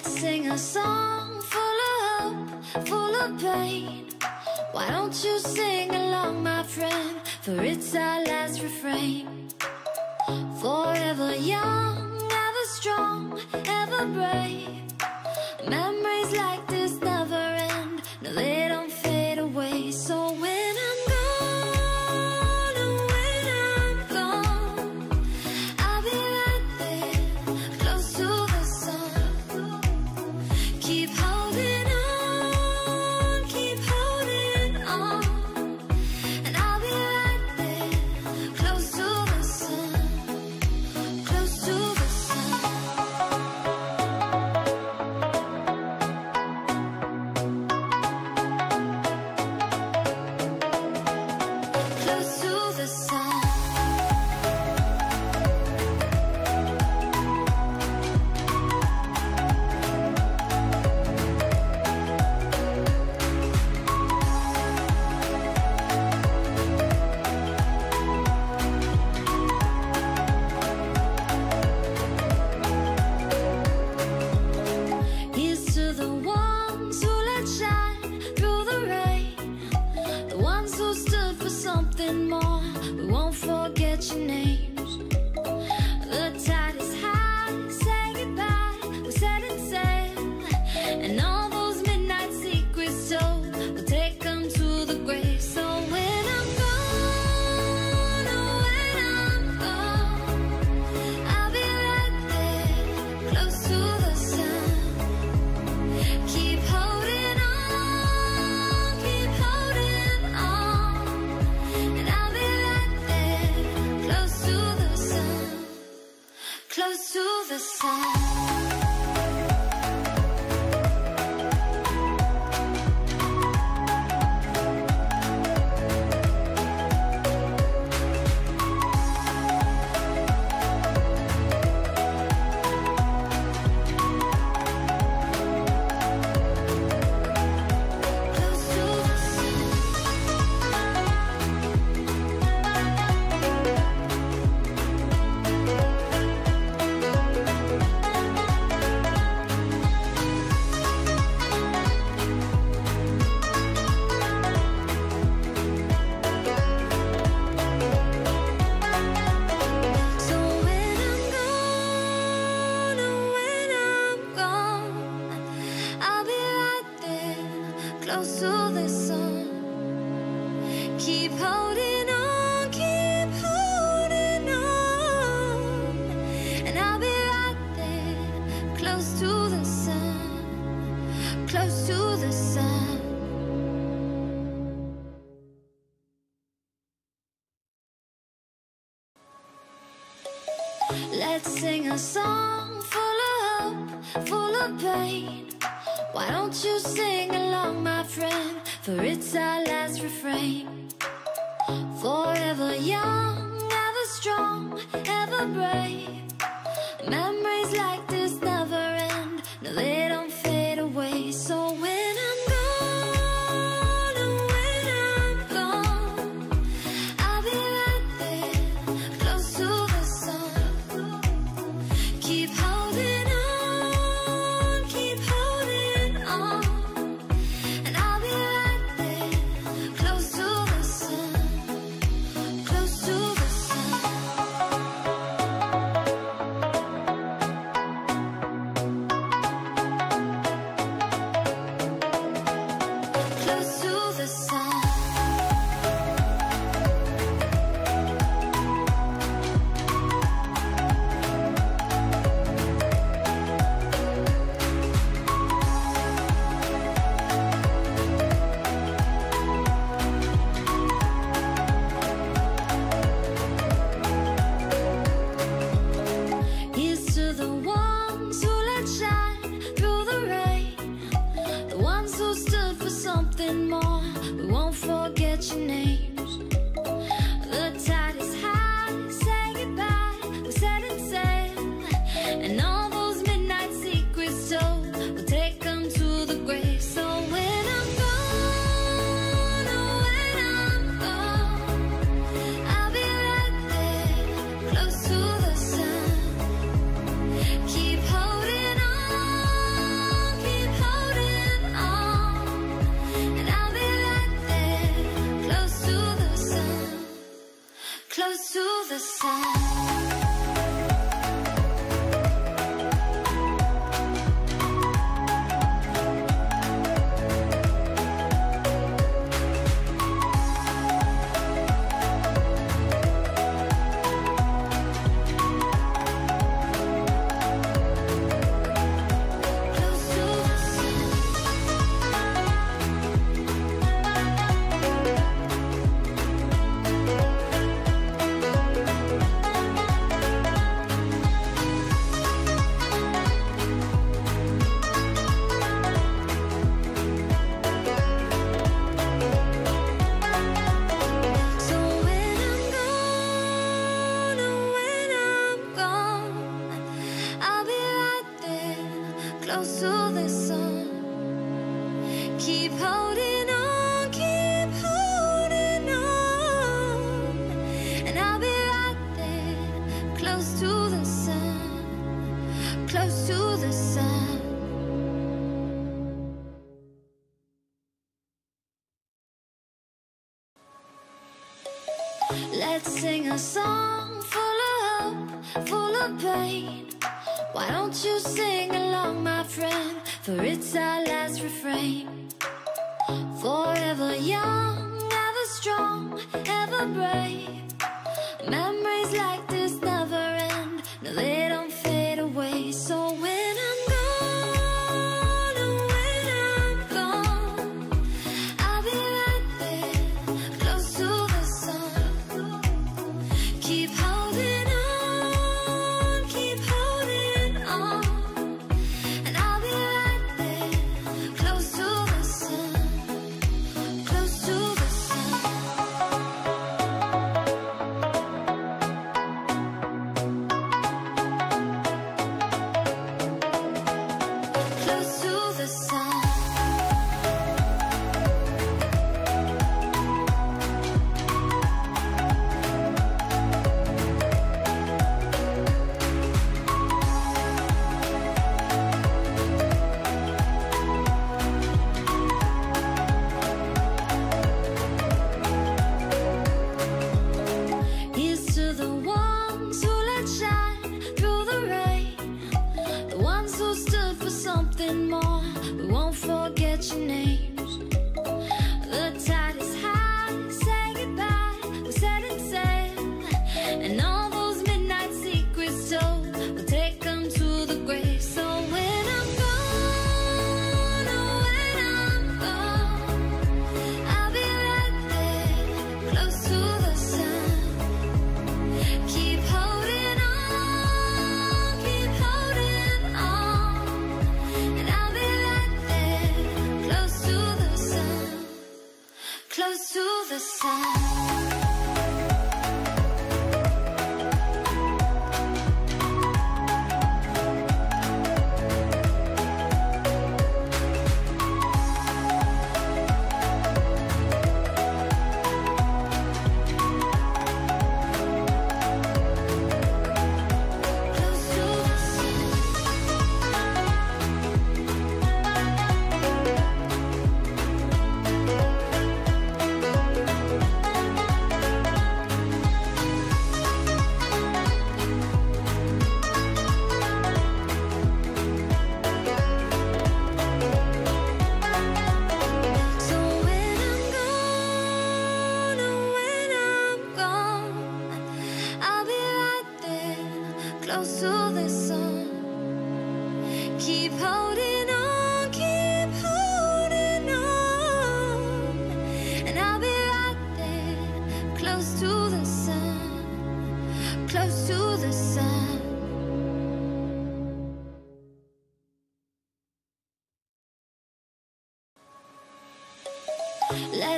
sing a song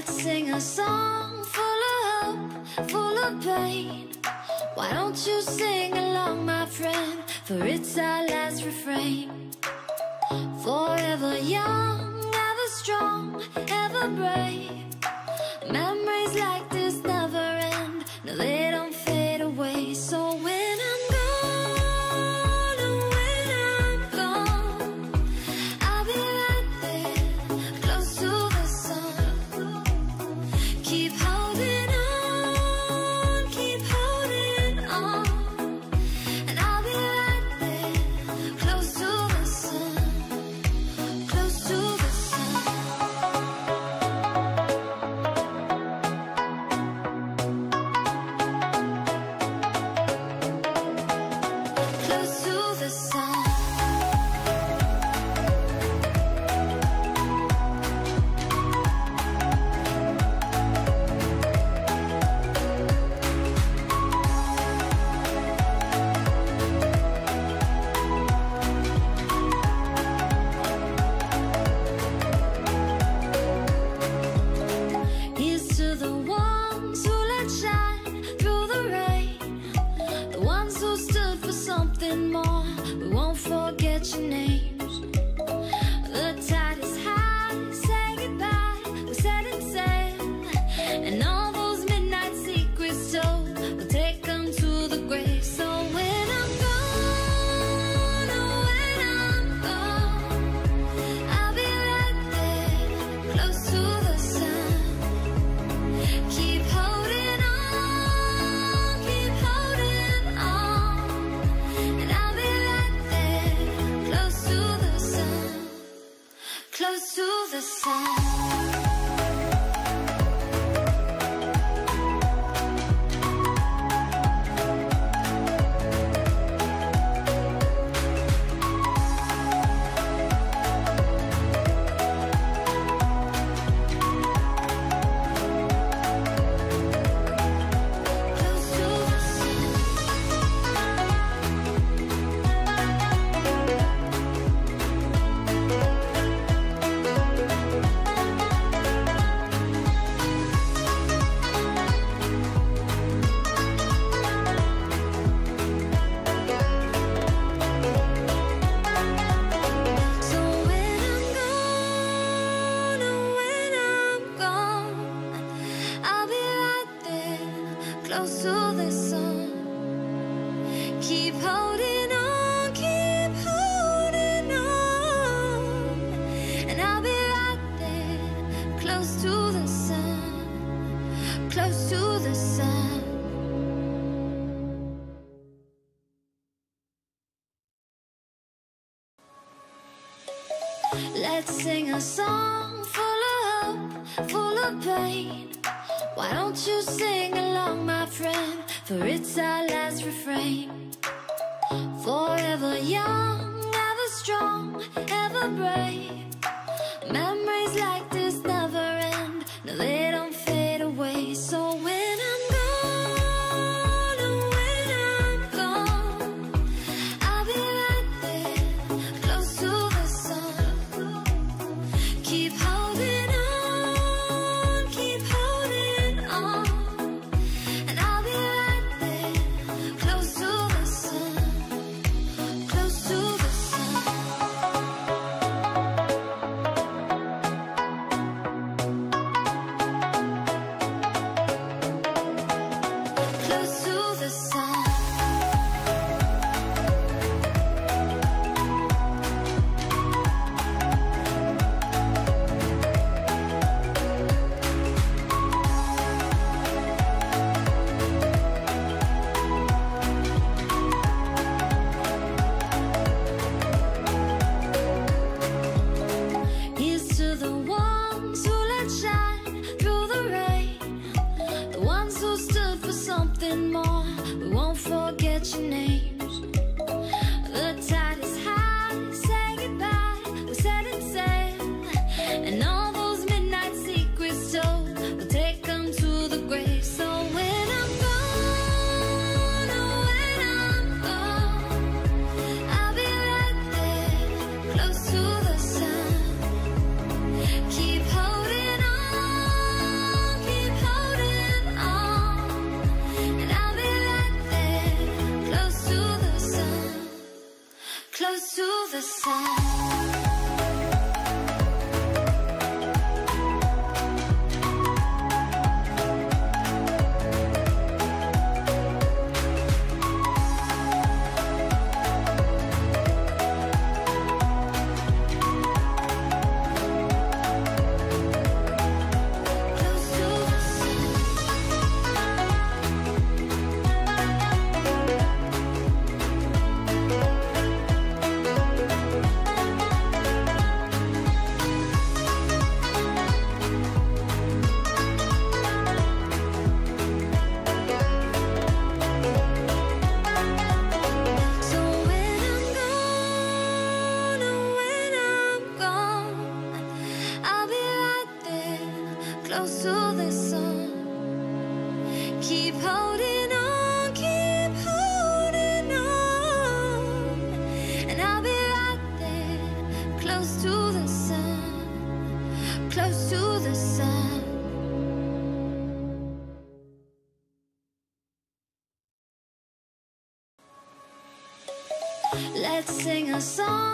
sing a song a song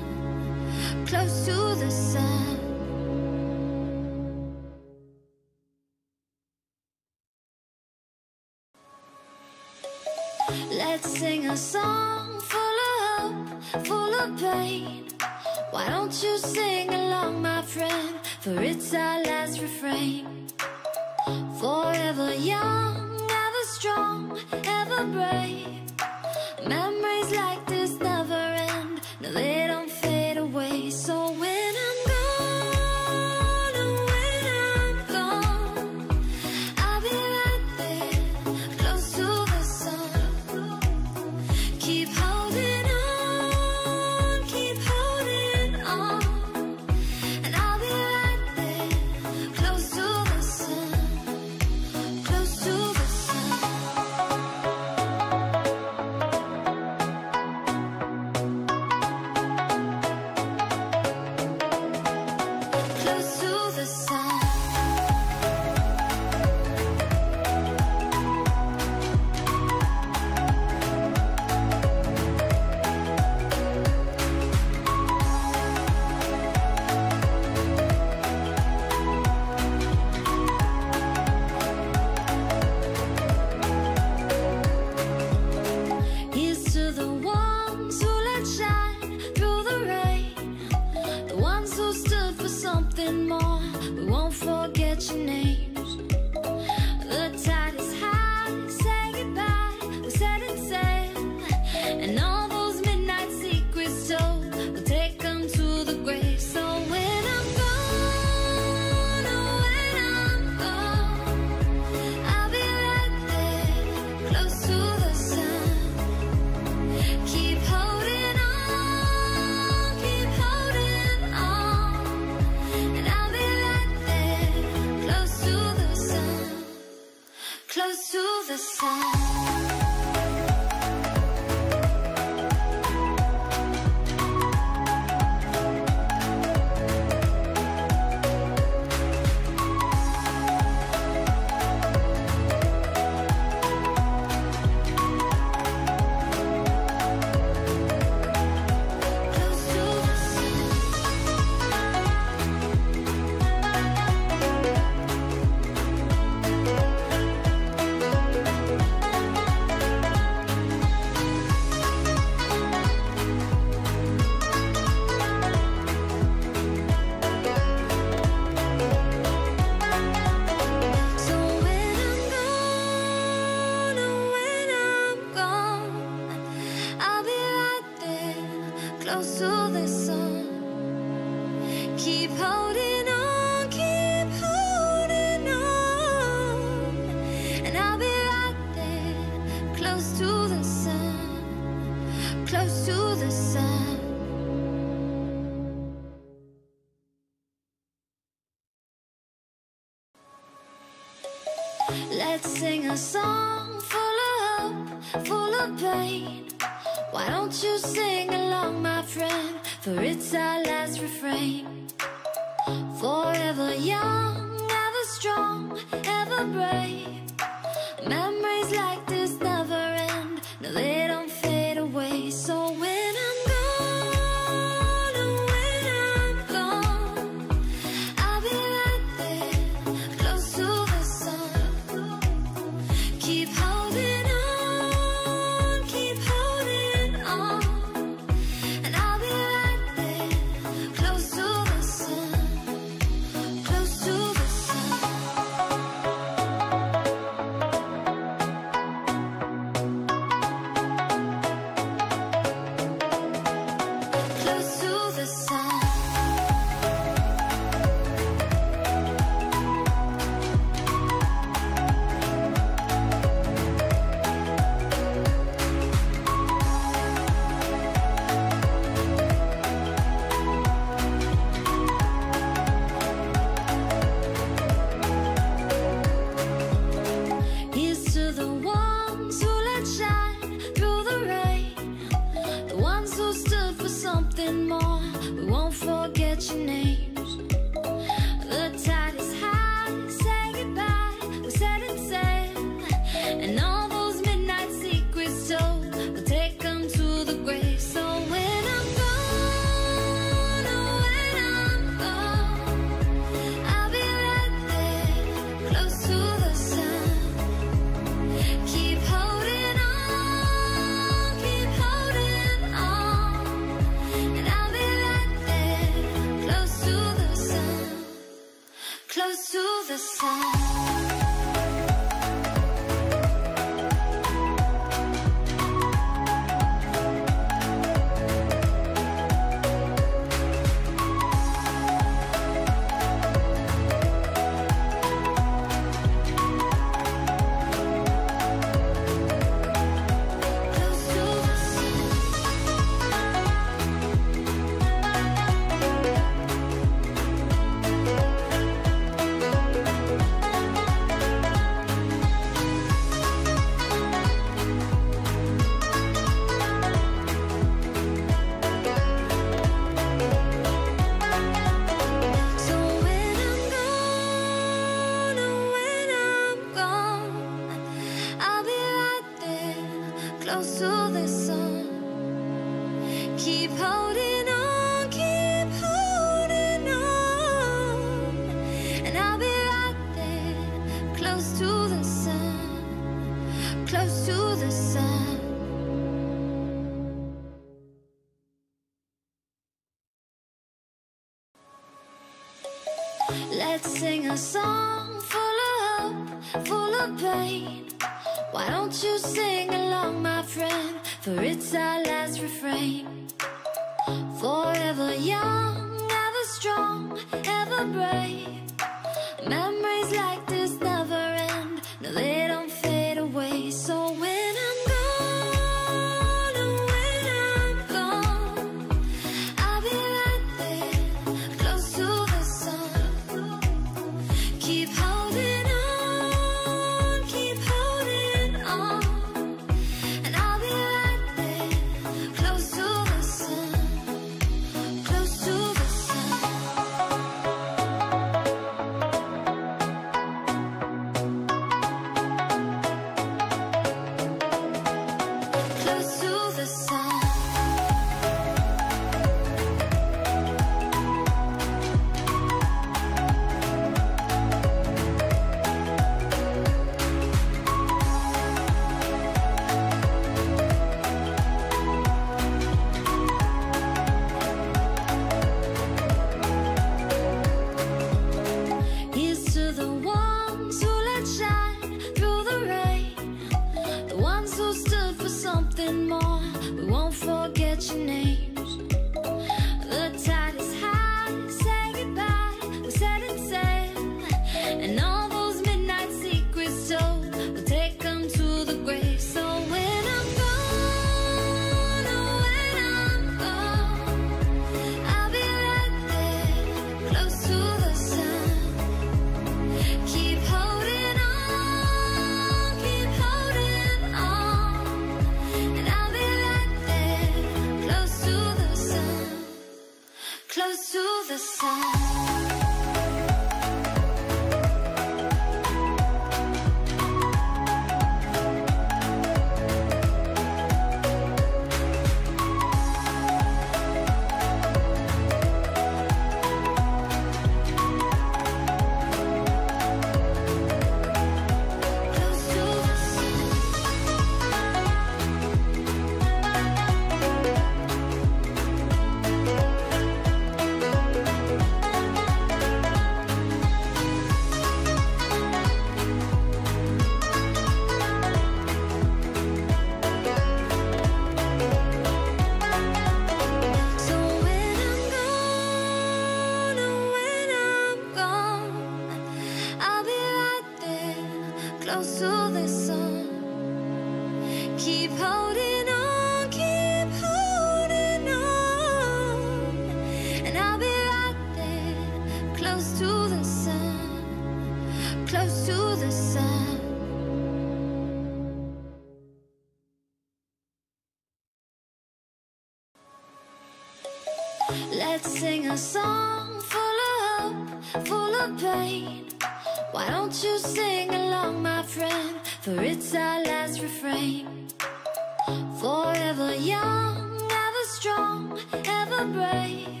ever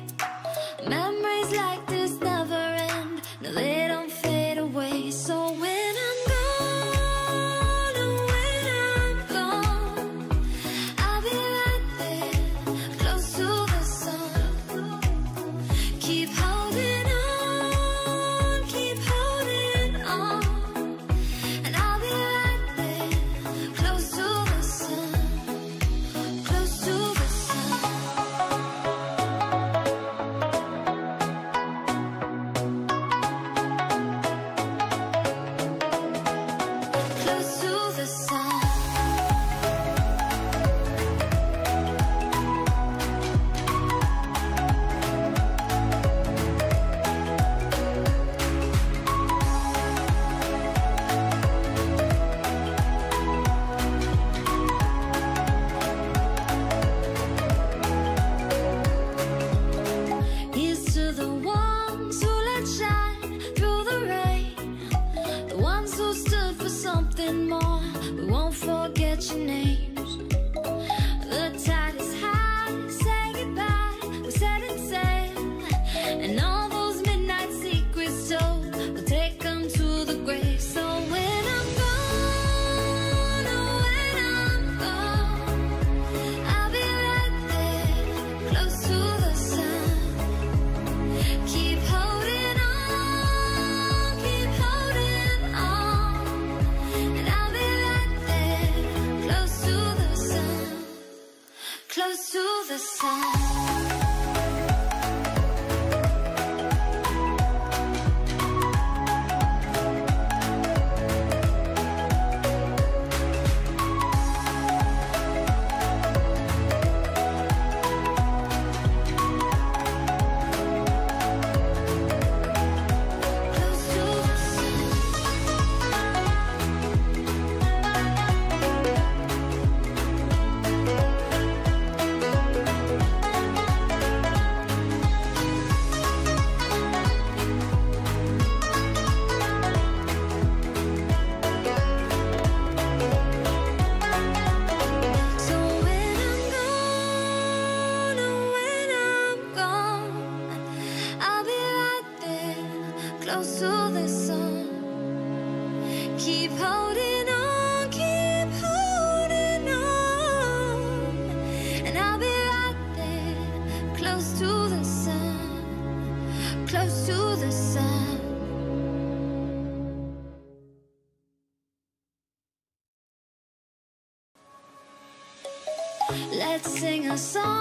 a song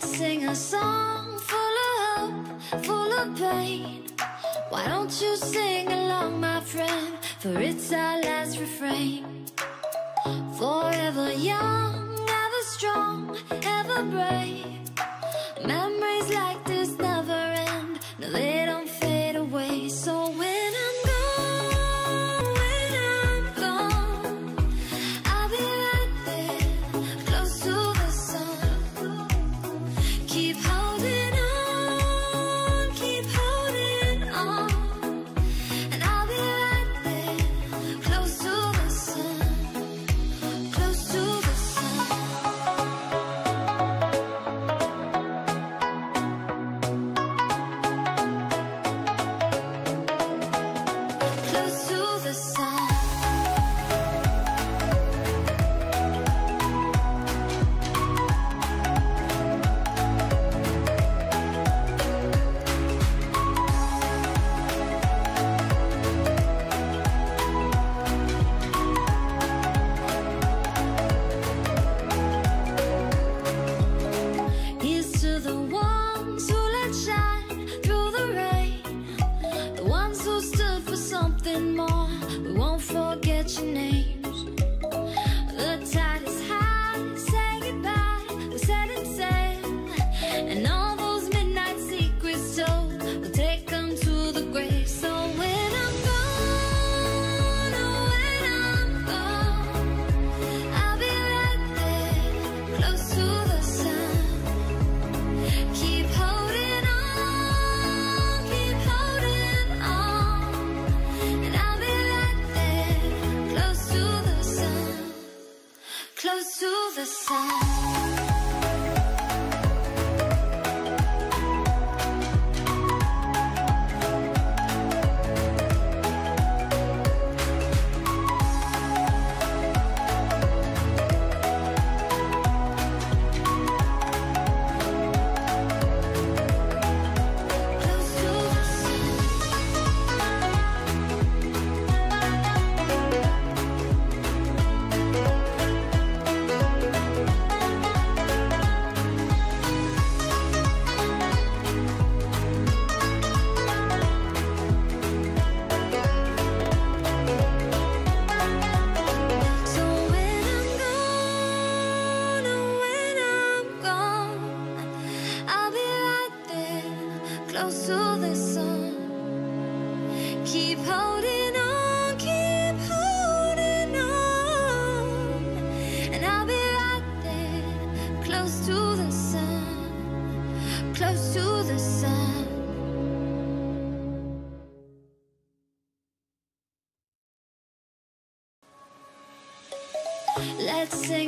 let's sing a song.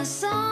a song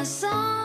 a song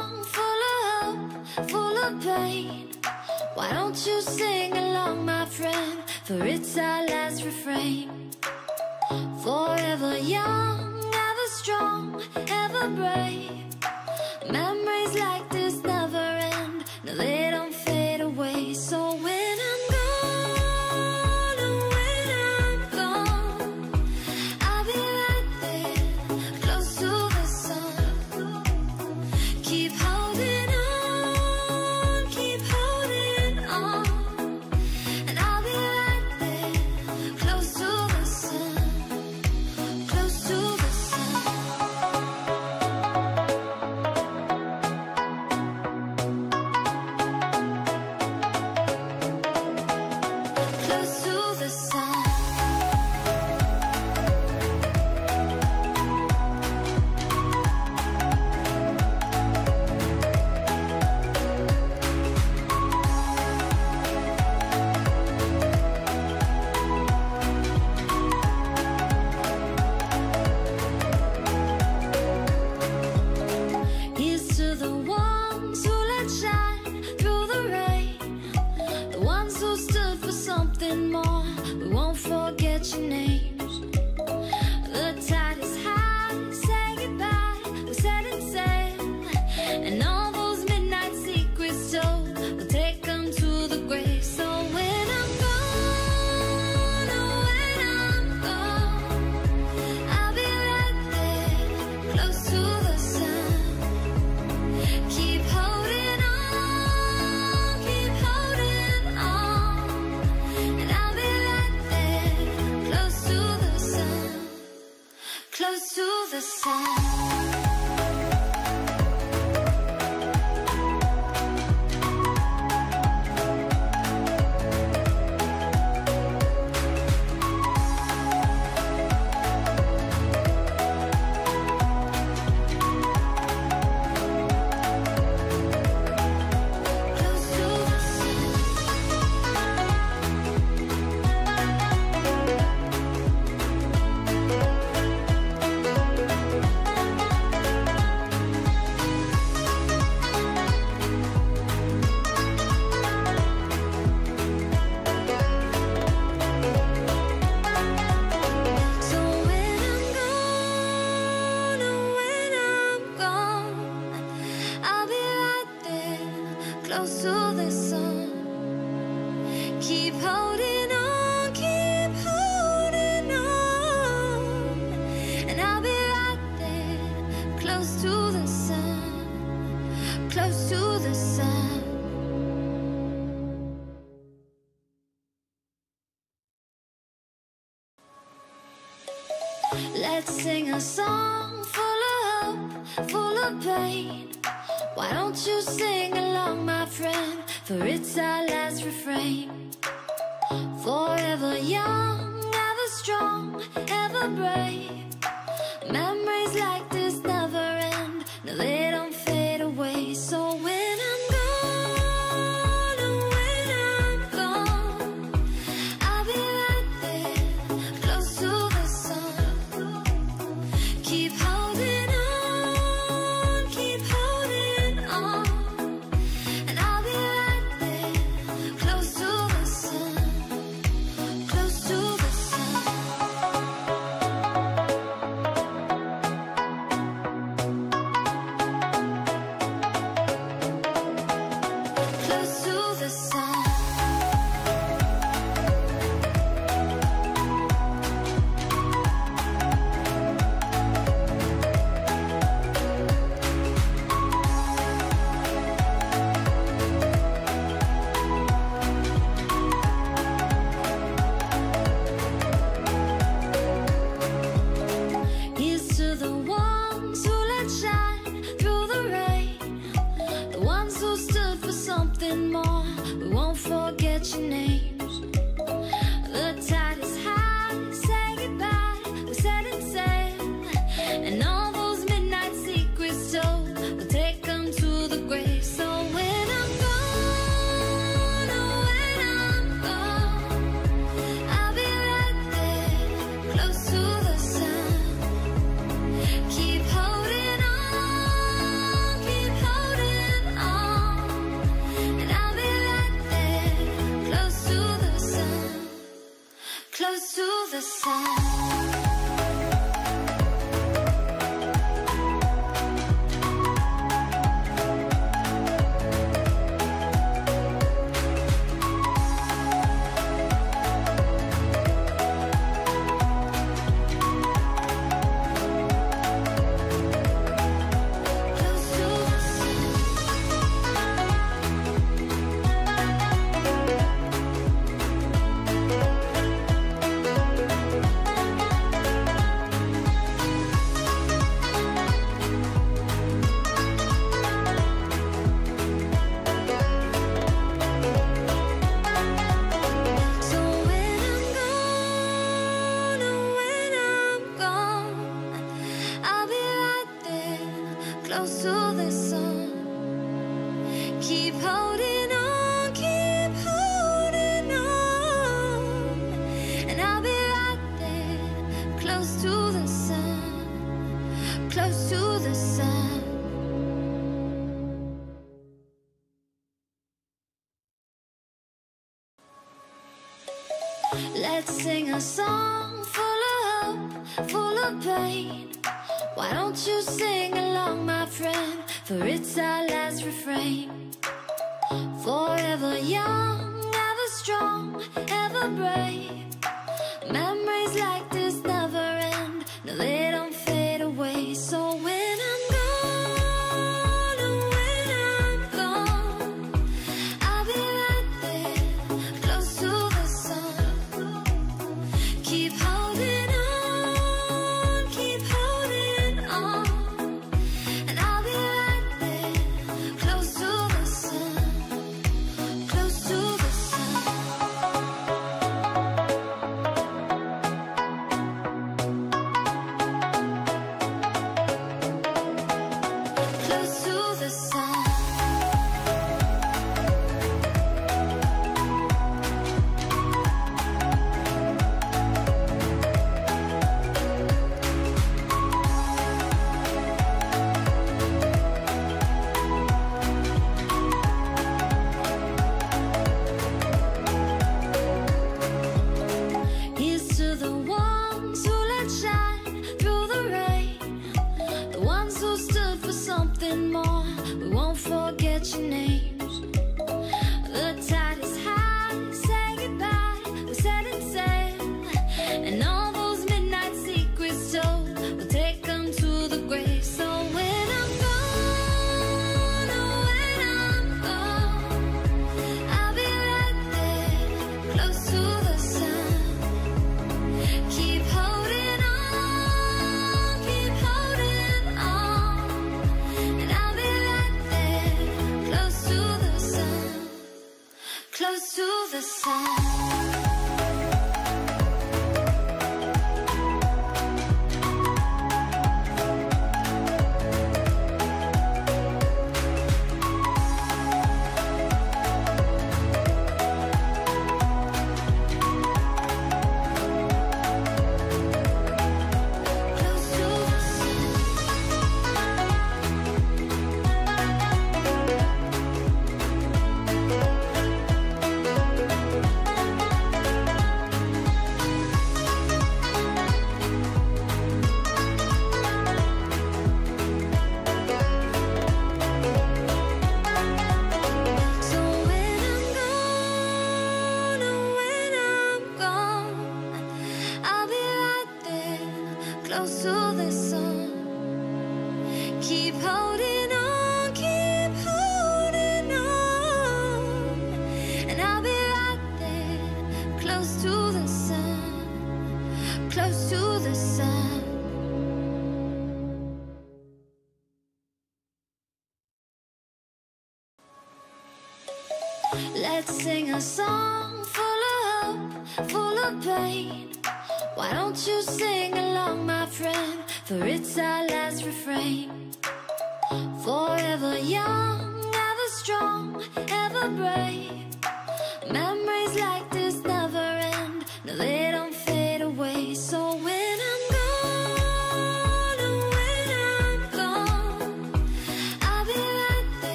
a song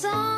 song